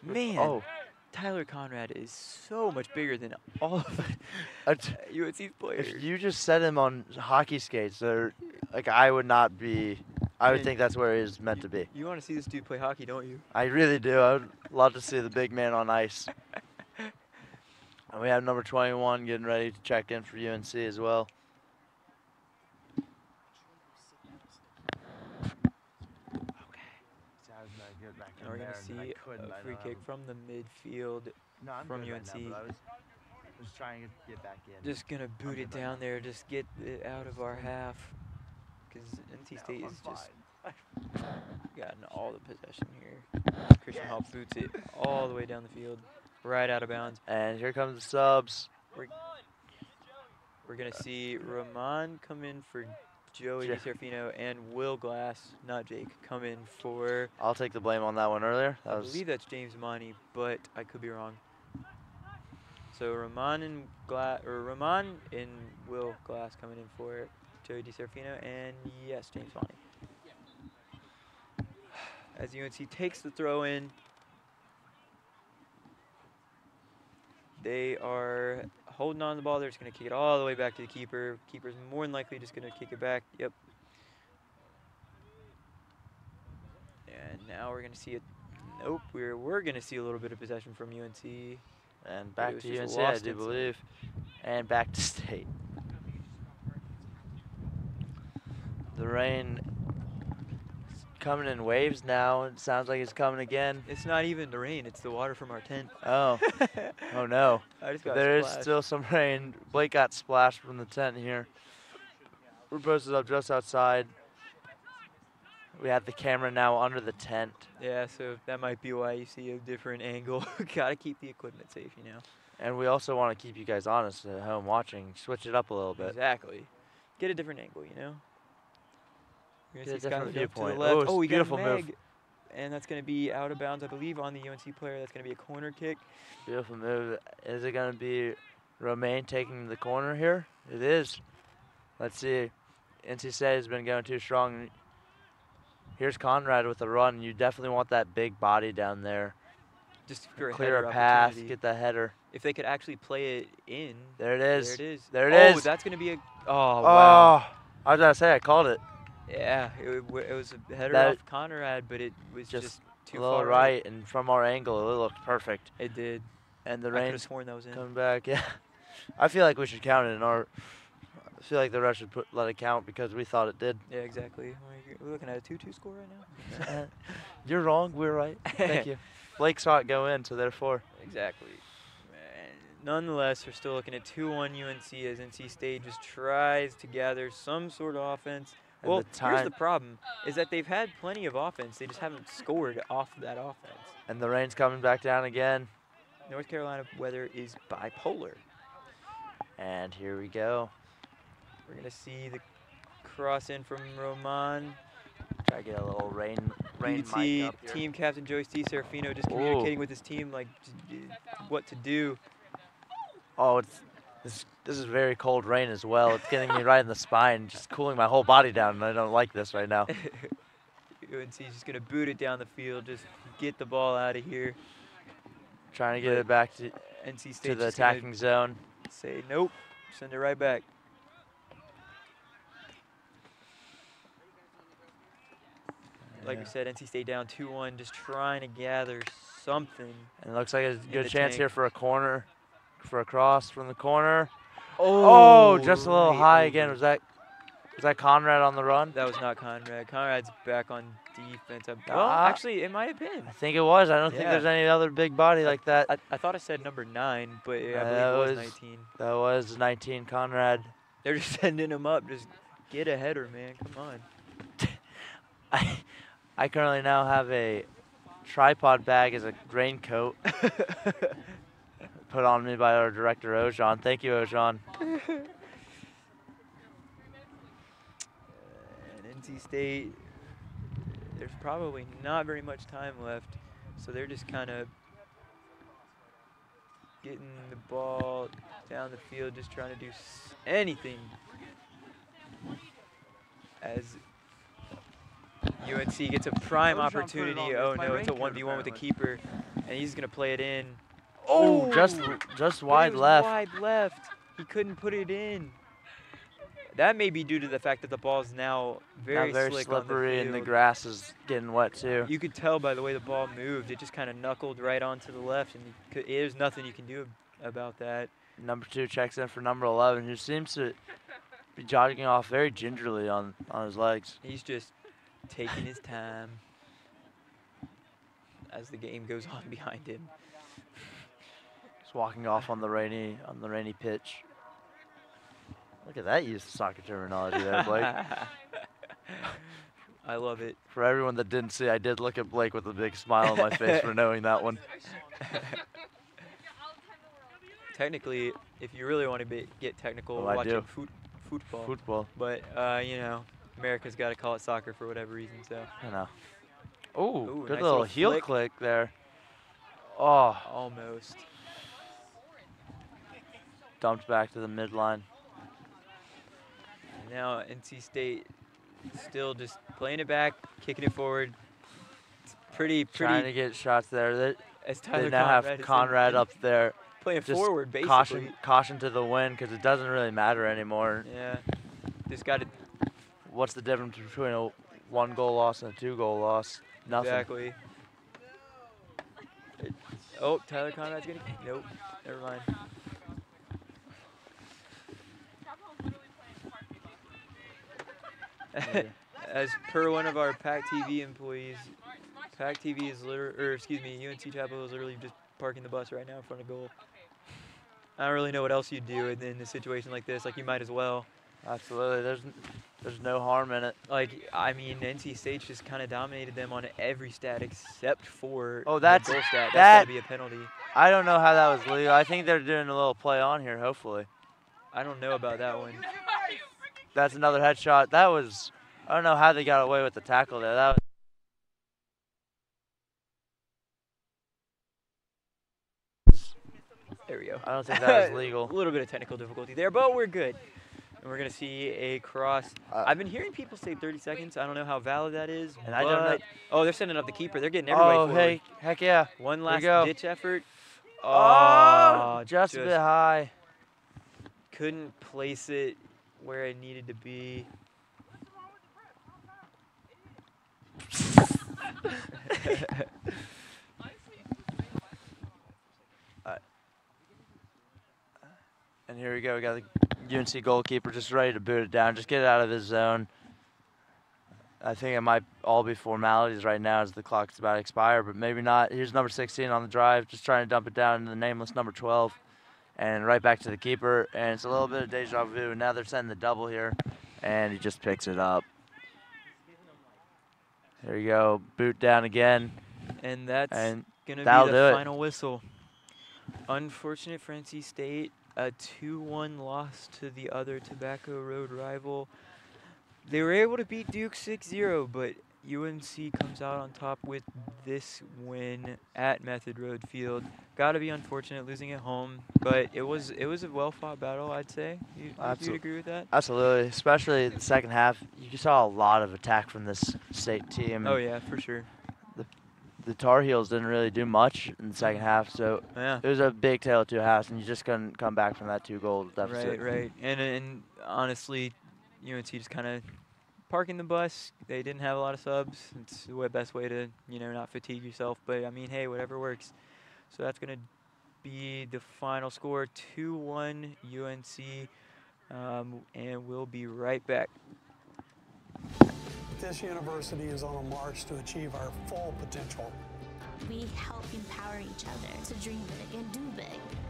Man, Oh. Tyler Conrad is so much bigger than all of Uh, t- UNC's players. If you just set him on hockey skates, like I would not be. I would think that's where he's meant to be. You want to see this dude play hockey, don't you? I really do. I would love to see the big man on ice. and we have number 21 getting ready to check in for UNC as well. Now we're going to see a free kick from the midfield No, I'm from UNC. right now, but I was, was trying to get back in. Just going to boot it down there. Just get it out of our half. Because NC State is just gotten all the possession here. Christian Hall boots it all the way down the field, right out of bounds. And here comes the subs. We're, we're going to see Rahman come in for Joey Ja- DiSerafino and Will Glass, not Jake, come in for, I'll take the blame on that one earlier. That I was believe that's James Monty, but I could be wrong. So Ramon and Glass, or Rahman and Will Glass coming in for Joey DiSerafino, and yes, James Monty. As UNC takes the throw in, they are holding on to the ball. They're just going to kick it all the way back to the keeper. Keeper's more than likely just going to kick it back. Yep. And now we're going to see it. Nope, we're, we're going to see a little bit of possession from UNC. And back to UNC, I do believe. And back to state. The rain coming in waves now. It sounds like it's coming again. It's not even the rain, it's the water from our tent. Oh. oh no. I just got There is splashed. still some rain. Blake got splashed from the tent here. We're posted up just outside. We have the camera now under the tent. Yeah, so that might be why you see a different angle. Gotta keep the equipment safe, you know. And we also want to keep you guys honest at home watching. Switch it up a little bit. Exactly. Get a different angle, you know. A gonna see different to the viewpoint. left. Oh, it's oh, we got a beautiful move. And that's going to be out of bounds, I believe, on the UNC player. That's going to be a corner kick. Beautiful move. Is it going to be Romain taking the corner here? It is. Let's see. NC State has been going too strong. Here's Conrad with a run. You definitely want that big body down there. Just for a clear a path, get the header. If they could actually play it in. There it is. There it is. There it oh, is. that's going to be a. Oh, Oh, wow. I was going to say, I called it. Yeah, it, it was a header That- off Conrad, but it was just, Just too a little far right, and from our angle, it looked perfect. It did. And the I could've sworn that was in. coming back. Yeah, I feel like we should count it in our. I feel like the rest should put, let it count because we thought it did. Yeah, exactly. We're- We're looking at a 2-2 score right now. You're wrong. We're right. Thank you. Blake saw it go in, so therefore. Exactly. And nonetheless, we're still looking at 2-1 UNC as NC State just tries to gather some sort of offense. And well, the here's the problem, is that they've had plenty of offense. They just haven't scored off of that offense. And the rain's coming back down again. North Carolina weather is bipolar. And here we go. We're going to see the cross in from Romain. Try to get a little rain, rain UT up here. team captain Joyce DiSerafino just Ooh. communicating with his team like what to do. Oh, it's this. This is very cold rain as well. It's getting me right in the spine, just cooling my whole body down, and I don't like this right now. UNC's just going to boot it down the field, just get the ball out of here. Trying to get it back to NC State to the attacking zone. Say nope, send it right back. Like we said, NC State down 2-1, just trying to gather something. And it looks like a good chance tank. here for a corner, for a cross from the corner. Oh, Oh, just a little high again. Was that was that Conrad on the run? That was not Conrad. Conrad's back on defense. Well, Ah. actually, it might have been. I think it was. I don't think there's any other big body like that. I, I thought I said number nine, but yeah, I Uh, believe that it was, was 19. That was 19 Conrad. They're just sending him up. Just get a header, man. Come on. I I currently now have a tripod bag as a raincoat put on me by our director Ojan. Thank you, Ojan. and NC State, there's probably not very much time left, so they're just kind of getting the ball down the field, just trying to do s- anything. As UNC gets a prime Ojan put it opportunity. Oh no, it's a 1v1 with the keeper, and he's gonna play it in. Oh, just just wide left. Wide left. He couldn't put it in. That may be due to the fact that the ball's now very, Now very slick slippery the and the grass is getting wet too. You could tell by the way the ball moved. It just kind of knuckled right onto the left, and could, there's nothing you can do about that. Number two checks in for number 11, who seems to be jogging off very gingerly on, on his legs. He's just taking his time as the game goes on behind him. Just walking off on the rainy on the rainy pitch. Look at that use of soccer terminology there, Blake. I love it. For everyone that didn't see, I did look at Blake with a big smile on my face for knowing that one. Technically, if you really want to be, get technical, Oh, watching foot, football. Football. But uh, you know, America's got to call it soccer for whatever reason. So. I know. Oh, Ooh, good nice little little heel flick. click there. Oh, Almost. Dumped back to the midline. And now NC State still just playing it back, kicking it forward. It's pretty, pretty. Trying to get shots there. They, as they Tyler now Conrad have Conrad up there. Playing forward, Caution, basically. caution to the wind because it doesn't really matter anymore. Yeah. Just got to. What's the difference between a one goal loss and a two goal loss? Nothing. Exactly. It- oh, Tyler Conrad's gonna. Nope. Never mind. As per one of our Pack TV employees, Pack TV is literally, or excuse me, UNC Chapel is literally just parking the bus right now in front of goal. I don't really know what else you'd do in, in a situation like this. Like you might as well. Absolutely. There's there's no harm in it. Like I mean, NC State just kind of dominated them on every stat except for Oh, the that's goal stat. That's that. gotta be a penalty. I don't know how that was legal. I think they're doing a little play on here. Hopefully. I don't know about that one. That's another headshot. That was. I don't know how they got away with the tackle there. That was. There we go. I don't think that was legal. a little bit of technical difficulty there, but we're good. And we're gonna see a cross. Uh, I've been hearing people say 30 seconds. I don't know how valid that is. And I don't know- Oh, they're sending up the keeper. They're getting everybody Oh, forward. hey, heck yeah. One last go. ditch effort. Oh, just a bit high. Couldn't place it where it needed to be. And here we go. We got the UNC goalkeeper just ready to boot it down. Just get it out of his zone. I think it might all be formalities right now as the clock's about to expire, but maybe not. Here's number 16 on the drive, just trying to dump it down into the nameless number 12. And right back to the keeper. And it's a little bit of deja vu. Now they're sending the double here, and he just picks it up. There you go. Boot down again. And that's And gonna be the it. final whistle. Unfortunate for NC State, a 2-1 loss to the other Tobacco Road rival. They were able to beat Duke 6-0, but UNC comes out on top with this win at Method Road Field. Got to be unfortunate losing at home, but it was it was a well-fought battle, I'd say. You, you agree with that? Absolutely, especially the second half. You saw a lot of attack from this state team. Oh yeah, for sure. The, the Tar Heels didn't really do much in the second half, so Yeah. it was a big tail of two halves, and you just couldn't come back from that two goal deficit. Right, right. And and honestly, UNC just kind of parking the bus. They didn't have a lot of subs. It's the best way to you know not fatigue yourself. But I mean, hey, whatever works. So that's gonna be the final score: two-one UNC, um, and we'll be right back. This university is on a march to achieve our full potential. We help empower each other to dream big and do big.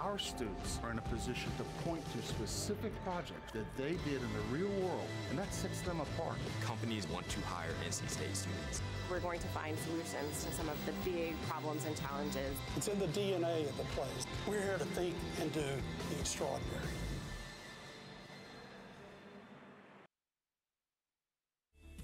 Our students are in a position to point to specific projects that they did in the real world, and that sets them apart. Companies want to hire NC State students. We're going to find solutions to some of the big problems and challenges. It's in the DNA of the place. We're here to think and do the extraordinary.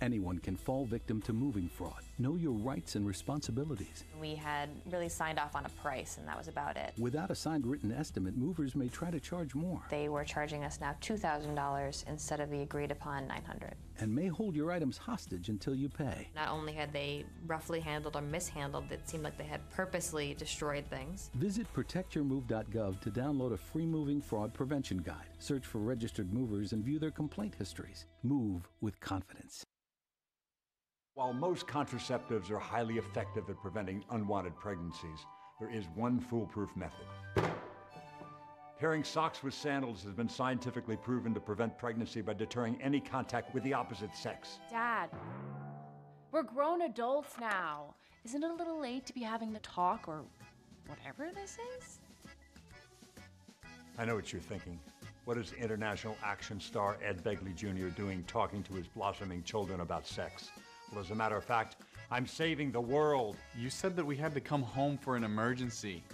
Anyone can fall victim to moving fraud. Know your rights and responsibilities. We had really signed off on a price, and that was about it. Without a signed written estimate, movers may try to charge more They were charging us now $2,000 instead of the agreed upon 900 and may hold your items hostage until you pay. Not only had they roughly handled or mishandled, it seemed like they had purposely destroyed things. Visit protectyourmove.gov to download a free moving fraud prevention guide. Search for registered movers and view their complaint histories. Move with confidence. While most contraceptives are highly effective at preventing unwanted pregnancies, there is one foolproof method. Pairing socks with sandals has been scientifically proven to prevent pregnancy by deterring any contact with the opposite sex. Dad, we're grown adults now. Isn't it a little late to be having the talk or whatever this is? I know what you're thinking. What is international action star Ed Begley Jr. doing talking to his blossoming children about sex? Well, as a matter of fact, I'm saving the world. You said that we had to come home for an emergency.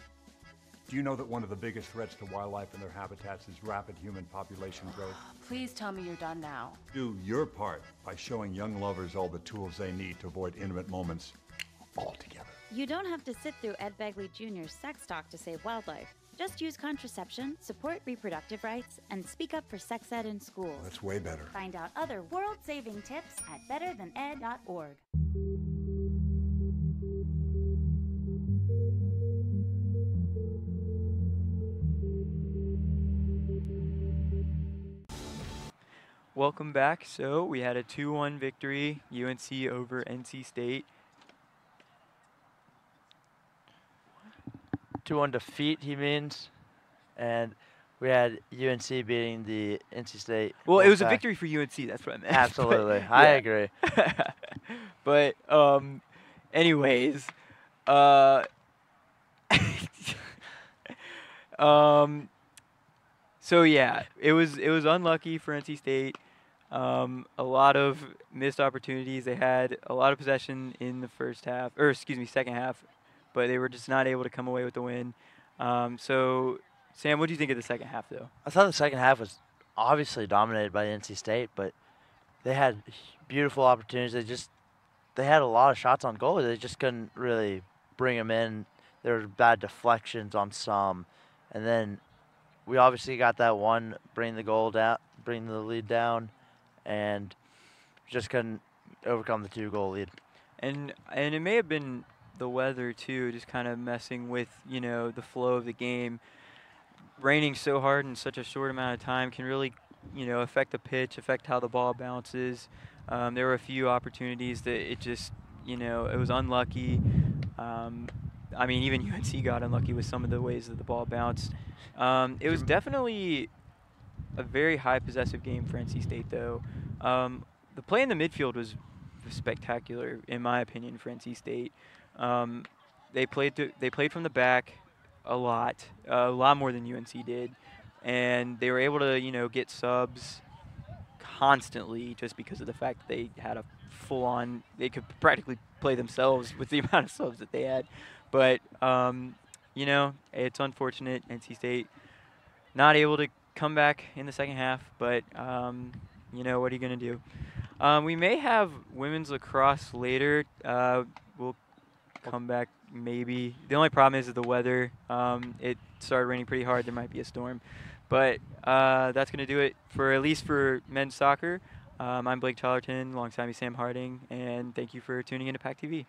Do you know that one of the biggest threats to wildlife and their habitats is rapid human population growth? Please tell me you're done now. Do your part by showing young lovers all the tools they need to avoid intimate moments altogether. You don't have to sit through Ed Begley Jr.'s sex talk to save wildlife. Just use contraception, support reproductive rights, and speak up for sex ed in school. Oh, that's way better. Find out other world saving tips at betterthaned.org. Welcome back. So we had a 2 1 victory, UNC over NC State. Two one defeat, he means, and we had UNC beating the NC State. Well, it was a victory for UNC. That's what I meant. Absolutely, I agree. but um, anyways, uh, um, so yeah, it was it was unlucky for NC State. Um, a lot of missed opportunities. They had a lot of possession in the first half, or excuse me, second half, but they were just not able to come away with the win. Um, so, Sam, what do you think of the second half, though? I thought the second half was obviously dominated by NC State, but they had beautiful opportunities. They just they had a lot of shots on goal. They just couldn't really bring them in. There were bad deflections on some, and then we obviously got that one, bring the goal down, bring the lead down, and just couldn't overcome the two goal lead. and and it may have been the weather too, just kind of messing with you know the flow of the game. Raining so hard in such a short amount of time can really you know affect the pitch, affect how the ball bounces. Um, there were a few opportunities that it just you know it was unlucky. Um, I mean, even UNC got unlucky with some of the ways that the ball bounced. Um, it was definitely a very high possessive game for NC State, though. Um, the play in the midfield was spectacular, in my opinion, for NC State. Um, they played th- they played from the back a lot, a lot more than UNC did, and they were able to you know get subs constantly just because of the fact that they had a full on they could practically play themselves with the amount of subs that they had. But um, you know it's unfortunate NC State not able to come back in the second half, but um, you know what are you gonna do? Um, we may have women's lacrosse later. Uh, we'll come back maybe. The only problem is the weather. Um, it started raining pretty hard. There might be a storm, but uh, that's gonna do it for at least for men's soccer. Um, I'm Blake Charlton, alongside me Sam Harding, and thank you for tuning into Pack TV.